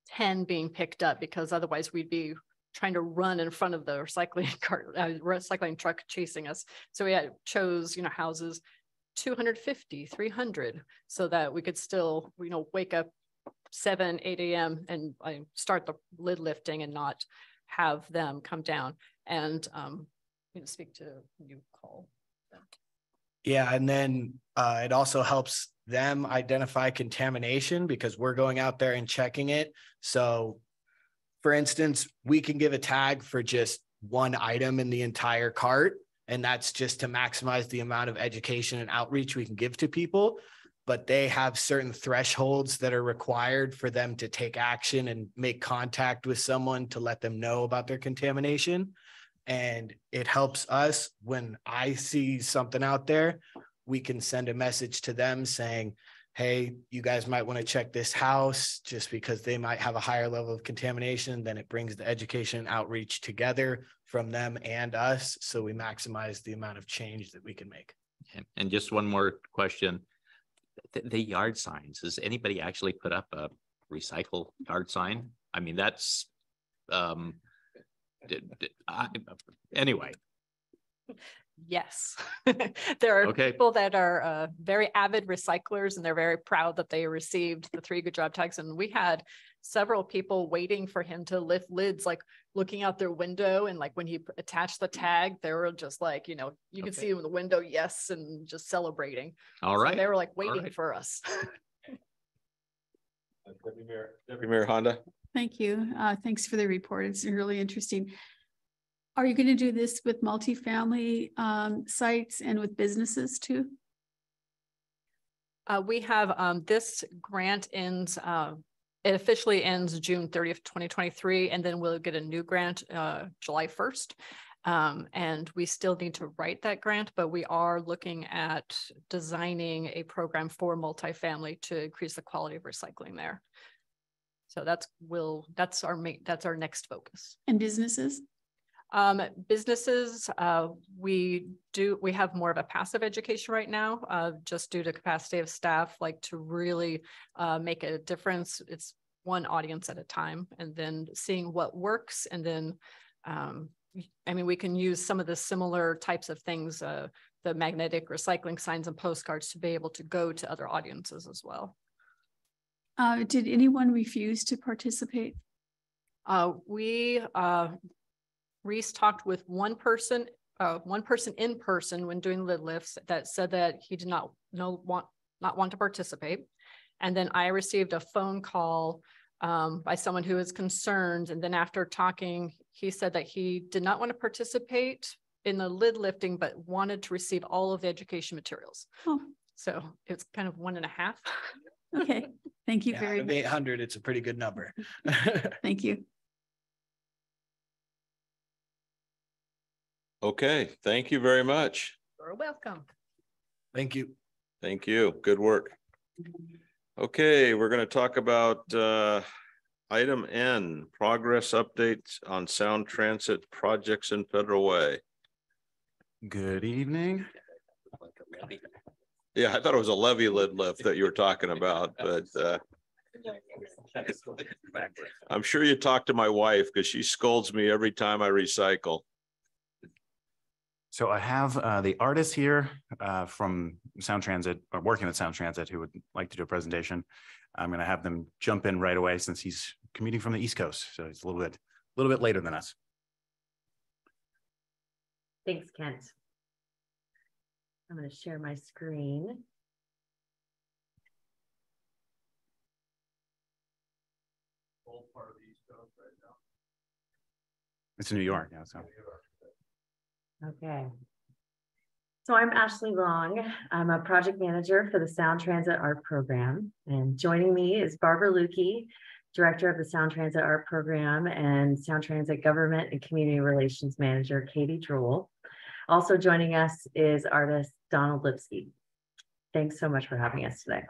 S21: ten being picked up because otherwise we'd be trying to run in front of the recycling cart, uh, recycling truck chasing us. So we had chose, you know, houses 250, 300, so that we could still, you know, wake up seven, eight AM and uh, start the lid lifting and not have them come down and, um, you know, speak to you, call.
S22: Yeah, and then uh, it also helps them identify contamination because we're going out there and checking it. So for instance, we can give a tag for just one item in the entire cart. And that's just to maximize the amount of education and outreach we can give to people. But they have certain thresholds that are required for them to take action and make contact with someone to let them know about their contamination. And it helps us when I see something out there, we can send a message to them saying, hey, you guys might want to check this house just because they might have a higher level of contamination. Then it brings the education outreach together from them and us. So we maximize the amount of change that we can make.
S2: And, just one more question. The, the yard signs, has anybody actually put up a recycle yard sign? I mean, that's, um, I- anyway,
S21: Yes. There are
S2: Okay.
S21: people that are uh, very avid recyclers and they're very proud that they received the three good job tags. And we had several people waiting for him to lift lids, like looking out their window. And like when he attached the tag, they were just like, you know, you could
S2: Okay.
S21: see in the window, yes, and just celebrating.
S2: all
S21: So
S2: right.
S21: They were like waiting
S2: right.
S21: for us.
S1: Deputy Mayor, Deputy Mayor Honda.
S5: Thank you. Uh, thanks for the report. It's really interesting. Are you going to do this with multifamily, um, sites and with businesses too?
S21: Uh, we have, um, this grant ends, uh, it officially ends June thirtieth, twenty twenty-three, and then we'll get a new grant, uh, July first. Um, and we still need to write that grant, but we are looking at designing a program for multifamily to increase the quality of recycling there. So that's, will, that's our main, that's our next focus.
S5: And businesses?
S21: Um, businesses, uh, we do, we have more of a passive education right now, uh, just due to capacity of staff, like to really, uh, make a difference. It's one audience at a time and then seeing what works and then, um, I mean, we can use some of the similar types of things, uh, the magnetic recycling signs and postcards to be able to go to other audiences as well.
S5: Uh, did anyone refuse to participate?
S21: Uh, we, uh, Reese talked with one person, uh, one person in person when doing lid lifts that said that he did not know, want, not want to participate. And then I received a phone call, um, by someone who was concerned. And then after talking, he said that he did not want to participate in the lid lifting, but wanted to receive all of the education materials.
S5: Oh.
S21: So it's kind of one and a half.
S5: Okay, Thank you
S22: Yeah,
S5: very
S22: out of
S5: much.
S22: Eight hundred, it's a pretty good number.
S5: Thank you.
S1: Okay, thank you very much.
S21: You're welcome.
S6: Thank you.
S1: Thank you. Good work. Okay, we're gonna talk about uh item N, progress updates on sound transit projects in Federal Way.
S23: Good evening.
S1: Yeah, I thought it was a levy lid lift that you were talking about, but uh I'm sure you talked to my wife because she scolds me every time I recycle.
S23: So I have uh, the artist here uh, from Sound Transit, or working at Sound Transit, who would like to do a presentation. I'm going to have them jump in right away since he's commuting from the East Coast, so he's a little bit, a little bit later than us.
S24: Thanks, Kent. I'm going to share my screen.
S23: It's in New York, yeah, so.
S24: Okay. So I'm Ashley Long. I'm a project manager for the Sound Transit Art Program. And joining me is Barbara Luecke, Director of the Sound Transit Art Program and Sound Transit Government and Community Relations Manager, Katie Drool. Also joining us is artist Donald Lipski. Thanks so much for having us today.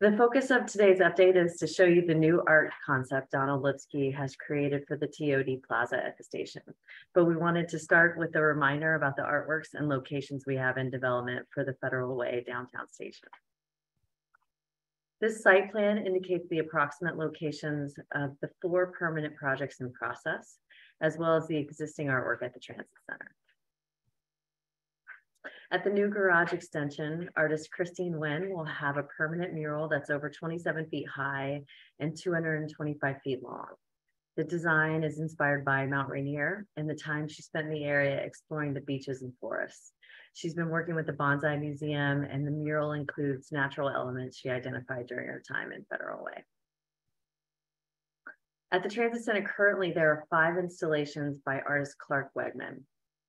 S24: The focus of today's update is to show you the new art concept Donald Lipski has created for the TOD Plaza at the station. But we wanted to start with a reminder about the artworks and locations we have in development for the Federal Way downtown station. This site plan indicates the approximate locations of the four permanent projects in process, as well as the existing artwork at the transit center. At the new garage extension, artist Christine Wen will have a permanent mural that's over 27 feet high and 225 feet long. The design is inspired by Mount Rainier and the time she spent in the area exploring the beaches and forests. She's been working with the Bonsai Museum and the mural includes natural elements she identified during her time in Federal Way. At the Transit Center currently, there are five installations by artist Clark Wiegman.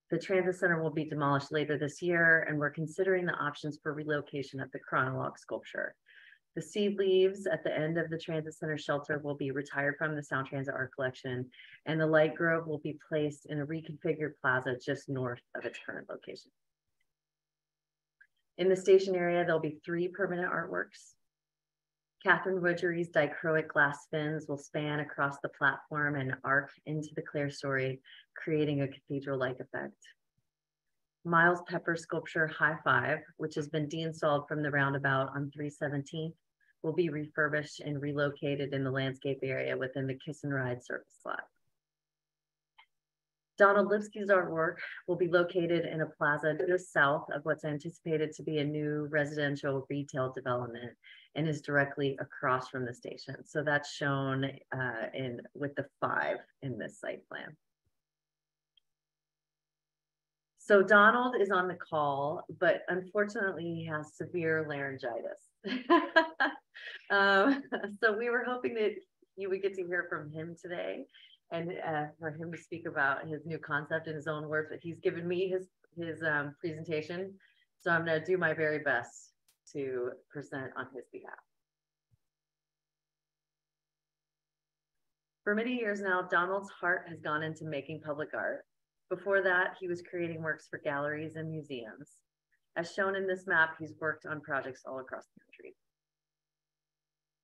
S24: The transit center will be demolished later this year, and we're considering the options for relocation of the chronologue sculpture. The seed leaves at the end of the transit center shelter will be retired from the Sound Transit Art Collection, and the light grove will be placed in a reconfigured plaza just north of its current location. In the station area, there'll be three permanent artworks. Catherine Widgery's dichroic glass fins will span across the platform and arc into the clerestory, creating a cathedral-like effect. Miles Pepper sculpture High Five, which has been deinstalled from the roundabout on 317th, will be refurbished and relocated in the landscape area within the Kiss and Ride service lot. Donald Lipski's artwork will be located in a plaza just south of what's anticipated to be a new residential retail development and is directly across from the station. So that's shown uh, in with the five in this site plan. So Donald is on the call, but unfortunately he has severe laryngitis. um, so we were hoping that you would get to hear from him today and uh, for him to speak about his new concept in his own words, but he's given me his, his um, presentation. So I'm gonna do my very best to present on his behalf. For many years now, Donald's heart has gone into making public art. Before that, he was creating works for galleries and museums. As shown in this map, he's worked on projects all across the country.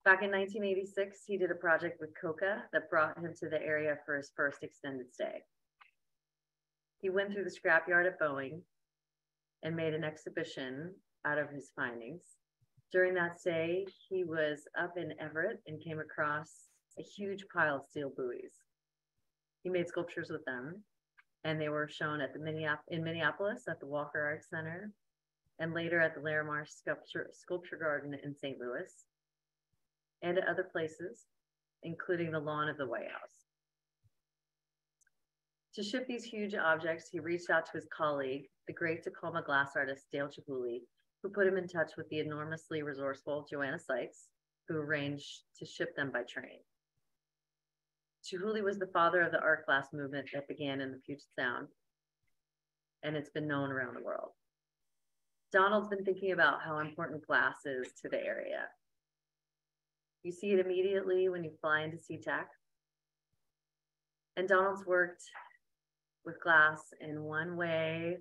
S24: Back in 1986, he did a project with Coca that brought him to the area for his first extended stay. He went through the scrapyard at Boeing and made an exhibition out of his findings. During that stay, he was up in Everett and came across a huge pile of steel buoys. He made sculptures with them, and they were shown at the Minneapolis, in Minneapolis at the Walker Art Center, and later at the Laumeier Sculpture, Sculpture Garden in St. Louis, and at other places, including the lawn of the White House. To ship these huge objects, he reached out to his colleague, the great Tacoma glass artist Dale Chihuly, who put him in touch with the enormously resourceful Joanna Sykes, who arranged to ship them by train. Chihuly was the father of the art glass movement that began in the Puget Sound, and it's been known around the world. Donald's been thinking about how important glass is to the area. You see it immediately when you fly into SeaTac. And Donald's worked with glass in one way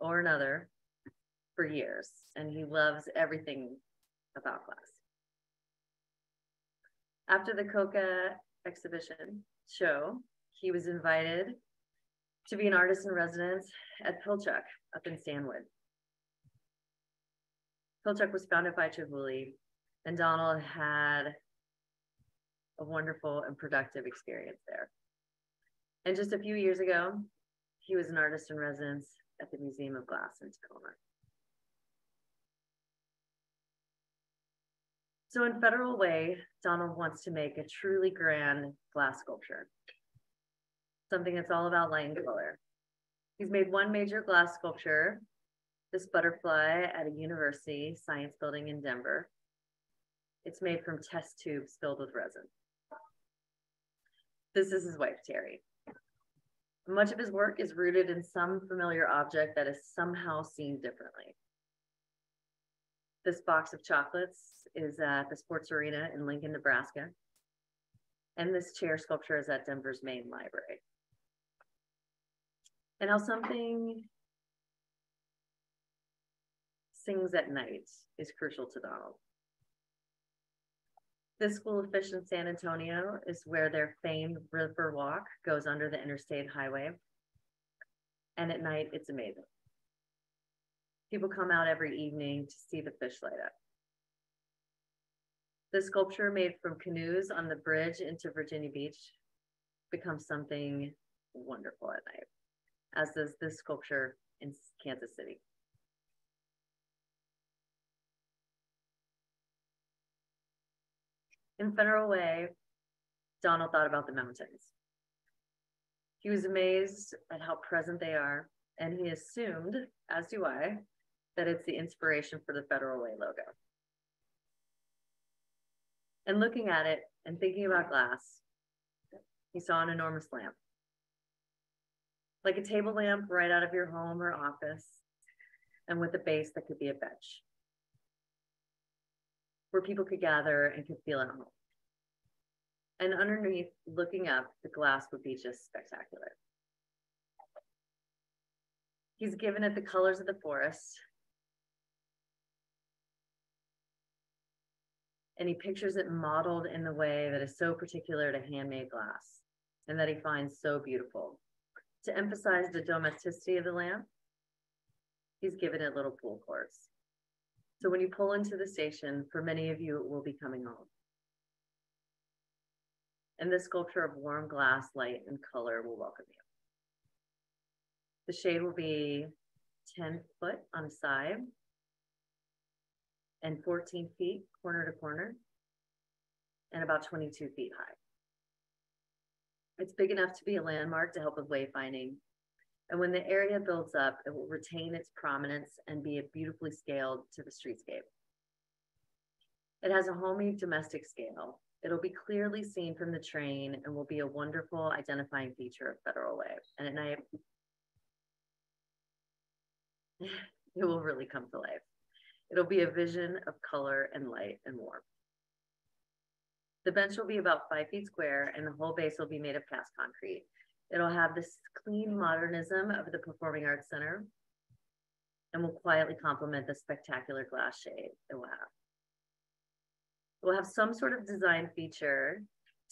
S24: or another for years, and he loves everything about glass. After the Coca exhibition show, he was invited to be an artist in residence at Pilchuck up in Stanwood. Pilchuck was founded by Chihuly, and Donald had a wonderful and productive experience there. And just a few years ago, he was an artist in residence at the Museum of Glass in Tacoma. So in Federal Way, Donald wants to make a truly grand glass sculpture, something that's all about light and color. He's made one major glass sculpture, this butterfly at a university science building in Denver. It's made from test tubes filled with resin. This is his wife, Terry. Much of his work is rooted in some familiar object that is somehow seen differently. This box of chocolates is at the sports arena in Lincoln, Nebraska. And this chair sculpture is at Denver's main library. And how something sings at night is crucial to Donald. This school of fish in San Antonio is where their famed river walk goes under the interstate highway. And at night, it's amazing. People come out every evening to see the fish light up. The sculpture made from canoes on the bridge into Virginia Beach becomes something wonderful at night, as does this sculpture in Kansas City. In Federal Way, Donald thought about the mountains. He was amazed at how present they are, and he assumed, as do I, that it's the inspiration for the Federal Way logo. And looking at it and thinking about glass, he saw an enormous lamp. Like a table lamp right out of your home or office, and with a base that could be a bench where people could gather and could feel at home. And underneath, looking up, the glass would be just spectacular. He's given it the colors of the forest. And he pictures it modeled in the way that is so particular to handmade glass and that he finds so beautiful. To emphasize the domesticity of the lamp, he's given it little pool courts. So when you pull into the station, for many of you, it will be coming home. And this sculpture of warm glass, light, and color will welcome you. The shade will be 10 foot on a side and 14 feet corner to corner and about 22 feet high. It's big enough to be a landmark to help with wayfinding and when the area builds up, it will retain its prominence and be beautifully scaled to the streetscape. It has a homey domestic scale. It'll be clearly seen from the train and will be a wonderful identifying feature of Federal Way. And at night, it will really come to life. It'll be a vision of color and light and warmth. The bench will be about five feet square and the whole base will be made of cast concrete. It'll have this clean modernism of the Performing Arts Center and will quietly complement the spectacular glass shade it will have. It will have some sort of design feature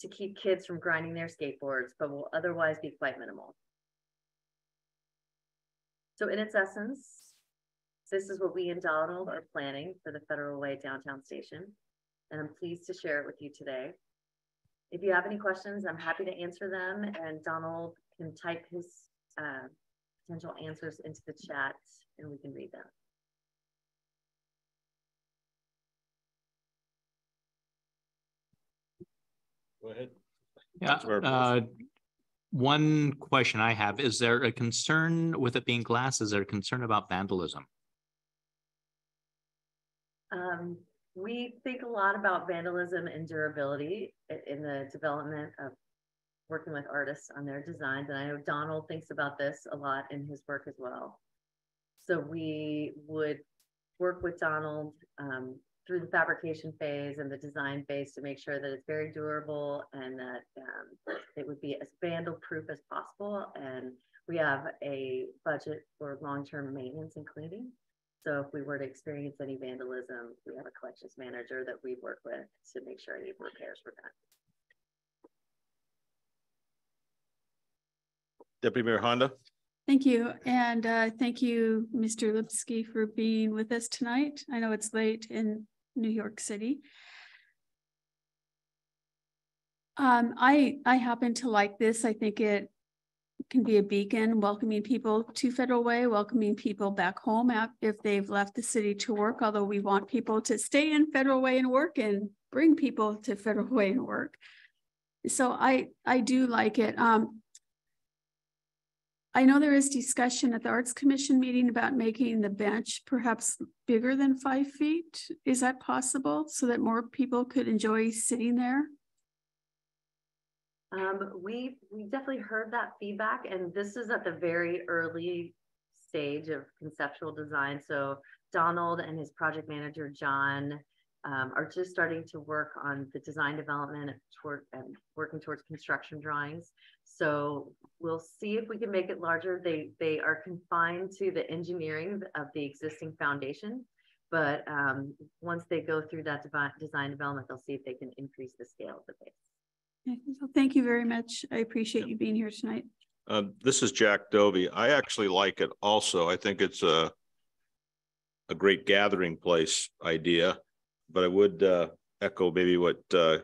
S24: to keep kids from grinding their skateboards, but will otherwise be quite minimal. So in its essence, this is what we in Donald are planning for the Federal Way downtown station. And I'm pleased to share it with you today. If you have any questions, I'm happy to answer them and Donald can type his uh, potential answers into the chat and we can read them.
S1: Go ahead.
S2: Yeah, uh, one question I have, is there a concern with it being glass? Is there a concern about vandalism?
S24: Um, we think a lot about vandalism and durability in the development of working with artists on their designs. And I know Donald thinks about this a lot in his work as well. So we would work with Donald um, through the fabrication phase and the design phase to make sure that it's very durable and that um, it would be as vandal proof as possible. And we have a budget for long-term maintenance and cleaning. So if we were to experience any vandalism, we have a collections manager that we work with to make sure any repairs were done.
S1: Deputy Mayor Honda?
S5: Thank you. And uh, thank you, Mr. Lipski, for being with us tonight. I know it's late in New York City. Um, I, I happen to like this. I think it can be a beacon, welcoming people to Federal Way, welcoming people back home if they've left the city to work, although we want people to stay in Federal Way and work and bring people to Federal Way and work. So I, I do like it. Um, I know there is discussion at the Arts Commission meeting about making the bench perhaps bigger than five feet. Is that possible so that more people could enjoy sitting there?
S24: Um, we we definitely heard that feedback, and this is at the very early stage of conceptual design. So Donald and his project manager John um, are just starting to work on the design development toward and working towards construction drawings. So we'll see if we can make it larger. They they are confined to the engineering of the existing foundation, but um, once they go through that design development, they'll see if they can increase the scale of the base.
S5: So thank you very much. I appreciate you being here tonight.
S1: Uh, this is Jack Dovey. I actually like it also. I think it's a a great gathering place idea, but I would uh, echo maybe what uh,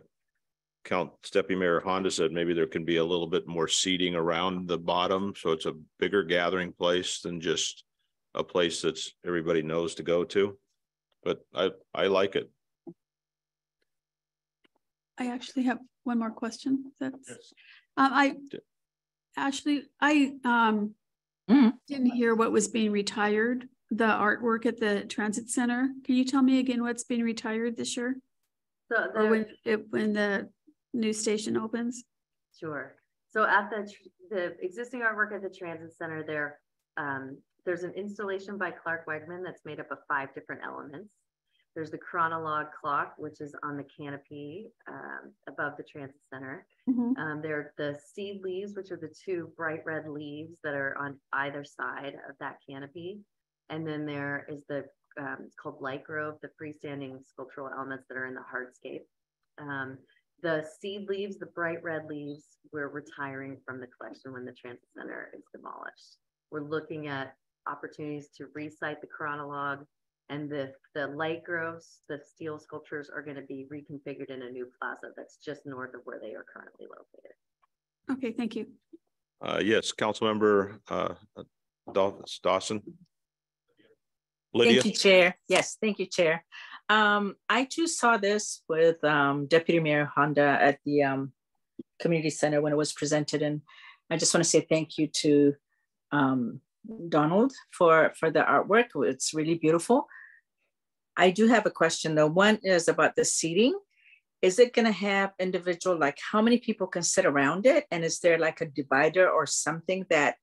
S1: Count Steppy Mayor Honda said, maybe there can be a little bit more seating around the bottom. So it's a bigger gathering place than just a place that's everybody knows to go to. But I, I like it.
S5: I actually have one more question. That's, yes. um, I, Ashley, I um, mm. didn't hear what was being retired, the artwork at the transit center. Can you tell me again what's being retired this year?
S24: So
S5: or when it, when the new station opens?
S24: Sure. So at the the existing artwork at the transit center, there um, there's an installation by Clark Wiegman that's made up of five different elements. There's the chronologue clock, which is on the canopy um, above the transit center. Mm-hmm. Um, there are the seed leaves, which are the two bright red leaves that are on either side of that canopy. And then there is the, um, it's called Light Grove, the freestanding sculptural elements that are in the hardscape. Um, the seed leaves, the bright red leaves, we're retiring from the collection when the transit center is demolished. We're looking at opportunities to recite the chronologue and the, the light groves, the steel sculptures are going to be reconfigured in a new plaza that's just north of where they are currently located.
S5: Okay, thank you.
S1: Uh, yes, council member uh, Dawson. Lydia.
S15: Thank you, Chair. Yes, thank you, Chair. Um, I too saw this with um, Deputy Mayor Honda at the um, community center when it was presented. And I just want to say thank you to um, Donald for, for the artwork. It's really beautiful. I do have a question though. One is about the seating. Is it going to have individual, like how many people can sit around it? And is there like a divider or something that,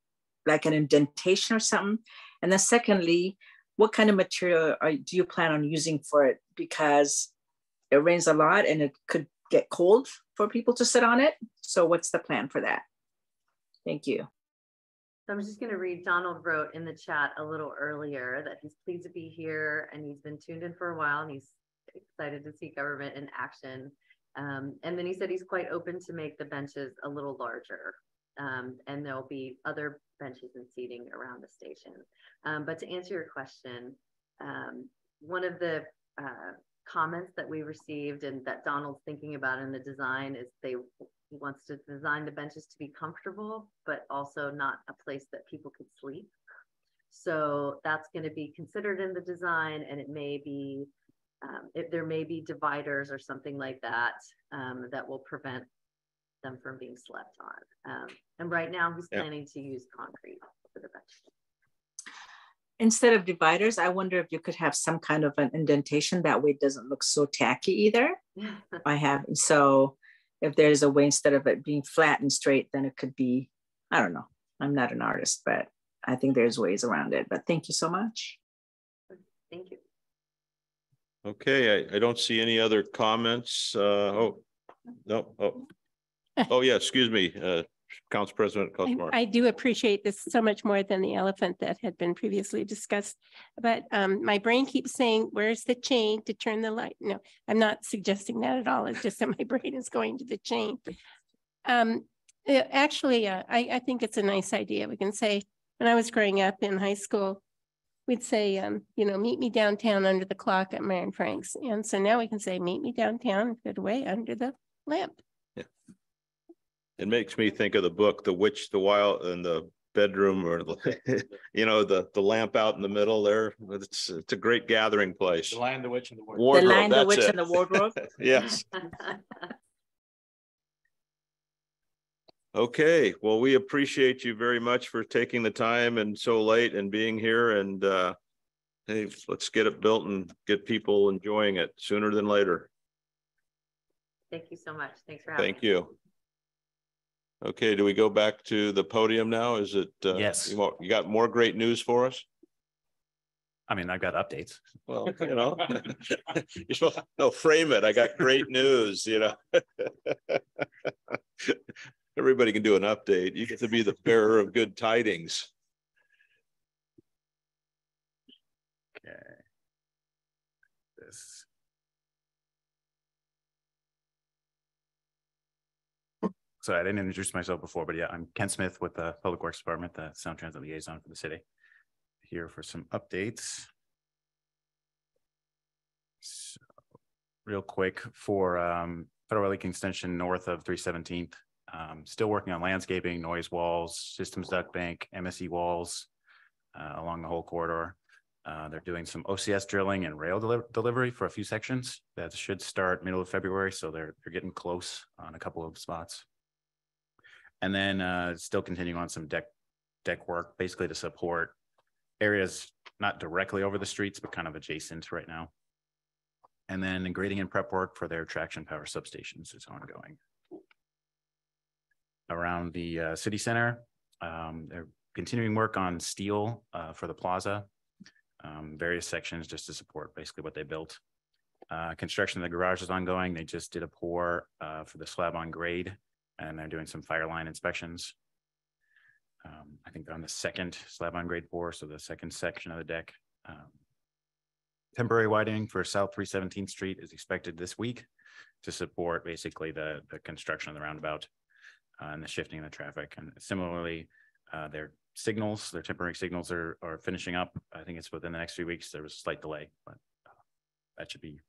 S15: like an indentation or something? And then secondly, what kind of material are, do you plan on using for it? Because it rains a lot and it could get cold for people to sit on it. So what's the plan for that? Thank you.
S24: So I'm just going to read Donald wrote in the chat a little earlier that he's pleased to be here and he's been tuned in for a while and he's excited to see government in action. Um, and then he said he's quite open to make the benches a little larger. Um, and there'll be other benches and seating around the station. Um, but to answer your question, um, one of the uh, comments that we received and that Donald's thinking about in the design is they he wants to design the benches to be comfortable, but also not a place that people could sleep. So that's going to be considered in the design, and it may be um, if there may be dividers or something like that um, that will prevent them from being slept on. Um, and right now, he's planning to use concrete for the bench.
S15: Instead of dividers, I wonder if you could have some kind of an indentation. That way, it doesn't look so tacky either. I have so if there's a way instead of it being flat and straight, then it could be. I don't know. I'm not an artist, but I think there's ways around it. But thank you so much.
S24: Thank you.
S1: Okay, I, I don't see any other comments. Uh, oh, no, oh. Oh, yeah, excuse me, uh, Council President
S8: I,
S1: Kochmar.
S8: I do appreciate this so much more than the elephant that had been previously discussed. But um, my brain keeps saying, where's the chain to turn the light? No, I'm not suggesting that at all. It's just that my brain is going to the chain. Um, uh, actually, uh, I, I think it's a nice idea. We can say, when I was growing up in high school, we'd say, um, you know, meet me downtown under the clock at Marion Frank's. And so now we can say, meet me downtown, good way under the lamp.
S1: It makes me think of the book, The Witch, the Wild, and the bedroom or the, you know, the, the lamp out in the middle there. It's, it's a great gathering place.
S2: The Lion, the Witch and the
S15: The
S1: Wardrobe,
S15: Lion, the Witch,
S1: it.
S15: and the Wardrobe.
S1: Yes. Okay, well, we appreciate you very much for taking the time and so late and being here and uh. Hey, let's get it built and get people enjoying it sooner than later.
S24: Thank you so much. Thanks for having me.
S1: Thank you. Okay, do we go back to the podium now? Is it? uh,
S23: Yes.
S1: You you got more great news for us?
S23: I mean, I've got updates.
S1: Well, you know. You're supposed- No, frame it. I got great news, you know. Everybody can do an update. You get to be the bearer of good tidings.
S23: Okay. So I didn't introduce myself before, but yeah, I'm Ken Smith with the Public Works Department, the Sound Transit Liaison for the city. Here for some updates. So, Real quick for um Federal Lake Extension north of three seventeenth. Um, still working on landscaping, noise walls, systems duct bank, MSE walls uh, along the whole corridor. Uh, they're doing some OCS drilling and rail deli- delivery for a few sections. That should start middle of February, so they're they're getting close on a couple of spots. And then uh, still continuing on some deck deck work, basically to support areas not directly over the streets, but kind of adjacent right now. And then the grading and prep work for their traction power substations is ongoing. Around the uh, city center, um, they're continuing work on steel uh, for the plaza. Um, various sections just to support basically what they built. Uh, construction of the garage is ongoing. They just did a pour uh, for the slab on grade and they're doing some fire line inspections. Um, I think they're on the second slab on grade pour, so the second section of the deck. Um, Temporary widening for South three seventeenth Street is expected this week to support basically the, the construction of the roundabout uh, and the shifting of the traffic. And similarly, uh, their signals, their temporary signals are, are finishing up. I think it's within the next few weeks. There was a slight delay, but uh, that should be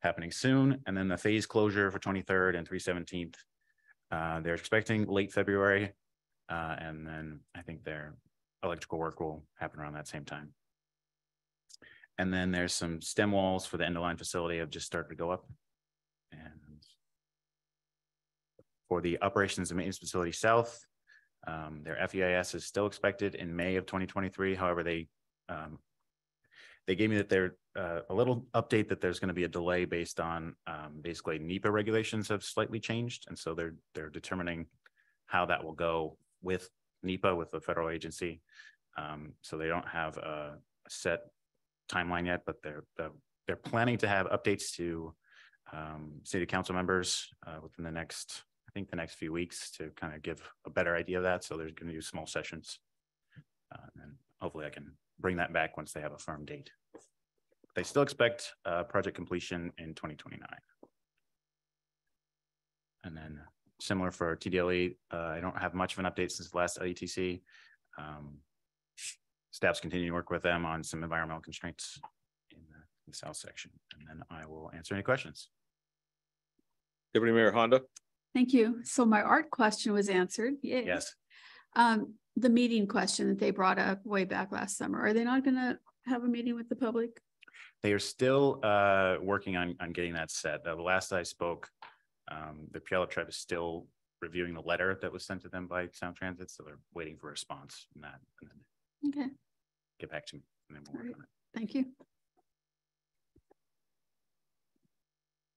S23: happening soon. And then the phase closure for twenty-third and three seventeenth. Uh, they're expecting late February. Uh, and then I think their electrical work will happen around that same time. And then there's some stem walls for the end of line facility have just started to go up. And for the operations and maintenance facility south, um, their FEIS is still expected in May of twenty twenty-three. However, they um, they gave me that they're uh, a little update that there's going to be a delay based on um, basically NEPA regulations have slightly changed, and so they're they're determining how that will go with NEPA with the federal agency. Um, so they don't have a set timeline yet, but they're they're, planning to have updates to um, city council members uh, within the next, I think, the next few weeks to kind of give a better idea of that. So there's going to be small sessions, uh, and hopefully I can bring that back once they have a firm date. They still expect uh, project completion in 2029. And then similar for TDLE, uh, I don't have much of an update since the last LUTC. Um, staff's continuing to work with them on some environmental constraints in the, the south section, and then I will answer any questions.
S1: Deputy Mayor Honda?
S5: Thank you. So my art question was answered. Yay.
S23: Yes.
S5: Um, the meeting question that they brought up way back last summer, are they not gonna have a meeting with the public?
S23: They are still uh, working on, on getting that set. The last I spoke, um, the Puyallup tribe is still reviewing the letter that was sent to them by Sound Transit, so they're waiting for a response from that and then
S5: Okay,
S23: get back to me. and then we'll work on it.
S5: thank you.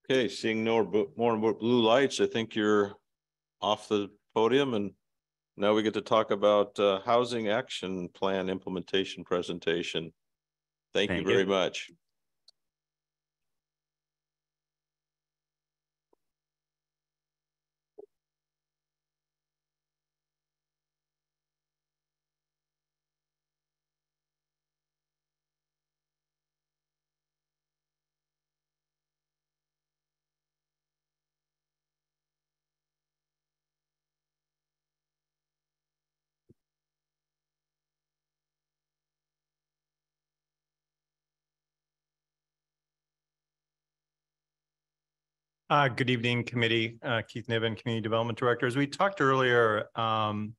S1: Okay, seeing no more more blue lights, I think you're off the podium and now we get to talk about uh housing action plan implementation presentation. Thank
S23: Thank you.
S1: very much.
S13: Uh, good evening, committee, uh, Keith Niven, Community Development Director. As we talked earlier, um,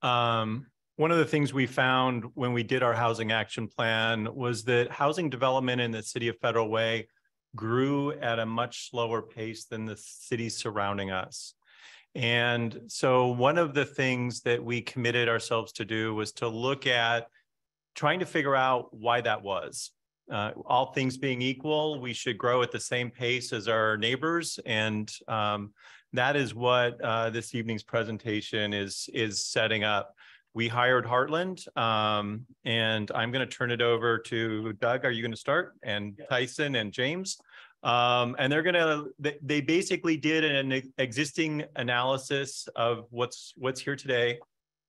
S13: um, one of the things we found when we did our housing action plan was that housing development in the city of Federal Way grew at a much slower pace than the cities surrounding us. And so one of the things that we committed ourselves to do was to look at trying to figure out why that was. Uh, all things being equal, we should grow at the same pace as our neighbors. And um, that is what uh, this evening's presentation is, is setting up. We hired Heartland um, and I'm going to turn it over to Doug. Are you going to start? And Tyson and James. Um, and they're gonna, they, they basically did an existing analysis of what's what's here today,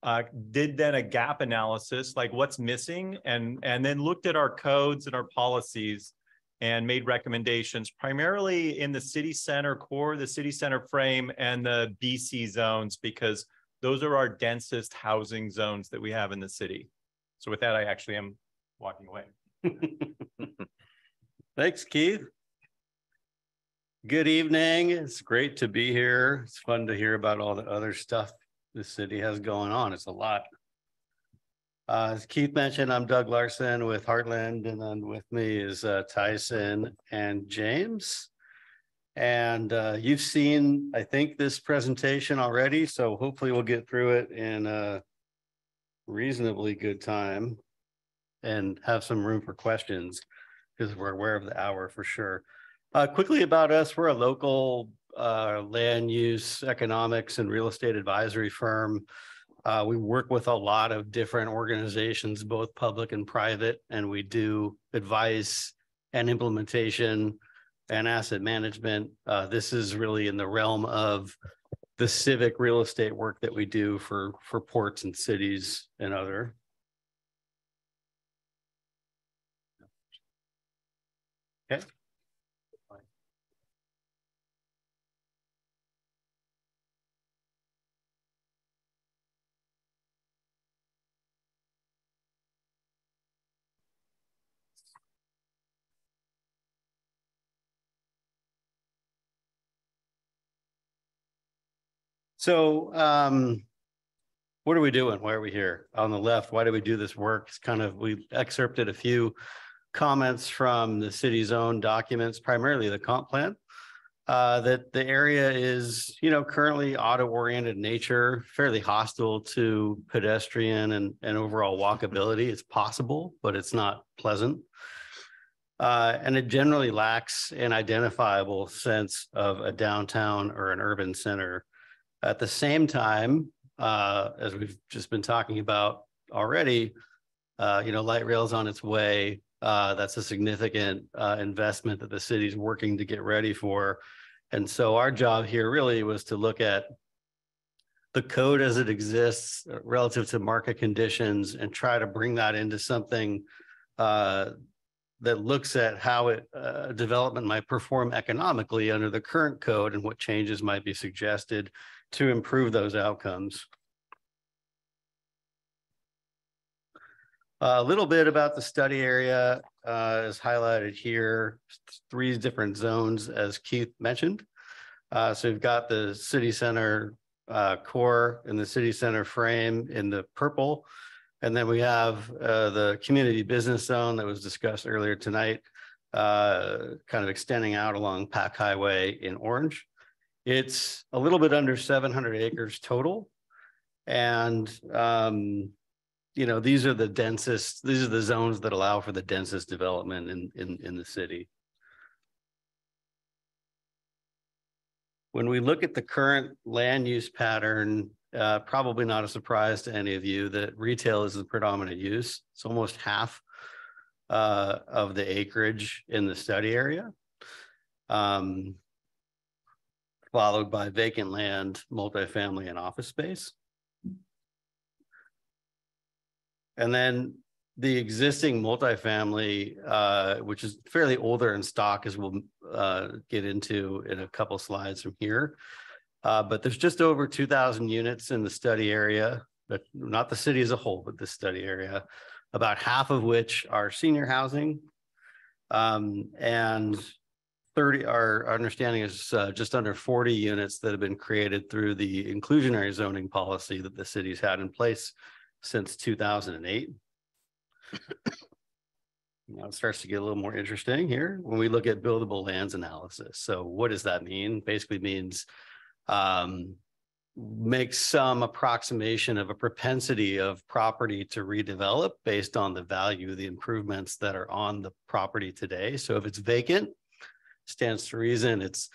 S13: uh, did then a gap analysis, like what's missing, and and then looked at our codes and our policies and made recommendations primarily in the city center core, the city center frame, and the BC zones because those are our densest housing zones that we have in the city. So with that, I actually am walking away.
S25: Thanks, Keith. Good evening. It's great to be here. It's fun to hear about all the other stuff the city has going on. It's a lot. Uh, as Keith mentioned, I'm Doug Larson with Heartland, and then with me is uh, Tyson and James. And uh, you've seen, I think, this presentation already, so hopefully we'll get through it in a reasonably good time and have some room for questions because we're aware of the hour for sure. Uh, quickly about us, we're a local uh, land use, economics, and real estate advisory firm. Uh, we work with a lot of different organizations, both public and private, and we do advice and implementation and asset management. Uh, this is really in the realm of the civic real estate work that we do for for ports and cities and other. Okay. So um, what are we doing? Why are we here? On the left, why do we do this work? It's kind of, we excerpted a few comments from the city's own documents, primarily the comp plan. Uh, that the area is, you know, currently auto-oriented nature, fairly hostile to pedestrian and, and overall walkability. It's possible, but it's not pleasant. Uh, and it generally lacks an identifiable sense of a downtown or an urban center at the same time, uh, as we've just been talking about already, uh, you know, light rail is on its way. Uh, that's a significant uh, investment that the city's working to get ready for. And so our job here really was to look at the code as it exists uh, relative to market conditions and try to bring that into something uh, that looks at how it uh, development might perform economically under the current code and what changes might be suggested to improve those outcomes. A little bit about the study area uh, is highlighted here, three different zones as Keith mentioned. Uh, so we've got the city center uh, core and the city center frame in the purple. And then we have uh, the community business zone that was discussed earlier tonight, uh, kind of extending out along Pac Highway in orange. It's a little bit under seven hundred acres total. And, um, you know, these are the densest, these are the zones that allow for the densest development in, in, in the city. When we look at the current land use pattern, uh, probably not a surprise to any of you that retail is the predominant use. It's almost half uh, of the acreage in the study area. Um, followed by vacant land, multifamily and office space. And then the existing multifamily, uh, which is fairly older in stock, as we'll uh, get into in a couple slides from here. Uh, but there's just over 2,000 units in the study area, but not the city as a whole, but the study area, about half of which are senior housing. Um, and thirty, our understanding is uh, just under forty units that have been created through the inclusionary zoning policy that the city's had in place since two thousand and eight. Now it starts to get a little more interesting here when we look at buildable lands analysis. So what does that mean? Basically means um, make some approximation of a propensity of property to redevelop based on the value of the improvements that are on the property today. So if it's vacant, stands to reason it's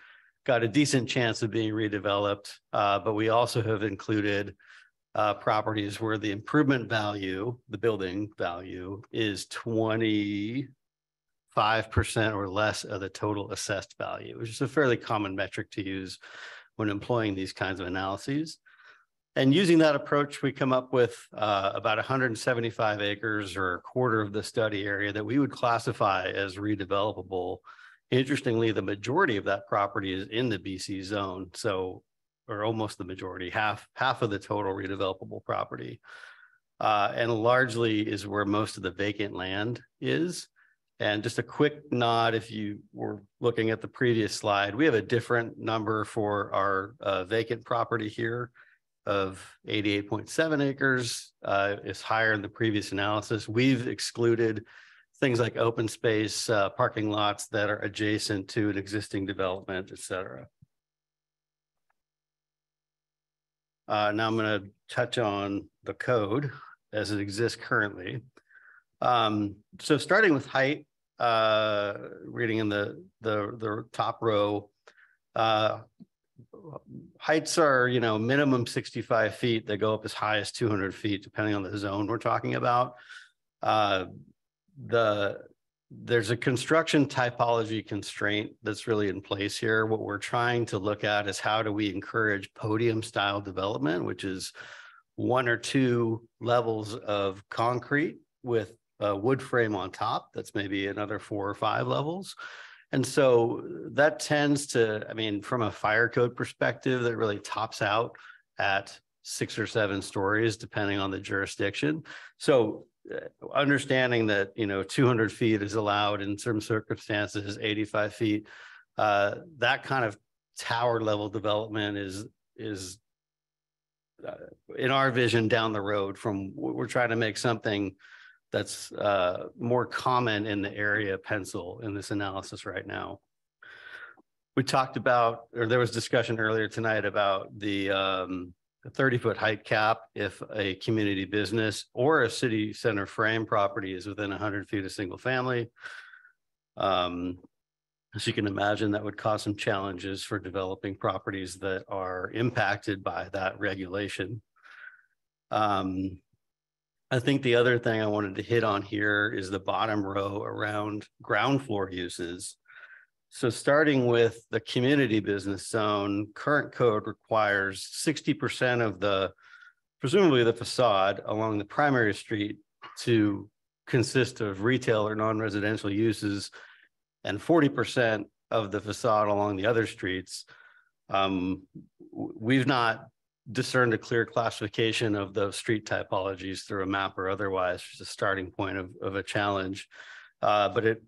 S25: got a decent chance of being redeveloped. Uh, but we also have included uh, properties where the improvement value, the building value is twenty-five percent or less of the total assessed value, which is a fairly common metric to use when employing these kinds of analyses. And using that approach, we come up with uh, about hundred and seventy-five acres or a quarter of the study area that we would classify as redevelopable. Interestingly, the majority of that property is in the BC zone. So or almost the majority, half, half of the total redevelopable property. Uh, and largely is where most of the vacant land is. And just a quick nod, if you were looking at the previous slide, we have a different number for our uh, vacant property here of 88.7 acres uh, is higher in the previous analysis. We've excluded things like open space, uh, parking lots that are adjacent to an existing development, et cetera. Uh, now I'm going to touch on the code as it exists currently. Um, so starting with height, uh, reading in the, the, the top row, uh, heights are, you know, minimum 65 feet. They go up as high as 200 feet, depending on the zone we're talking about. Uh, the there's a construction typology constraint that's really in place here. What we're trying to look at is how do we encourage podium style development, which is one or two levels of concrete with a wood frame on top. That's maybe another four or five levels. And so that tends to, I mean, from a fire code perspective, that really tops out at six or seven stories, depending on the jurisdiction. So understanding that, you know, two hundred feet is allowed in some circumstances, eighty-five feet. Uh, that kind of tower level development is, is uh, in our vision down the road from, we're trying to make something that's uh, more common in the area pencil in this analysis right now. We talked about, or there was discussion earlier tonight about the um, a thirty foot height cap if a community business or a city center frame property is within hundred feet of single family. Um, as you can imagine, that would cause some challenges for developing properties that are impacted by that regulation. Um, I think the other thing I wanted to hit on here is the bottom row around ground floor uses. So starting with the community business zone, current code requires sixty percent of the, presumably the facade along the primary street to consist of retail or non-residential uses and forty percent of the facade along the other streets. Um, we've not discerned a clear classification of those street typologies through a map or otherwise, just a starting point of, of a challenge. Uh, but it,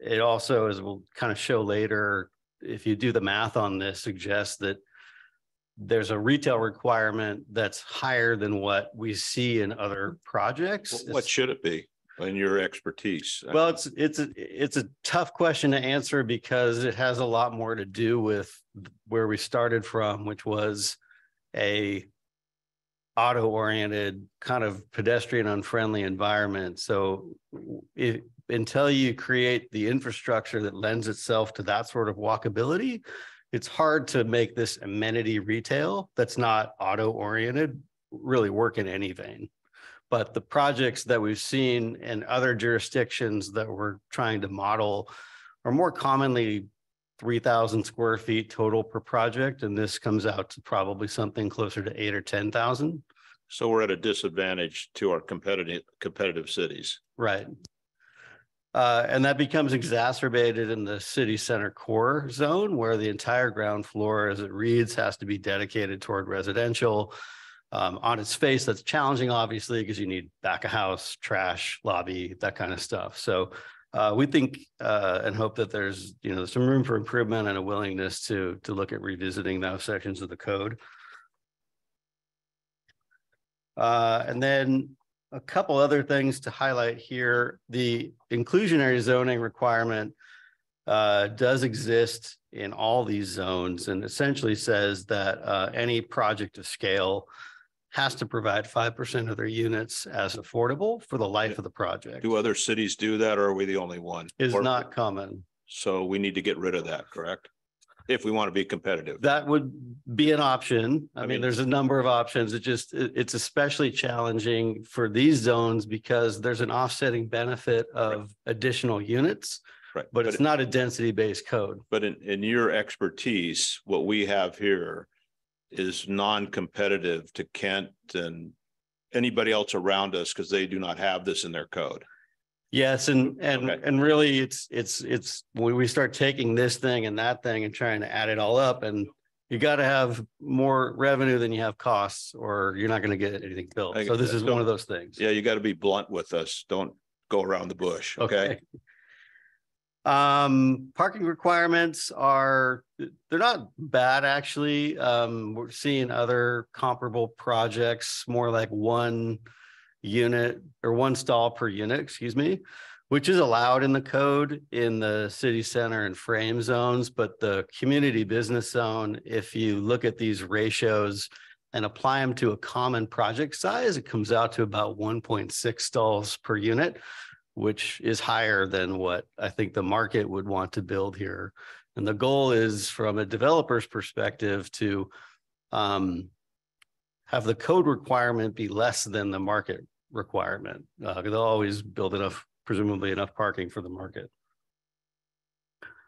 S25: it also, as we'll kind of show later, if you do the math on this, suggests that there's a retail requirement that's higher than what we see in other projects.
S1: What should it be in your expertise?
S25: Well, it's, it's, a it's a tough question to answer because it has a lot more to do with where we started from, which was a auto oriented kind of pedestrian unfriendly environment. So until you create the infrastructure that lends itself to that sort of walkability, it's hard to make this amenity retail that's not auto oriented really work in any vein. But the projects that we've seen in other jurisdictions that we're trying to model are more commonly 3,000 square feet total per project. And this comes out to probably something closer to eight or 10,000.
S1: So we're at a disadvantage to our competitive, competitive cities.
S25: Right. Uh, and that becomes exacerbated in the city center core zone where the entire ground floor as it reads has to be dedicated toward residential. Um, on its face, that's challenging, obviously, because you need back of house, trash, lobby, that kind of stuff. So uh, we think, uh, and hope that there's, you know, some room for improvement and a willingness to, to look at revisiting those sections of the code. Uh, and then a couple other things to highlight here. The inclusionary zoning requirement uh, does exist in all these zones and essentially says that uh, any project of scale has to provide five percent of their units as affordable for the life of the project.
S1: Do other cities do that or are we the only one?
S25: Is
S1: Or-
S25: not common.
S1: So we need to get rid of that, correct? If we want to be competitive.
S25: That would be an option. I
S1: I
S25: mean,
S1: mean-
S25: there's a number of options. It just, it- it's especially challenging for these zones because there's an offsetting benefit of additional units.
S1: Right.
S25: But it's
S1: it-
S25: not a density-based code.
S1: But in, in your expertise, what we have here is non-competitive to Kent and anybody else around us because they do not have this in their code.
S25: Yes, and, and,
S1: Okay.
S25: and really, it's, it's, it's, when we start taking this thing and that thing and trying to add it all up and you gotta have more revenue than you have costs, or you're not gonna get anything built. So this is one of those things.
S1: Yeah, you got to be blunt with us. Don't go around the bush, okay?
S25: Um, parking requirements are, they're not bad, actually. Um, we're seeing other comparable projects, more like one unit or one stall per unit, excuse me, which is allowed in the code in the city center and frame zones, but the community business zone, if you look at these ratios and apply them to a common project size, it comes out to about one point six stalls per unit which is higher than what I think the market would want to build here. And the goal is from a developer's perspective to um, have the code requirement be less than the market requirement. Uh, they'll always build enough, presumably enough parking for the market.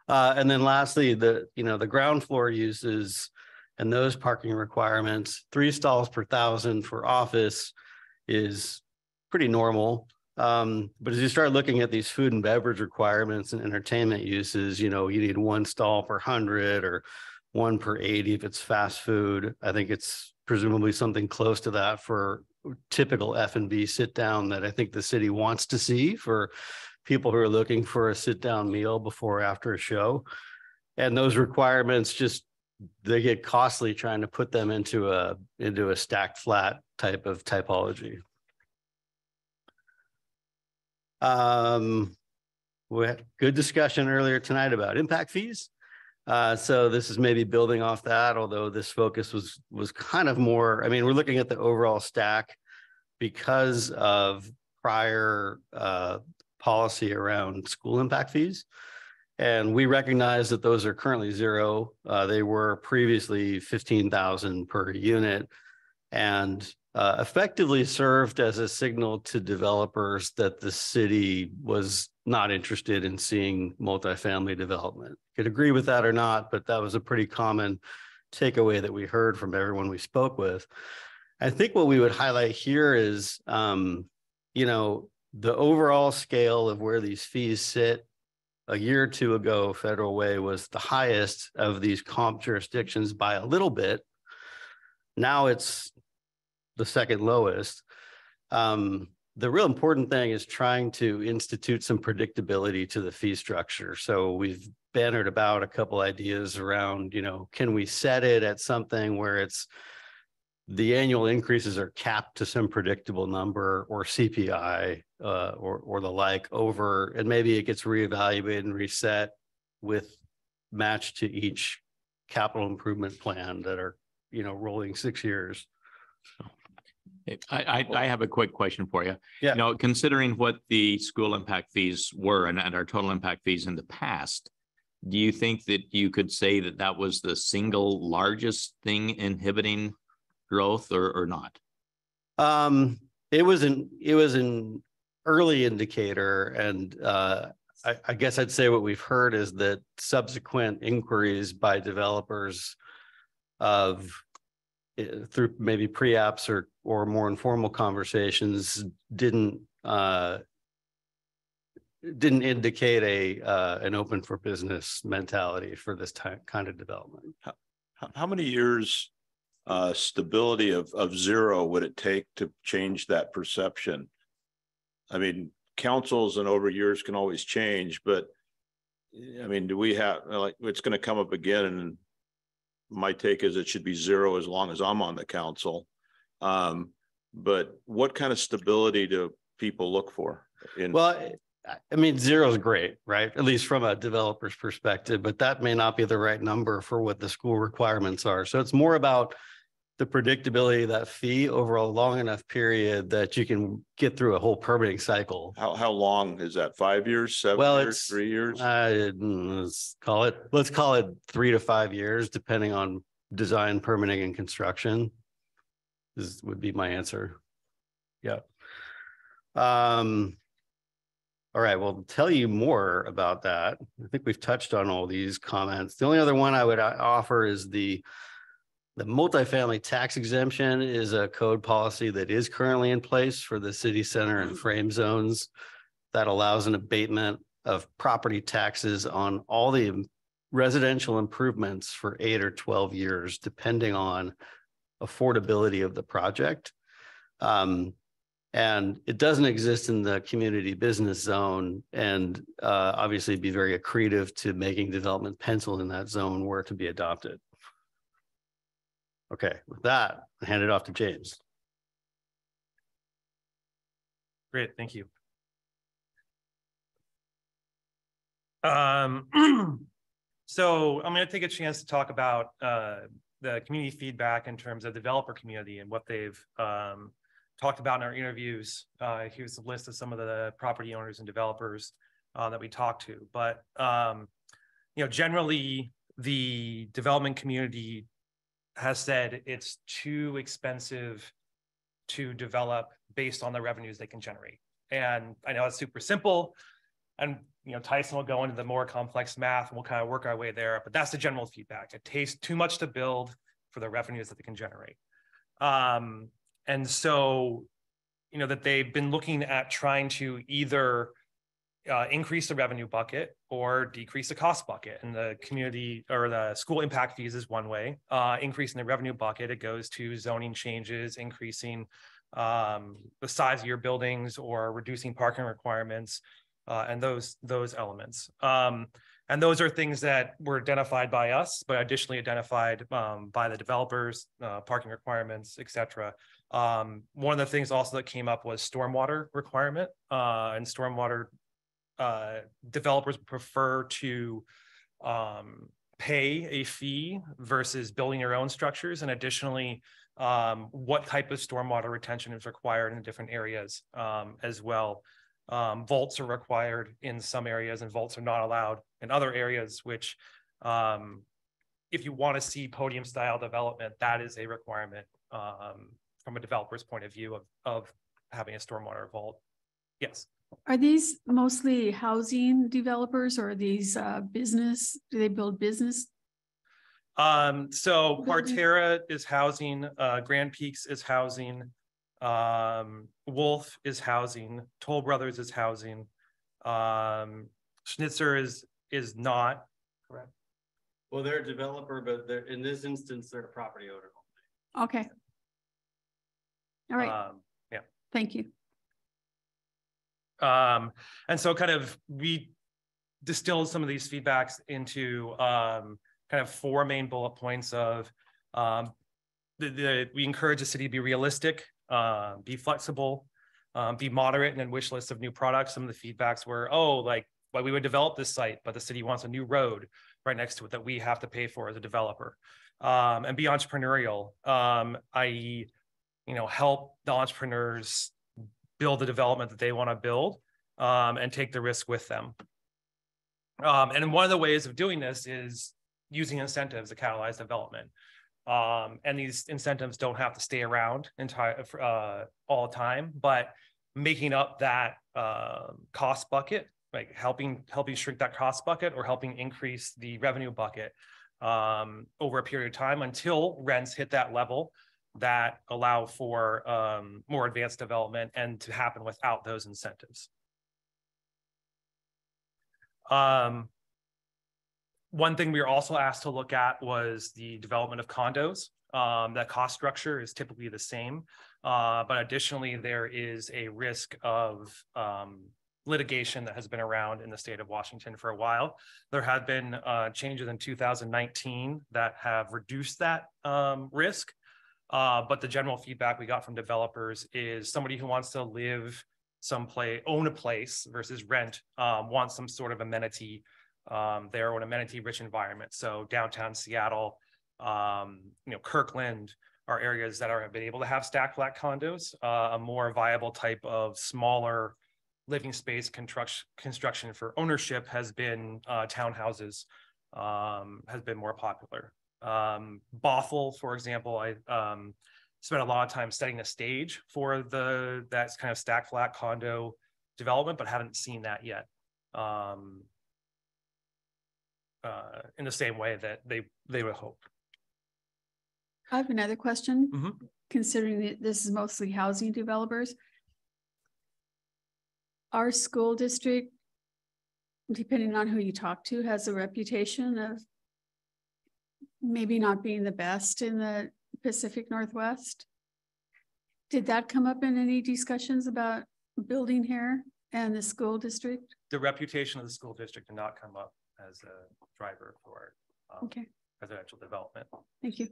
S25: Uh, and then lastly, the, you know, the ground floor uses and those parking requirements, three stalls per thousand for office is pretty normal. Um, but as you start looking at these food and beverage requirements and entertainment uses, you know, you need one stall per hundred or one per eighty if it's fast food. I think it's presumably something close to that for typical F and B sit down that I think the city wants to see for people who are looking for a sit down meal before or after a show. And those requirements just they get costly trying to put them into a into a stacked flat type of typology. Um, we had good discussion earlier tonight about impact fees. Uh, so this is maybe building off that, although this focus was, was kind of more, I mean, we're looking at the overall stack because of prior, uh, policy around school impact fees. And we recognize that those are currently zero. Uh, they were previously fifteen thousand per unit. And uh, effectively served as a signal to developers that the city was not interested in seeing multifamily development. Could agree with that or not, but that was a pretty common takeaway that we heard from everyone we spoke with. I think what we would highlight here is, um, you know, the overall scale of where these fees sit. A year or two ago, Federal Way was the highest of these comp jurisdictions by a little bit. Now it's the second lowest. Um, the real important thing is trying to institute some predictability to the fee structure. So we've bannered about a couple ideas around, you know, can we set it at something where it's the annual increases are capped to some predictable number or CPI uh, or or the like over, and maybe it gets reevaluated and reset with match to each capital improvement plan that are, you know, rolling six years.
S2: I, I, I have a quick question for you.
S25: Yeah.
S2: You know, considering what the school impact fees were and, and our total impact fees in the past, do you think that you could say that that was the single largest thing inhibiting growth or, or not?
S25: Um, it was an, it was an early indicator and, uh, I, I guess I'd say what we've heard is that subsequent inquiries by developers of eh, through maybe pre-apps or, or more informal conversations didn't, uh, didn't indicate a, uh, an open for business mentality for this type, kind of development.
S1: How, how many years uh, stability of, of zero would it take to change that perception? I mean, councils and over years can always change, but I mean, do we have, like, it's gonna come up again and my take is it should be zero as long as I'm on the council. Um, but what kind of stability do people look for? in
S25: Well, I- mean, zero is great, right? At least from a developer's perspective, but that may not be the right number for what the school requirements are. So it's more about the predictability of that fee over a long enough period that you can get through a whole permitting cycle.
S1: How, how long is that? Five years, seven
S25: Well,
S1: years,
S25: it's,
S1: three years?
S25: uh, let's call it, let's call it three to five years, depending on design, permitting and construction. This would be my answer. Yeah. Um. All right, well, tell you more about that. I think we've touched on all these comments. The only other one I would uh, offer is the the multifamily tax exemption is a code policy that is currently in place for the city center and frame zones that allows an abatement of property taxes on all the residential improvements for eight or twelve years, depending on affordability of the project. Um, and it doesn't exist in the community business zone and uh, obviously be very accretive to making development pencil in that zone were to be adopted. Okay, with that, I hand it off to James.
S26: Great, thank you. Um, so I'm going to take a chance to talk about uh, the community feedback in terms of developer community and what they've um, talked about in our interviews. Uh, here's a list of some of the property owners and developers uh, that we talked to. But um, you know, generally, the development community has said it's too expensive to develop based on the revenues they can generate. And I know it's super simple. And you know, Tyson will go into the more complex math and we'll kind of work our way there. But that's the general feedback. It takes too much to build for the revenues that they can generate. Um, and so, you know, that they've been looking at trying to either uh, increase the revenue bucket or decrease the cost bucket. And the community or the school impact fees is one way. Uh, increasing the revenue bucket, it goes to zoning changes, increasing um, the size of your buildings or reducing parking requirements uh, and those those elements. Um, and those are things that were identified by us, but additionally identified um, by the developers, uh, parking requirements, et cetera. Um, one of the things also that came up was stormwater requirement uh, and stormwater uh, developers prefer to um, pay a fee versus building your own structures. And additionally, um, what type of stormwater retention is required in different areas um, as well. Um, vaults are required in some areas and vaults are not allowed in other areas, which um, if you want to see podium style development, that is a requirement um, from a developer's point of view of, of having a stormwater vault. Yes.
S5: Are these mostly housing developers or are these uh, business? Do they build business?
S26: Um, so Parterra is housing, uh, Grand Peaks is housing, um, Wolf is housing, Toll Brothers is housing, um, Schnitzer is, is not. Correct.
S25: Well, they're a developer, but they're, in this instance, they're a property owner.
S5: Okay. All right,
S26: Um, yeah.
S5: thank you.
S26: Um, and so kind of we distilled some of these feedbacks into um, kind of four main bullet points of um, the, the, we encourage the city to be realistic, uh, be flexible, um, be moderate and wish lists of new products. Some of the feedbacks were, oh, like, well, we would develop this site, but the city wants a new road right next to it that we have to pay for as a developer. Um, and be entrepreneurial, um, i.e., you know, help the entrepreneurs build the development that they want to build um, and take the risk with them. Um, and one of the ways of doing this is using incentives to catalyze development. Um, and these incentives don't have to stay around entire uh, all the time, but making up that uh, cost bucket, like helping helping shrink that cost bucket or helping increase the revenue bucket um, over a period of time until rents hit that level that allow for um, more advanced development and to happen without those incentives. Um, one thing we were also asked to look at was the development of condos. Um, that cost structure is typically the same, uh, but additionally, there is a risk of um, litigation that has been around in the state of Washington for a while. There have been uh, changes in 2019 that have reduced that um, risk. Uh, but the general feedback we got from developers is somebody who wants to live some someplace, own a place versus rent, um, wants some sort of amenity um, there or an amenity rich environment. So downtown Seattle, um, you know, Kirkland are areas that are have been able to have stack flat condos, uh, a more viable type of smaller living space construction construction for ownership has been uh, townhouses um, has been more popular. Um, Bothell, for example, I um, spent a lot of time setting the stage for the that kind of stack flat condo development, but haven't seen that yet. Um, uh, in the same way that they they would hope.
S5: I have another question.
S26: Mhm.
S5: Considering that this is mostly housing developers. Our school district, depending on who you talk to, has a reputation of maybe not being the best in the Pacific Northwest. Did that come up in any discussions about building here and the school district?
S26: The reputation of the school district did not come up as a driver for um,
S5: Okay,
S26: residential development.
S5: thank you.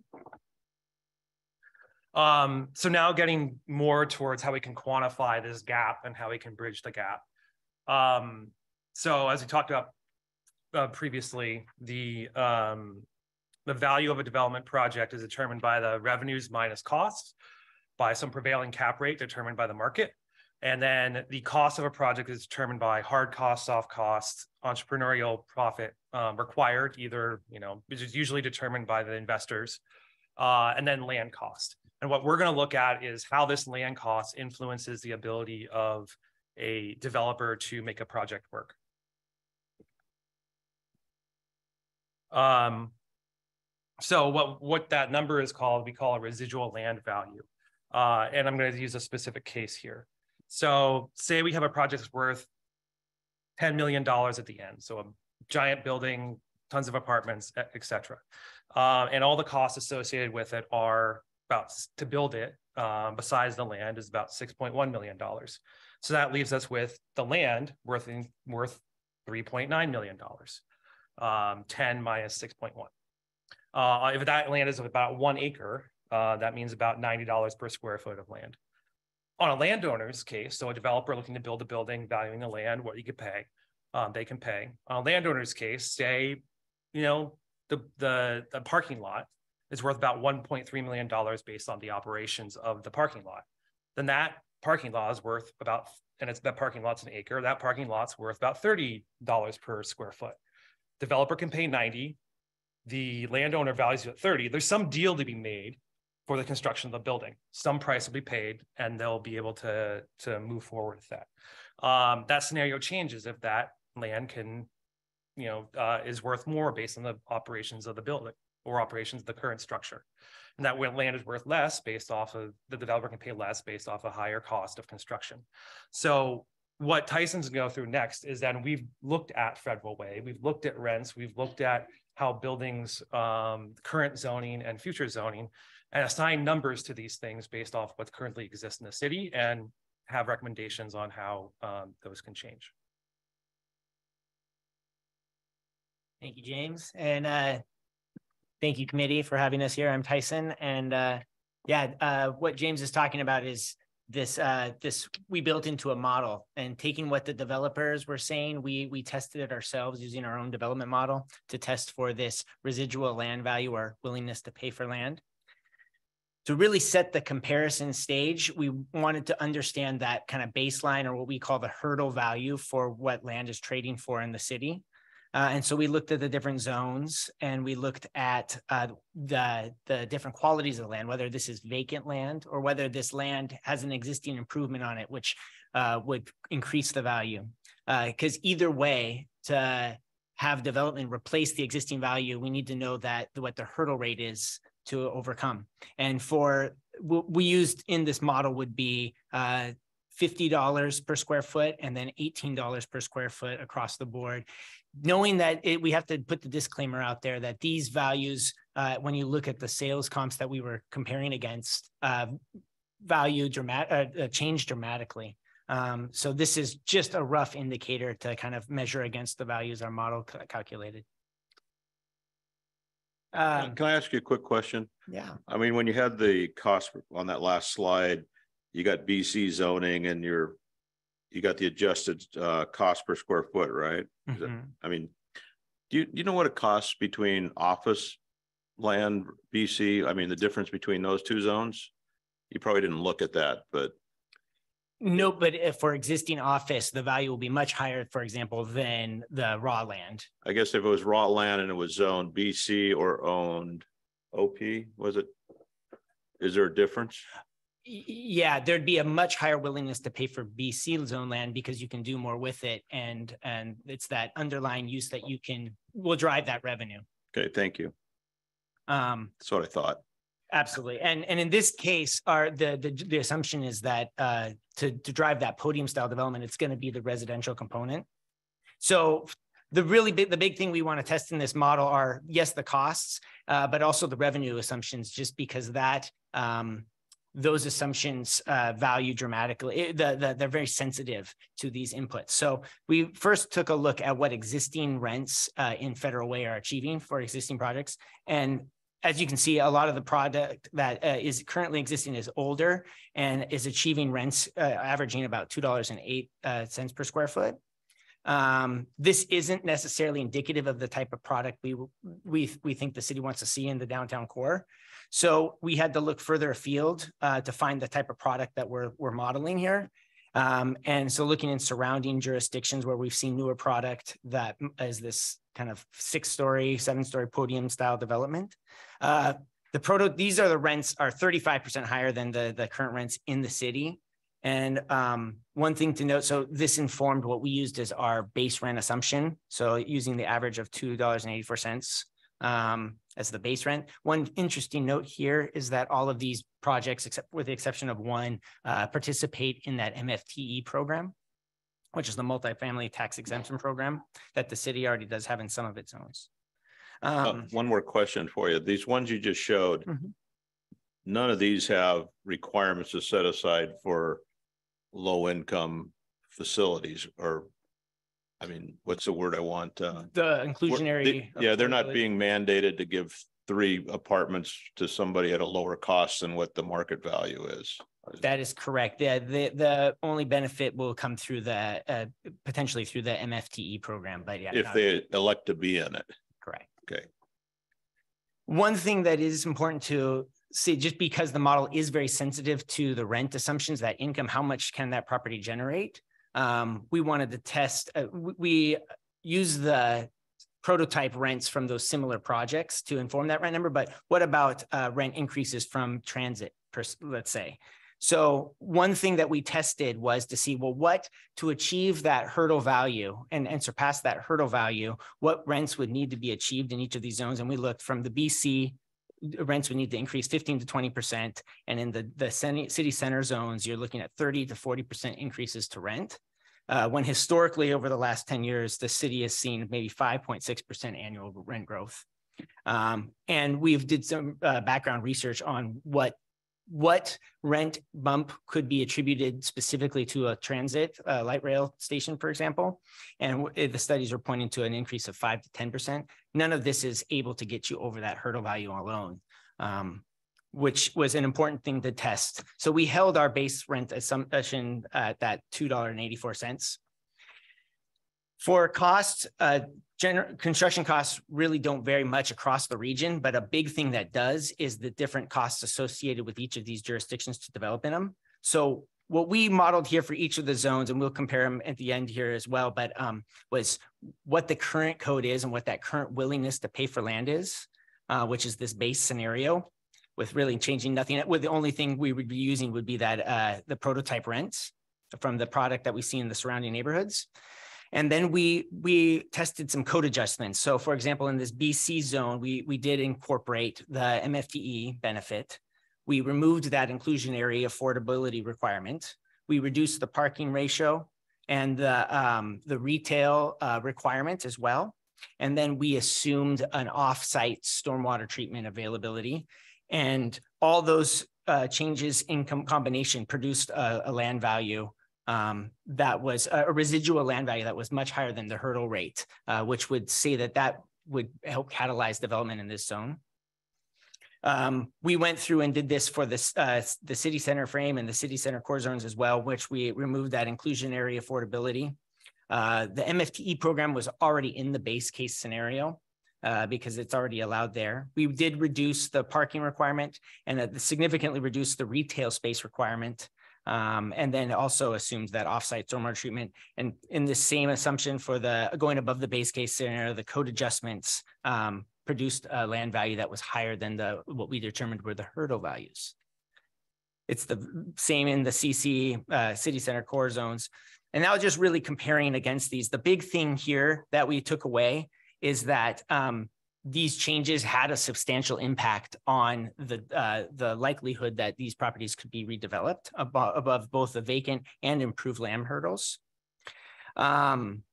S26: Um, so now getting more towards how we can quantify this gap and how we can bridge the gap. Um, so as we talked about uh, previously, the um, the value of a development project is determined by the revenues minus costs, by some prevailing cap rate determined by the market, and then the cost of a project is determined by hard costs, soft costs, entrepreneurial profit um, required, either you know, which is usually determined by the investors, uh, and then land cost. And what we're going to look at is how this land cost influences the ability of a developer to make a project work. Um, so what, what that number is called, we call a residual land value. Uh, and I'm going to use a specific case here. So say we have a project that's worth $10 million at the end. So a giant building, tons of apartments, et et cetera. Uh, and all the costs associated with it are about to build it, um, besides the land, is about six point one million dollars. So that leaves us with the land worth worth three point nine million dollars. Um, ten minus six point one. Uh, if that land is about one acre, uh, that means about ninety dollars per square foot of land. On a landowner's case, so a developer looking to build a building, valuing the land, what you could pay, um, they can pay. On a landowner's case, say, you know, the the the parking lot is worth about $1.3 million based on the operations of the parking lot. Then that parking lot is worth about, and it's that parking lot's an acre, that parking lot's worth about $30 per square foot. Developer can pay 90, the landowner values it at 30. There's some deal to be made for the construction of the building. Some price will be paid and they'll be able to, to move forward with that. Um, that scenario changes if that land can, you know, uh, is worth more based on the operations of the building or operations of the current structure. And that land is worth less based off of the developer can pay less based off a higher cost of construction. So what Tyson's going to go through next is that we've looked at Federal Way, we've looked at rents, we've looked at how buildings, um, current zoning and future zoning, and assign numbers to these things based off what currently exists in the city and have recommendations on how um, those can change.
S27: Thank you, James. And uh, thank you, committee, for having us here. I'm Tyson. And uh, yeah, uh, what James is talking about is this uh this we built into a model and taking what the developers were saying we we tested it ourselves using our own development model to test for this residual land value or willingness to pay for land to really set the comparison stage we wanted to understand that kind of baseline or what we call the hurdle value for what land is trading for in the city uh, and so we looked at the different zones and we looked at uh, the, the different qualities of the land, whether this is vacant land or whether this land has an existing improvement on it, which uh, would increase the value. Because uh, either way, to have development replace the existing value, we need to know that what the hurdle rate is to overcome. And for what we used in this model would be uh, $50 per square foot and then $18 per square foot across the board knowing that it, we have to put the disclaimer out there that these values, uh, when you look at the sales comps that we were comparing against, uh, value dramatic uh, uh, change dramatically. Um, so this is just a rough indicator to kind of measure against the values our model ca- calculated. Um,
S1: Can I ask you a quick question?
S27: yeah.
S1: I mean, when you had the cost on that last slide, you got BC zoning and your, you got the adjusted uh cost per square foot, right? Is that-
S27: Mhm.
S1: I mean, do you, do you know what it costs between office land, BC? I mean, the difference between those two zones? You probably didn't look at that, but
S27: No, but if for existing office, the value will be much higher, for example, than the raw land.
S1: I guess if it was raw land and it was zoned BC or owned OP, was it? Is there a difference?
S27: Yeah, there'd be a much higher willingness to pay for BC zone land because you can do more with it and, and it's that underlying use that you can, will drive that revenue.
S1: Okay, thank you.
S27: Um,
S1: That's what I thought.
S27: Absolutely. And, and in this case, our, the, the, the assumption is that, uh, to, to drive that podium style development, it's going to be the residential component. So the really big, the big thing we want to test in this model are, yes, the costs, uh, but also the revenue assumptions, just because that, um, those assumptions, uh, value dramatically, eh, the, the, they're very sensitive to these inputs. So we first took a look at what existing rents, uh, in Federal Way are achieving for existing projects. And as you can see, a lot of the product that uh, is currently existing is older and is achieving rents uh, averaging about two dollars and eight uh, cents per square foot. Um, this isn't necessarily indicative of the type of product we we we think the city wants to see in the downtown core. So we had to look further afield uh, to find the type of product that we're we're modeling here. Um, and so looking in surrounding jurisdictions where we've seen newer product that is this kind of six-story, seven-story podium style development. Uh, the proto, these are the rents are thirty-five percent higher than the, the current rents in the city. And um, one thing to note, so this informed what we used as our base rent assumption. So using the average of two dollars and eighty-four cents um, as the base rent. One interesting note here is that all of these projects, except with the exception of one, uh, participate in that MFTE program, which is the multifamily tax exemption program that the city already does have in some of its zones.
S1: Uh,
S27: Um,
S1: One more question for you. These ones you just showed.
S27: Mhm.
S1: None of these have requirements to set aside for low income facilities or. I mean, what's the word I want? Uh,
S27: the inclusionary.
S1: they- Yeah, they're not being mandated to give three apartments to somebody at a lower cost than what the market value is.
S27: That is correct. The, the, the only benefit will come through the, uh, potentially through the MFTE program, but yeah.
S1: If
S27: not-
S1: they elect to be in it.
S27: Correct.
S1: Okay.
S27: One thing that is important to see, just because the model is very sensitive to the rent assumptions, that income, how much can that property generate? Um, we wanted to test, uh, we, we use the prototype rents from those similar projects to inform that rent number, but what about uh, rent increases from transit, let's say? So one thing that we tested was to see, well, what to achieve that hurdle value and, and surpass that hurdle value, what rents would need to be achieved in each of these zones? And we looked from the BC rents would need to increase 15 to 20%. And in the, the city, center zones, you're looking at 30 to 40% increases to rent. Uh, when historically over the last 10 years, the city has seen maybe 5.6% annual rent growth. Um, and we've did some uh, background research on what what rent bump could be attributed specifically to a transit uh, light rail station, for example. And eh, the studies are pointing to an increase of five to 10%. None of this is able to get you over that hurdle value alone, um, which was an important thing to test. So we held our base rent assumption at that $2.84. For costs, uh, construction costs really don't vary much across the region, but a big thing that does is the different costs associated with each of these jurisdictions to develop in them. So what we modeled here for each of the zones, and we'll compare them at the end here as well, but um, was what the current code is and what that current willingness to pay for land is, uh, which is this base scenario with really changing nothing. With the only thing we would be using would be that uh, the prototype rents from the product that we see in the surrounding neighborhoods. And then we we tested some code adjustments. So for example, in this BC zone, we we did incorporate the MFTE benefit. We removed that inclusionary affordability requirement. We reduced the parking ratio and the um, the retail uh, requirement as well. And then we assumed an off-site stormwater treatment availability. And all those uh, changes in com- combination produced a, a land value um, that was a residual land value that was much higher than the hurdle rate, uh, which would say that that would help catalyze development in this zone. Um, we went through and did this for this, uh, the city center frame and the city center core zones as well, which we removed that inclusionary affordability. Uh, the MFTE program was already in the base case scenario uh, because it's already allowed there. We did reduce the parking requirement and significantly reduce the retail space requirement. Um, and then also assumes that offsite stormwater treatment and in the same assumption for the going above the base case scenario, the code adjustments um, produced a land value that was higher than the what we determined were the hurdle values. It's the same in the CC uh, city center core zones. And now just really comparing against these, the big thing here that we took away is that um, these changes had a substantial impact on the uh, the likelihood that these properties could be redeveloped above, above both the vacant and improved land hurdles. Um,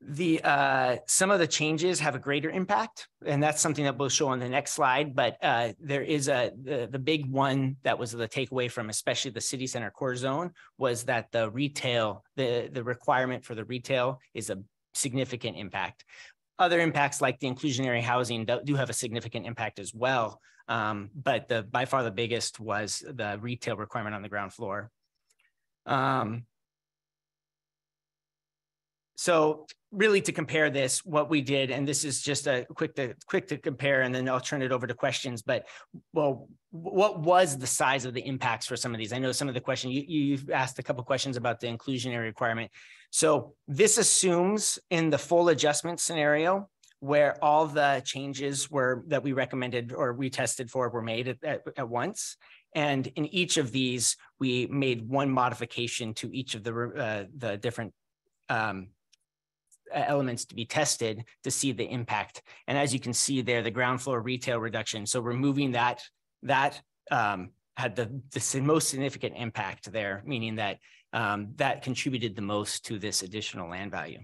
S27: the uh, some of the changes have a greater impact, and that's something that we'll show on the next slide. But uh, there is a the, the big one that was the takeaway from especially the city center core zone was that the retail the the requirement for the retail is a significant impact. Other impacts like the inclusionary housing do, do have a significant impact as well. Um, but the by far the biggest was the retail requirement on the ground floor. Um, so really to compare this, what we did, and this is just a quick to quick to compare, and then I'll turn it over to questions. But well, what was the size of the impacts for some of these? I know some of the questions you you've asked a couple questions about the inclusionary requirement. So this assumes in the full adjustment scenario where all the changes were that we recommended or we tested for were made at, at, at once. And in each of these, we made one modification to each of the uh, the different um, elements to be tested to see the impact. And as you can see there, the ground floor retail reduction. So removing that, that um, had the, the most significant impact there, meaning that um, that contributed the most to this additional land value.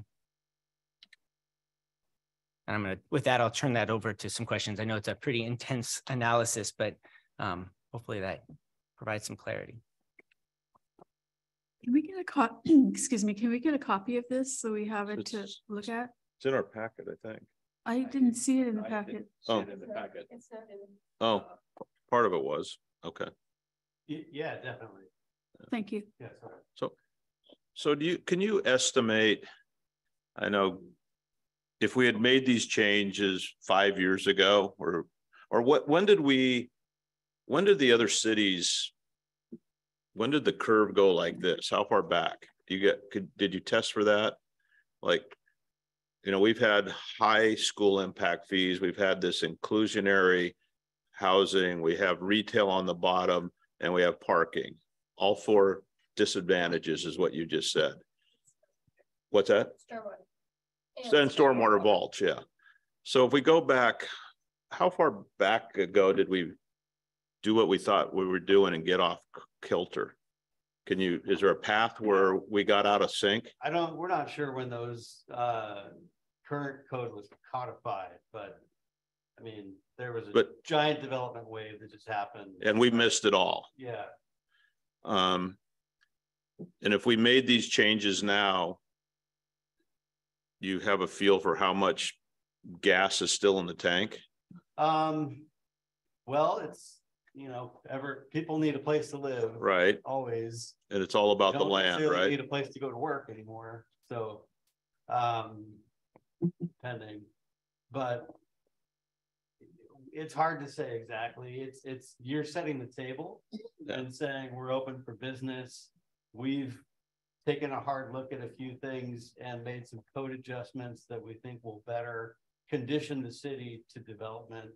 S27: And I'm gonna, with that, I'll turn that over to some questions. I know it's a pretty intense analysis, but um, hopefully that provides some clarity.
S5: Can we get a cop, excuse me, can we get a copy of this so we have it to look at?
S1: It's in our packet, I think.
S5: I didn't see it in the packet.
S1: Oh. Oh, part of it was, okay.
S25: Yeah, definitely.
S5: Thank you.
S25: Yeah, sorry.
S1: So, so do you, can you estimate? I know if we had made these changes five years ago or, or what, when did we, when did the other cities, when did the curve go like this? How far back? You get, could, did you test for that? Like, you know, we've had high school impact fees. We've had this inclusionary housing. We have retail on the bottom and we have parking. All four disadvantages is what you just said. What's that? Stormwater. And stormwater vaults, yeah. So if we go back, how far back ago did we do what we thought we were doing and get off kilter? Can you, is there a path where we got out of sync?
S25: I don't, we're not sure when those, uh, current code was codified, but I mean, there was a
S1: But-
S25: giant development wave that just happened.
S1: And we missed it all.
S25: Yeah,
S1: Um, and if we made these changes now, you have a feel for how much gas is still in the tank?
S25: um, well, it's, you know, ever, people need a place to live.
S1: Right.
S25: Always.
S1: And it's all about the land, right?
S25: Need a place to go to work anymore, so, um, pending, but it's hard to say exactly. It's, it's, you're setting the table and saying we're open for business. We've taken a hard look at a few things and made some code adjustments that we think will better condition the city to development.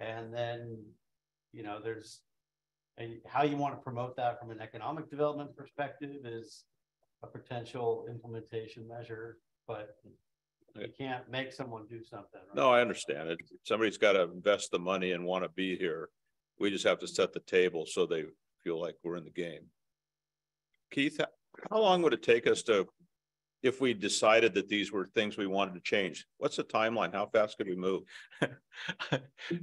S25: And then, you know, there's and how you want to promote that from an economic development perspective is a potential implementation measure, but you can't make someone do something. right?
S1: No, I understand it. Somebody's got to invest the money and want to be here. We just have to set the table so they feel like we're in the game. Keith, how long would it take us to if we decided that these were things we wanted to change, what's the timeline? How fast could we move?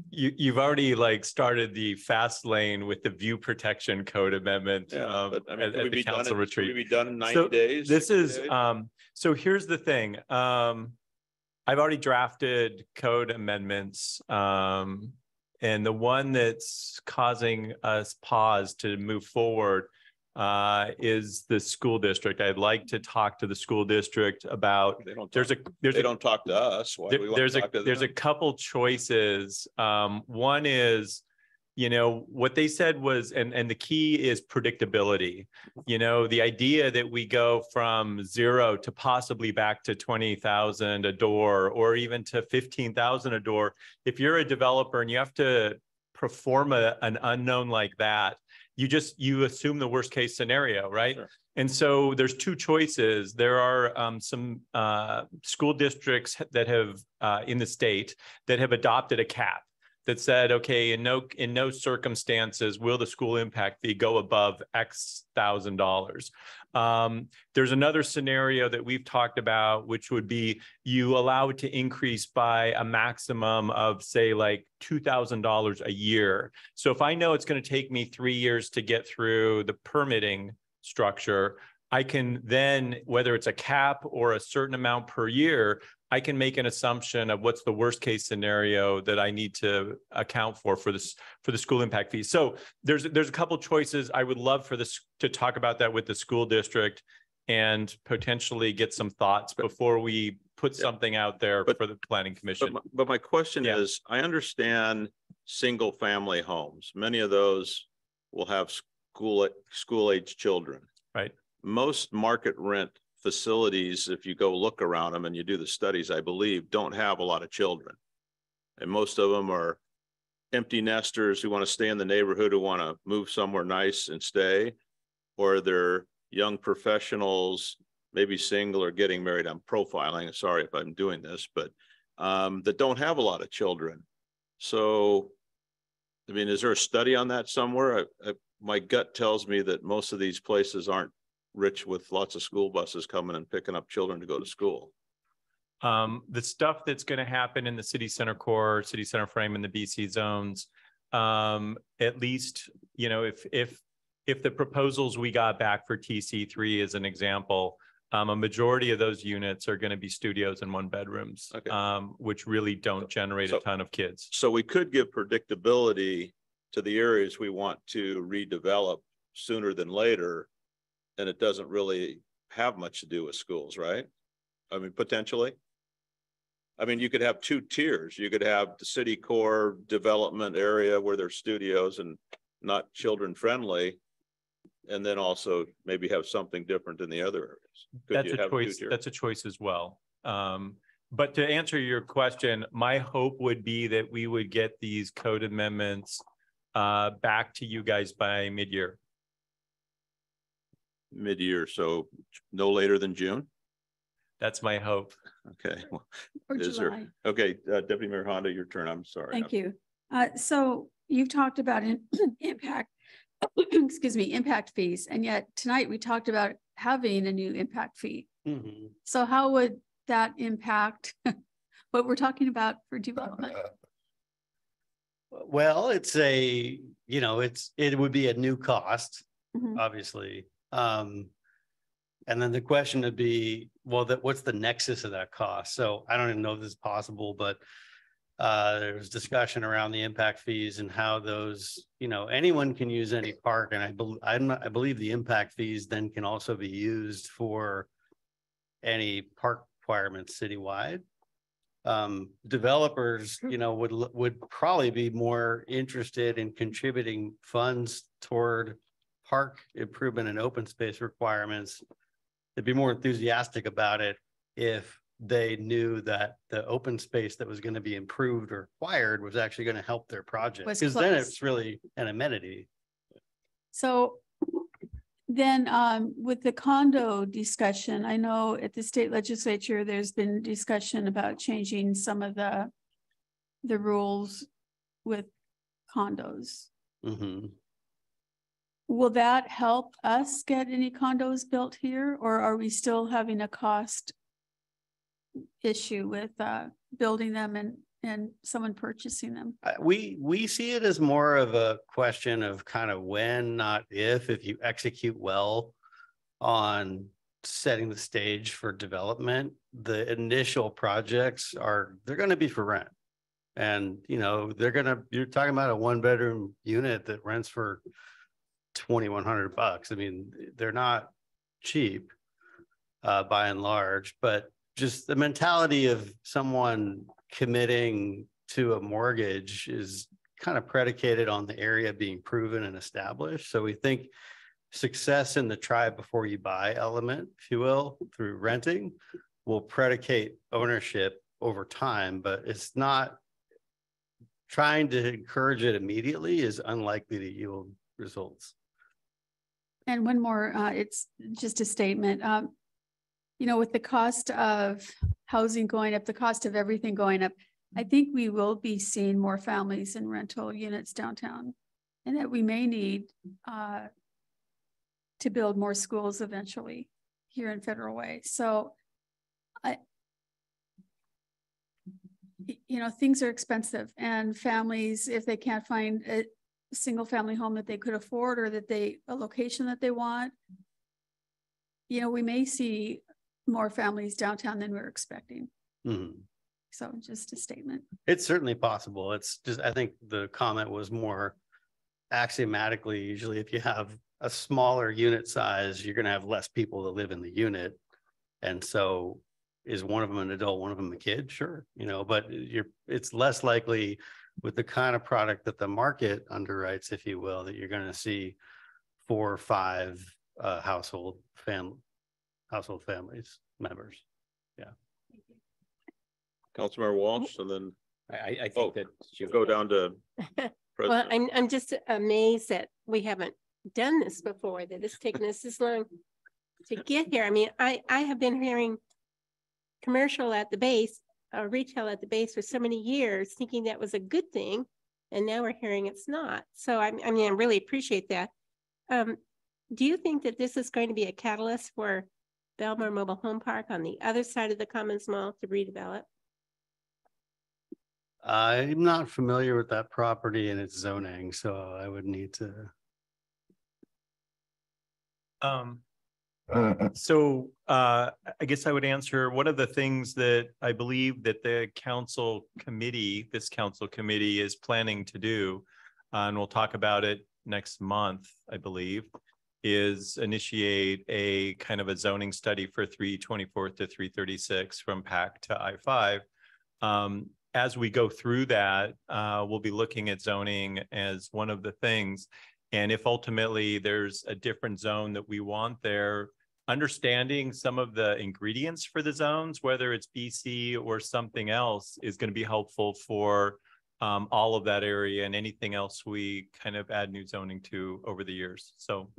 S13: You, you've already like started the fast lane with the view protection code amendment.
S1: Yeah,
S13: um,
S1: but I mean,
S13: at- at the
S1: be done
S13: council
S1: in-
S13: retreat.
S1: we be done in 90
S13: So
S1: days,
S13: This is,
S1: days?
S13: um, so here's the thing, um, I've already drafted code amendments, um, and the one that's causing us pause to move forward uh, is the school district. I'd like to talk to the school district about,
S1: They don't
S13: there's a, there's
S1: They
S13: a.
S1: don't talk to us. Why do we want to
S13: there's a,
S1: talk to
S13: there's a
S1: them?
S13: couple choices. Um, one is, you know, what they said was, and, and the key is predictability. You know, the idea that we go from zero to possibly back to twenty thousand a door or even to fifteen thousand a door. If you're a developer and you have to perform a, an unknown like that, you just, you assume the worst case scenario, right? And so there's two choices. There are um, some uh, school districts that have uh, in the state that have adopted a cap that said, okay, in no in no circumstances will the school impact fee go above X thousand dollars. Um, there's another scenario that we've talked about, which would be you allow it to increase by a maximum of say like two thousand dollars a year. So if I know it's going to take me three years to get through the permitting structure, I can then, whether it's a cap or a certain amount per year, I can make an assumption of what's the worst case scenario that I need to account for for this for the school impact fees. So there's there's a couple choices. I would love for this to talk about that with the school district and potentially get some thoughts before we put something out there for the planning
S1: But
S13: commission.
S1: my, but my question is, I understand single family homes. Many of those will have school, school age children.
S13: Right.
S1: Most market rent facilities, if you go look around them and you do the studies, I believe, don't have a lot of children. And most of them are empty nesters who want to stay in the neighborhood, who want to move somewhere nice and stay. Or they're young professionals, maybe single or getting married. I'm profiling, sorry if I'm doing this, but um, that don't have a lot of children. So, I mean, is there a study on that somewhere? I, I, my gut tells me that most of these places aren't rich with lots of school buses coming and picking up children to go to school.
S13: Um, the stuff that's going to happen in the city center core, city center frame and the BC zones. Um, at least, you know, if, if, if the proposals we got back for TC three as an example, um, a majority of those units are going to be studios and one bedrooms, um, which really don't generate a ton of kids.
S1: So we could give predictability to the areas we want to redevelop sooner than later. And it doesn't really have much to do with schools, right? I mean, potentially. I mean, you could have two tiers. You could have the city core development area where there's studios and not children friendly. And then also maybe have something different in the other areas. Could
S13: That's
S1: you
S13: a
S1: have
S13: choice, that's a choice as well. Um, but to answer your question, my hope would be that we would get these code amendments uh, back to you guys by mid-year.
S1: Mid-year, so no later than June?
S13: That's my hope.
S1: Okay. well,
S5: Or
S1: Is there,
S5: July.
S1: okay, uh, Deputy Mayor Honda, your turn. I'm sorry.
S5: Thank you. Uh, so you've talked about in- impact, excuse me, impact fees, and yet tonight we talked about having a new impact fee.
S25: Mhm.
S5: So how would that impact what we're talking about for development?
S25: Well, it's a, you know, it's, it would be a new cost,
S5: Mhm.
S25: obviously. Um, and then the question would be, well, that, what's the nexus of that cost? So I don't even know if this is possible, but uh, there was discussion around the impact fees and how those, you know, anyone can use any park. And I believe, I'm not, I believe the impact fees then can also be used for any park requirements citywide. Um, developers, you know, would, would probably be more interested in contributing funds toward park improvement and open space requirements. They'd be more enthusiastic about it if they knew that the open space that was going to be improved or acquired was actually going to help their project. Because then it's really an amenity.
S5: So then um, with the condo discussion, I know at the state legislature, there's been discussion about changing some of the the rules with condos.
S25: Mhm.
S5: Will that help us get any condos built here or are we still having a cost issue with uh building them and and someone purchasing them?
S25: We, we see it as more of a question of kind of when, not if, if you execute well on setting the stage for development, the initial projects are, they're gonna be for rent. And, you know, they're gonna, you're talking about a one bedroom unit that rents for twenty-one hundred bucks. I mean, they're not cheap uh, by and large, but just the mentality of someone committing to a mortgage is kind of predicated on the area being proven and established. So we think success in the try before you buy element, if you will, through renting will predicate ownership over time, but it's not trying to encourage it immediately is unlikely to yield results.
S5: And one more, uh, it's just a statement. Um, you know, with the cost of housing going up, the cost of everything going up, I think we will be seeing more families in rental units downtown. And that we may need, uh, to build more schools eventually here in Federal Way. So I, you know, things are expensive and families, if they can't find a single family home that they could afford or that they, a location that they want, you know, we may see more families downtown than we're expecting.
S25: Mhm.
S5: So just a statement.
S25: It's certainly possible. It's just, I think the comment was more axiomatically, usually if you have a smaller unit size, you're gonna have less people that live in the unit. And so is one of them an adult, one of them a kid? Sure, you know, but you're, it's less likely with the kind of product that the market underwrites, if you will, that you're gonna see four or five uh household fam, household families, members. Yeah.
S1: Councilmember Walsh, and then.
S2: I, I, I
S1: Oh,
S2: think that.
S1: We'll go down to.
S8: Well, I'm, I'm just amazed that we haven't done this before, that it's taken us this long to get here. I mean, I, I have been hearing commercial at the base, uh, retail at the base for so many years, thinking that was a good thing. And now we're hearing it's not. So I, I mean, I really appreciate that. Um, do you think that this is going to be a catalyst for Belmar Mobile Home Park on the other side of the Commons Mall to redevelop?
S25: I'm not familiar with that property and its zoning, so I would need to.
S13: Um, so, uh, I guess I would answer, one of the things that I believe that the council committee, this council committee is planning to do, uh, and we'll talk about it next month, I believe, is initiate a kind of a zoning study for three twenty-fourth to three thirty-six from PAC to I five. Um, as we go through that, uh, we'll be looking at zoning as one of the things. And if ultimately there's a different zone that we want there, understanding some of the ingredients for the zones, whether it's BC or something else, is going to be helpful for um, all of that area and anything else we kind of add new zoning to over the years. So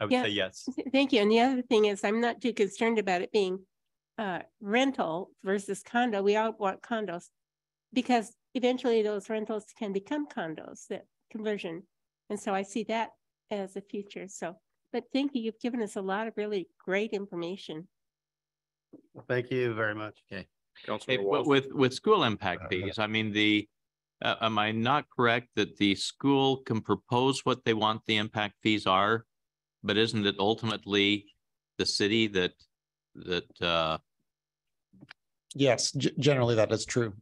S13: I would
S8: Yeah.
S13: say yes.
S8: Thank you. And the other thing is, I'm not too concerned about it being uh rental versus condo. We all want condos. Because eventually those rentals can become condos, that conversion. And so I see that as a future. So, but thank you. You've given us a lot of really great information.
S25: Thank you very much.
S2: Okay. Hey,
S1: Councilmember
S2: but
S1: Walsh.
S2: with, with school impact fees, I mean, the, uh, am I not correct that the school can propose what they want the impact fees are? But isn't it ultimately the city that, that, uh,
S12: Yes, g- generally that is true.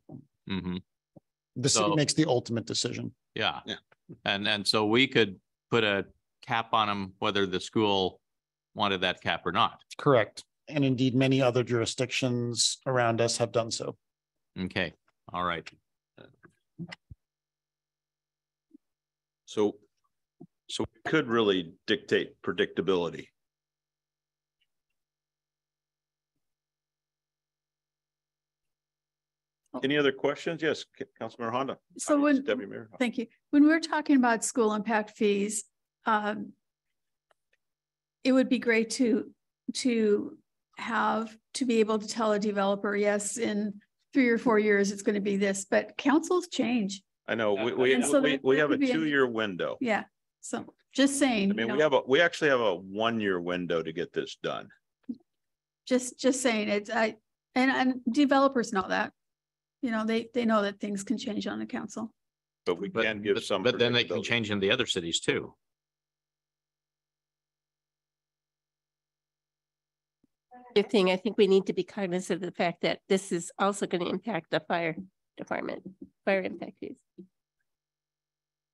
S2: mhm,
S12: The city makes the ultimate decision.
S2: yeah.
S6: Yeah.
S2: And, and so we could put a cap on them, whether the school wanted that cap or not.
S12: Correct. And indeed, many other jurisdictions around us have done so.
S2: Okay, all right.
S1: So, so we could really dictate predictability. Any other questions? Yes, Councilmember Honda.
S5: So when,
S1: Deputy Mayor.
S5: thank you. When we're talking about school impact fees, um, it would be great to, to have, to be able to tell a developer, yes, in three or four years, it's going to be this, but councils change.
S1: I know, we, we,
S5: so
S1: we, we have a
S5: a-
S1: two-year window.
S5: Yeah, so, just saying.
S1: I mean,
S5: you
S1: we
S5: know,
S1: have a, we actually have a one-year window to get this done.
S5: Just, just saying it's, I, and, and developers know that. You know, they, they know that things can change on the council.
S1: But we
S2: But-
S1: can give
S2: but-
S1: some.
S2: But then they can
S1: predictability.
S2: change in the other cities too.
S8: Other thing, I think we need to be cognizant of the fact that this is also going to impact the fire department, fire impact fees.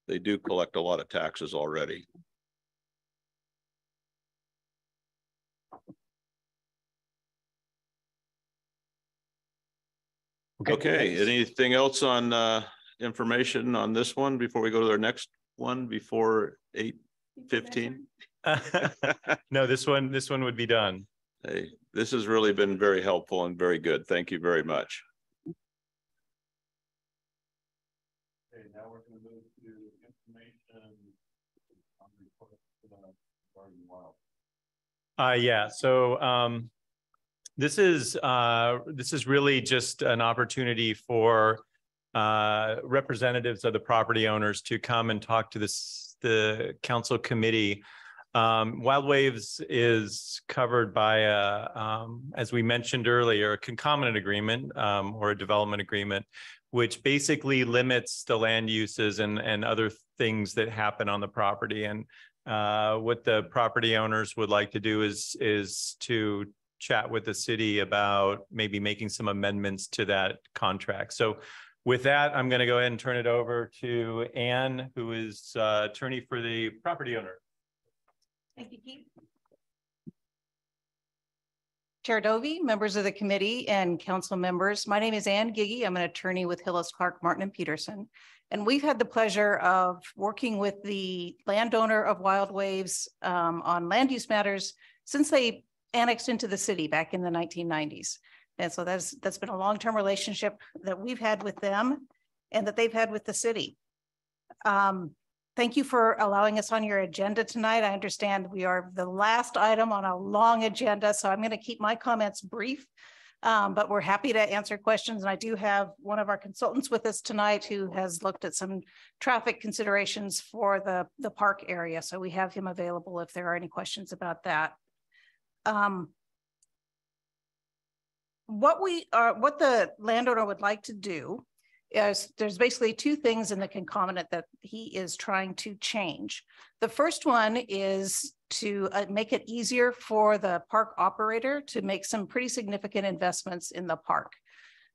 S1: They do collect a lot of taxes already. Okay, anything else on uh information on this one before we go to our next one before eight fifteen?
S13: No, this one, this one would be done.
S1: Hey, this has really been very helpful and very good. Thank you very much.
S13: Okay, now we're gonna move to information. on reports for the garden wild. Uh, yeah, so, um, this is, uh, this is really just an opportunity for, uh, representatives of the property owners to come and talk to this, the council committee. Um, Wild Waves is covered by a, um, as we mentioned earlier, a concomitant agreement, um, or a development agreement, which basically limits the land uses and, and other things that happen on the property. And uh, what the property owners would like to do is, is to chat with the city about maybe making some amendments to that contract. So with that, I'm going to go ahead and turn it over to Anne, who is uh, attorney for the property owner.
S28: Thank you, Keith. Chair Dovey, members of the committee and council members, my name is Ann Gygi. I'm an attorney with Hillis Clark Martin and Peterson. And we've had the pleasure of working with the landowner of Wild Waves um, on land use matters since they annexed into the city back in the nineteen nineties. And so that's, that's been a long-term relationship that we've had with them and that they've had with the city. Um, Thank you for allowing us on your agenda tonight. I understand we are the last item on a long agenda, so I'm going to keep my comments brief. Um, but we're happy to answer questions. And I do have one of our consultants with us tonight who has looked at some traffic considerations for the, the park area. So we have him available if there are any questions about that. Um, what we are, what the landowner would like to do is there's basically two things in the concomitant that he is trying to change. The first one is to uh, make it easier for the park operator to make some pretty significant investments in the park.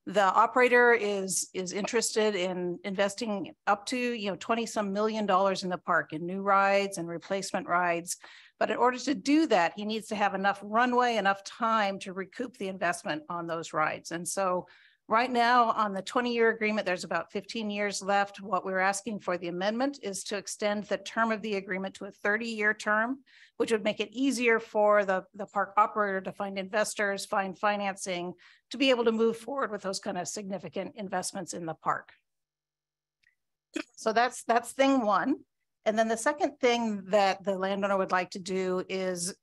S28: The operator is, is interested in investing up to, you know, 20 some million dollars in the park in new rides and replacement rides. But in order to do that, he needs to have enough runway, enough time to recoup the investment on those rides. And so Right now, on the 20-year agreement, there's about 15 years left. What we're asking for the amendment is to extend the term of the agreement to a 30-year term, which would make it easier for the, the park operator to find investors, find financing, to be able to move forward with those kind of significant investments in the park. So that's, that's thing one. And then the second thing that the landowner would like to do is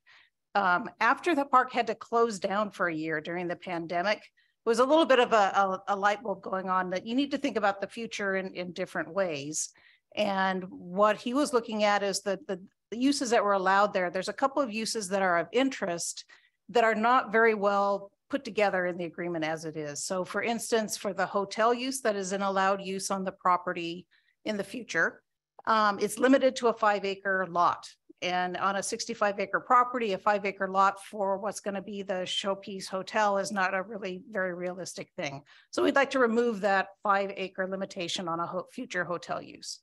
S28: um, after the park had to close down for a year during the pandemic, it was a little bit of a, a, a, light bulb going on that you need to think about the future in, in different ways. And what he was looking at is that the, the uses that were allowed there, there's a couple of uses that are of interest that are not very well put together in the agreement as it is. So for instance, for the hotel use that is an allowed use on the property in the future, um, it's limited to a five acre lot. And on a 65 acre property, a five acre lot for what's going to be the showpiece hotel is not a really very realistic thing. So we'd like to remove that five acre limitation on a ho future hotel use.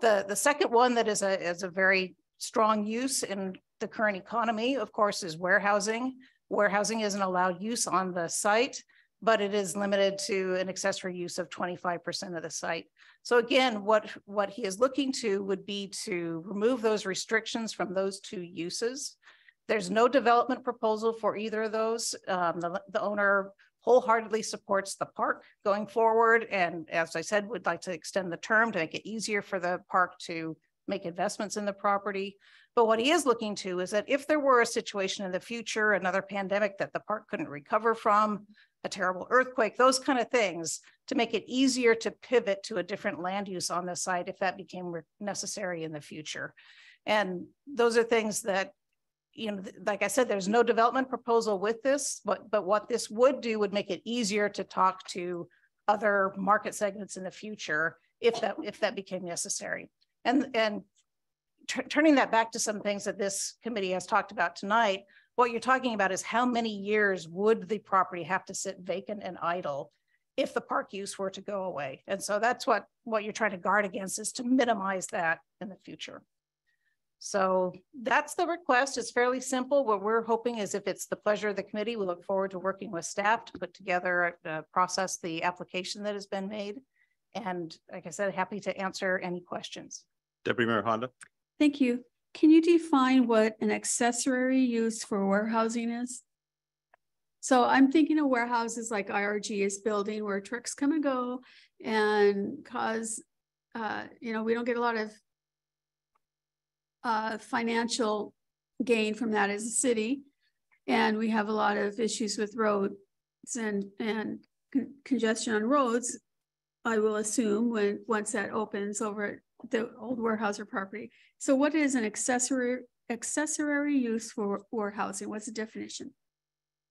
S28: The, the second one that is a, is a very strong use in the current economy, of course, is warehousing. Warehousing isn't allowed use on the site, but it is limited to an accessory use of 25% of the site. So again, what, what he is looking to would be to remove those restrictions from those two uses. There's no development proposal for either of those. Um, the, the owner wholeheartedly supports the park going forward. And as I said, would like to extend the term to make it easier for the park to make investments in the property. But what he is looking to is that if there were a situation in the future, another pandemic that the park couldn't recover from, a terrible earthquake, those kind of things, to make it easier to pivot to a different land use on the site if that became necessary in the future. And those are things that, you know, like I said, there's no development proposal with this, but, but what this would do would make it easier to talk to other market segments in the future if that, if that became necessary. And, and turning that back to some things that this committee has talked about tonight, what you're talking about is how many years would the property have to sit vacant and idle if the park use were to go away? And so that's what, what you're trying to guard against is to minimize that in the future. So that's the request. It's fairly simple. What we're hoping is if it's the pleasure of the committee, we look forward to working with staff to put together, uh, process the application that has been made. And like I said, happy to answer any questions.
S1: Deputy Mayor Honda?
S5: Thank you. Can you define what an accessory use for warehousing is? So I'm thinking of warehouses like IRG is building where trucks come and go and cause, uh, you know, we don't get a lot of uh, financial gain from that as a city. And we have a lot of issues with roads and, and con- congestion on roads. I will assume when, once that opens over the old Weyerhaeuser property. So what is an accessory, accessory use for warehousing? What's the definition?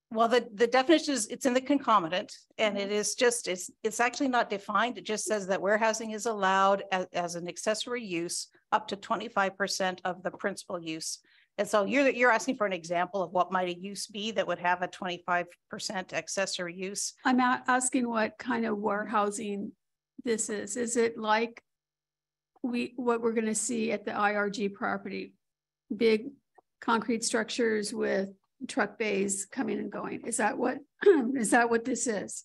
S28: Well, the, the definition is, it's in the concomitant and mm-hmm. it is just, it's, it's actually not defined. It just says that warehousing is allowed as, as an accessory use up to twenty-five percent of the principal use. And so you're, you're asking for an example of what might a use be that would have a twenty-five percent accessory use?
S5: I'm asking what kind of warehousing this is. Is it like we, what we're gonna see at the IRG property? Big concrete structures with truck bays coming and going. Is that what, is that what this is?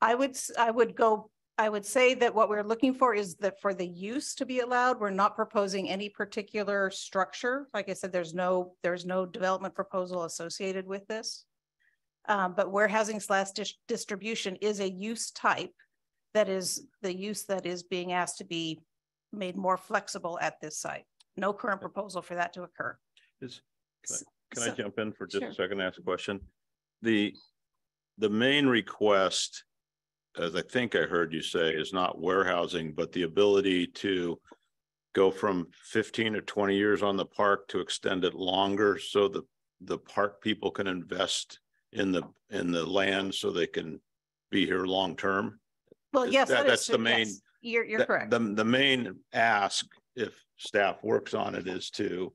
S28: I would, I would go, I would say that what we're looking for is that for the use to be allowed, we're not proposing any particular structure. Like I said, there's no, there's no development proposal associated with this. Um, but warehousing slash dis- distribution is a use type that is the use that is being asked to be made more flexible at this site. No current proposal for that to occur.
S1: Is, can I-
S28: S-
S1: can I jump in for just
S28: Sure.
S1: a second, and ask a question? The, the main request, as I think I heard you say, is not warehousing, but the ability to go from fifteen or twenty years on the park to extend it longer so the, the park people can invest in the, in the land so they can be here long-term?
S28: Well, yes,
S1: that-
S28: that is,
S1: That's the main.
S28: yes, you're, you're
S1: the-
S28: correct.
S1: The, the main ask, if staff works on it, is to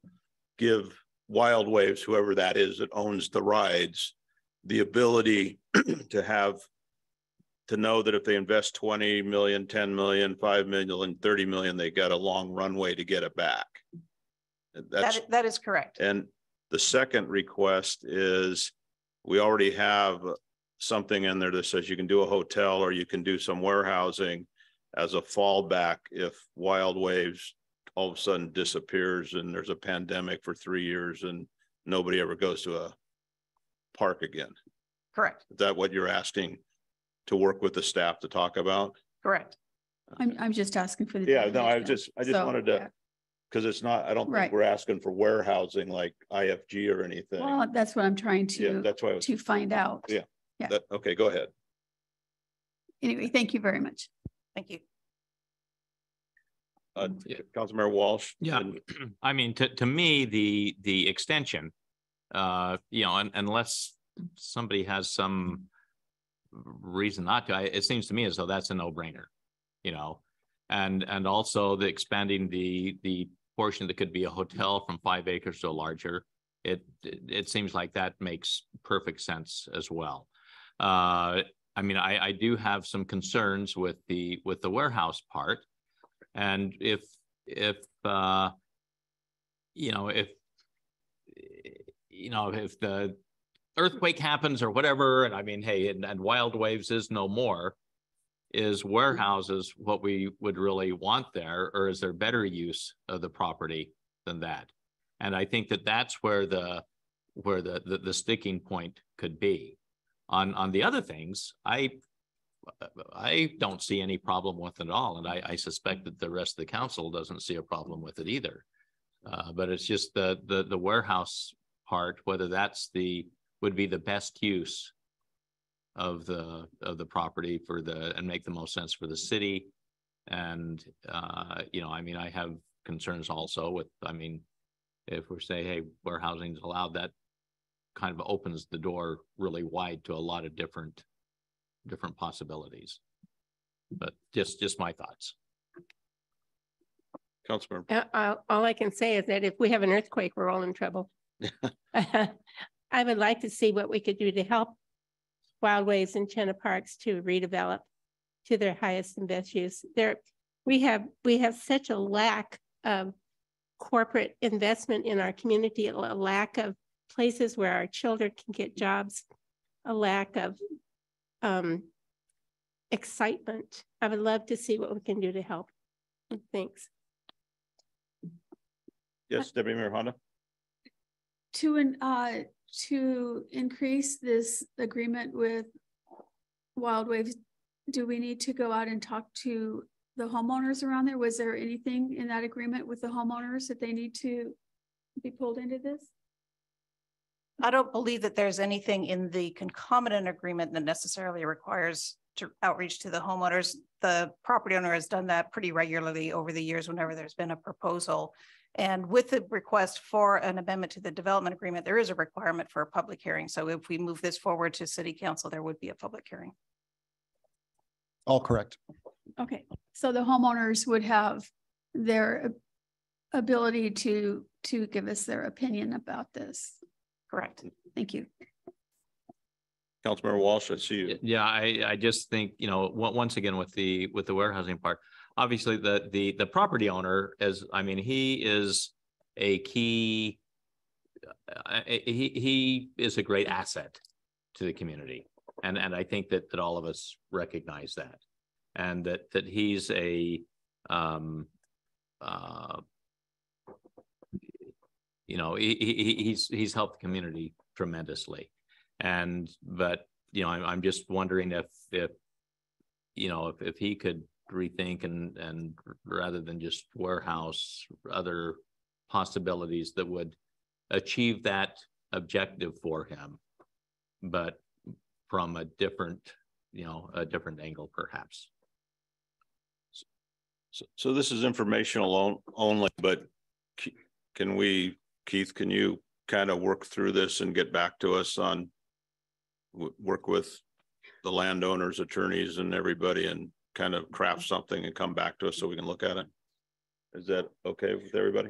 S1: give Wild Waves, whoever that is that owns the rides, the ability to have, to know that if they invest 20 million, 10 million, 5 million, 30 million, they got a long runway to get it back. That's,
S28: That, that is correct.
S1: and the second request is, we already have something in there that says you can do a hotel or you can do some warehousing as a fallback if Wild Waves all of a sudden disappears and there's a pandemic for three years and nobody ever goes to a park again.
S28: Correct,
S1: Is that what you're asking to work with the staff to talk about?
S28: correct.
S5: I'm, I'm just asking for the.
S1: Yeah, no, I just, I just
S5: So,
S1: wanted
S5: yeah.
S1: to, because it's not, I don't
S5: Right.
S1: think we're asking for warehousing like IRG or anything.
S5: Well, that's what I'm trying to, Yeah,
S1: that's why I was,
S5: to find out.
S1: yeah.
S5: Yeah.
S1: That, okay, go ahead.
S5: Anyway, thank you very much.
S28: Thank you.
S1: Uh, Councilmember Walsh.
S2: Yeah,
S1: and-
S2: I mean, to, to me, the, the extension, uh, you know, un- unless somebody has some reason not to, I, it seems to me as though that's a no-brainer, you know? And, and also the expanding the, the portion that could be a hotel from five acres to larger. It, it, it seems like that makes perfect sense as well. Uh, I mean, I, I do have some concerns with the, with the warehouse part. And if, if, uh, you know, if, you know, if the earthquake happens or whatever, and I mean, hey, and, and Wild Waves is no more, is warehouses what we would really want there, or is there better use of the property than that? And I think that that's where the, where the, the, the sticking point could be. On, on the other things, I, I don't see any problem with it at all, and I, I suspect that the rest of the council doesn't see a problem with it either. Uh, but it's just the, the, the warehouse part, whether that's the, would be the best use of the, of the property for the, and make the most sense for the city. And, uh, you know, I mean, I have concerns also with, I mean, if we say, hey, warehousing is allowed, that kind of opens the door really wide to a lot of different, different possibilities. But just, just my thoughts.
S1: Councilmember.
S8: Uh, all- all I can say is that if we have an earthquake, we're all in trouble. I would like to see what we could do to help Wild Waves and Chenna Parks to redevelop to their highest and best use. There, we have, we have such a lack of corporate investment in our community, a lack of places where our children can get jobs, a lack of um, excitement. I would love to see what we can do to help. Thanks.
S1: Yes, Deputy Mayor Honda?
S5: To, an uh, to increase this agreement with Wild Waves, do we need to go out and talk to the homeowners around there? Was there anything in that agreement with the homeowners that they need to be pulled into this?
S28: I don't believe that there's anything in the concomitant agreement that necessarily requires to outreach to the homeowners. The property owner has done that pretty regularly over the years whenever there's been a proposal. And with the request for an amendment to the development agreement, there is a requirement for a public hearing. So if we move this forward to city council, there would be a public hearing.
S12: All correct.
S5: Okay, so the homeowners would have their ability to, to give us their opinion about this.
S28: Correct.
S5: Thank you.
S1: Councilmember Walsh, I see you.
S2: Yeah, I, I just think, you know, once again with the, with the warehousing part, obviously the, the, the property owner is, I mean, he is a key. Uh, he, he is a great asset to the community. And, and I think that, that all of us recognize that. And that, that he's a, um, uh, you know, he, he, he- he's, he's helped the community tremendously. And, but, you know, I'm, I'm just wondering if, if, you know, if, if he could rethink and, and rather than just warehouse, other possibilities that would achieve that objective for him, but from a different, you know, a different angle perhaps.
S1: So, so this is informational on, only, but can we, Keith, can you kind of work through this and get back to us on work with the landowners, attorneys and everybody and kind of craft something and come back to us so we can look at it? Is that okay with everybody?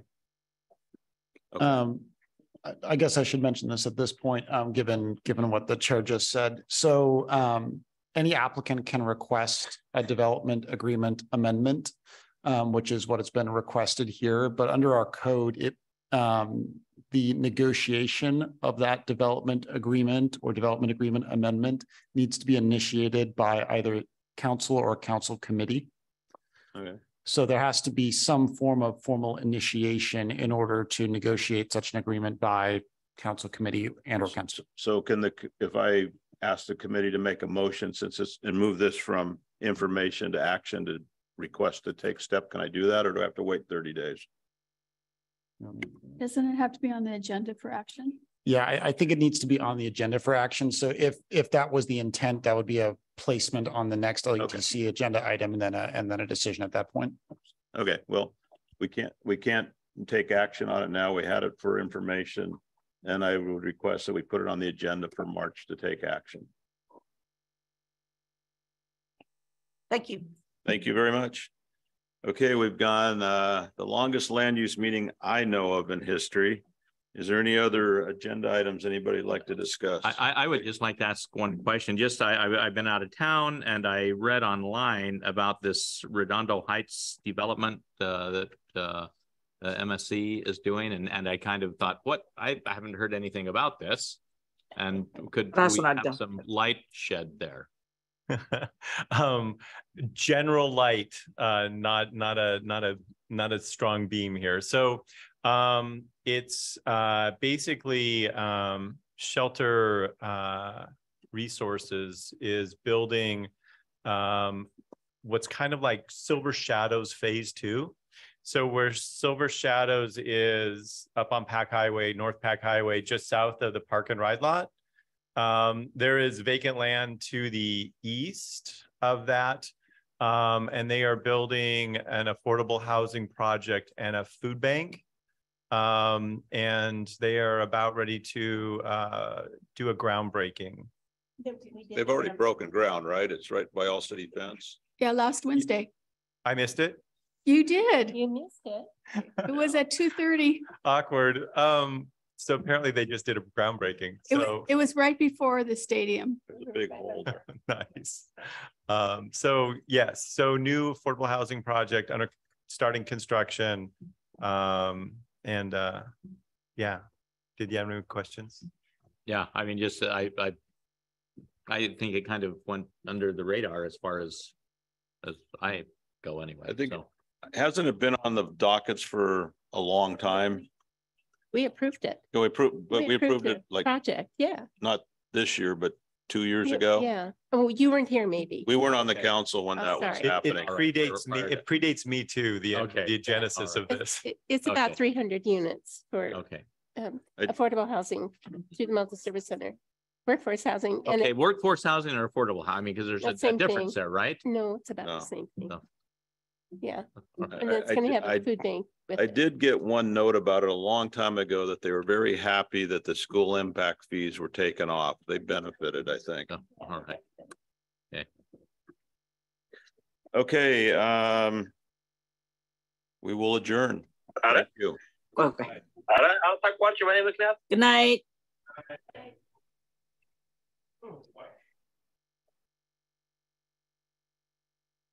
S1: Okay.
S12: Um, I, guess I should mention this at this point, um, given, given what the chair just said. So, um, any applicant can request a development agreement amendment, um, which is what has been requested here, but under our code, it, um, the negotiation of that development agreement or development agreement amendment needs to be initiated by either council or council committee.
S1: Okay.
S12: So there has to be some form of formal initiation in order to negotiate such an agreement by council committee and or council.
S1: So can the, if I ask the committee to make a motion since it's, and move this from information to action to request to take step, can I do that or do I have to wait thirty days?
S5: Doesn't it have to be on the agenda for action?
S12: Yeah, I, I think it needs to be on the agenda for action. So if, if that was the intent, that would be a placement on the next LUTC agenda item and then a, and then a decision at that point.
S1: Okay, well, we can't, we can't take action on it now. We had it for information. And I would request that we put it on the agenda for March to take action.
S28: Thank you.
S1: Thank you very much. Okay, we've gone uh, the longest land use meeting I know of in history. Is there any other agenda items anybody would like to discuss?
S2: I, I, I would just like to ask one question. Just I, I, I've been out of town and I read online about this Redondo Heights development, uh, that, uh, the MSC is doing and, and I kind of thought, what? I, I haven't heard anything about this. And could
S26: That's
S2: we
S26: I've
S2: have
S26: done.
S2: some light shed there?
S13: um, general light, uh, not, not a, not a, not a strong beam here. So, um, it's, uh, basically, um, shelter, uh, resources is building, um, what's kind of like Silver Shadows Phase Two. So where Silver Shadows is up on Pac Highway, North Pac Highway, just south of the park and ride lot. Um, there is vacant land to the east of that Um, and they are building an affordable housing project and a food bank. Um, and they are about ready to uh, do a groundbreaking.
S1: They've already broken ground, right? It's right by All City Fence.
S5: Yeah, last Wednesday.
S13: I missed it.
S5: You did.
S8: You missed it.
S5: It was at two thirty.
S13: Awkward. Um, so apparently they just did a groundbreaking.
S5: It was,
S13: So
S5: it was right before the stadium.
S1: Big boulder.
S13: nice. Um, so yes, so new affordable housing project under starting construction. Um, and uh, yeah. Did you have any questions?
S2: Yeah, I mean, just, I, I, I think it kind of went under the radar as far as, as I go anyway.
S1: I think,
S2: so.
S1: hasn't it been on the dockets for a long time?
S8: We approved it.
S1: No, We approved, but we approved it like,
S8: Project, yeah.
S1: not this year, but two years
S8: Yeah,
S1: ago.
S8: Yeah. Oh, you weren't here maybe.
S1: We weren't on the
S13: Okay.
S1: council when
S8: Oh,
S1: that was
S8: sorry.
S13: It-
S1: happening.
S13: It predates me, it predates me too, the,
S2: Okay.
S13: the genesis of
S8: It's,
S13: this.
S8: it- it's about
S2: Okay.
S8: three hundred units for
S2: Okay,
S8: um,
S1: I-
S8: affordable housing through the multi-service center. Workforce housing and
S2: okay,
S8: it,
S2: workforce housing or affordable, hou- I mean, because there's a
S8: That's
S2: a
S8: same
S2: difference
S8: thing.
S2: there, right?
S8: no, it's about
S1: No,
S8: the same thing.
S2: no.
S8: Yeah,
S1: I-
S8: and it's
S1: I
S8: gonna
S1: did-
S8: have
S1: I-
S8: a food bank with
S1: I
S8: it.
S1: did get one note about it a long time ago that they were very happy that the school impact fees were taken off. They benefited, I think.
S2: Oh, All right.
S1: Okay, um. We will adjourn. Thank you.
S15: Okay. All right.
S29: I'll talk about you. My name is
S15: Good night.
S29: Clef.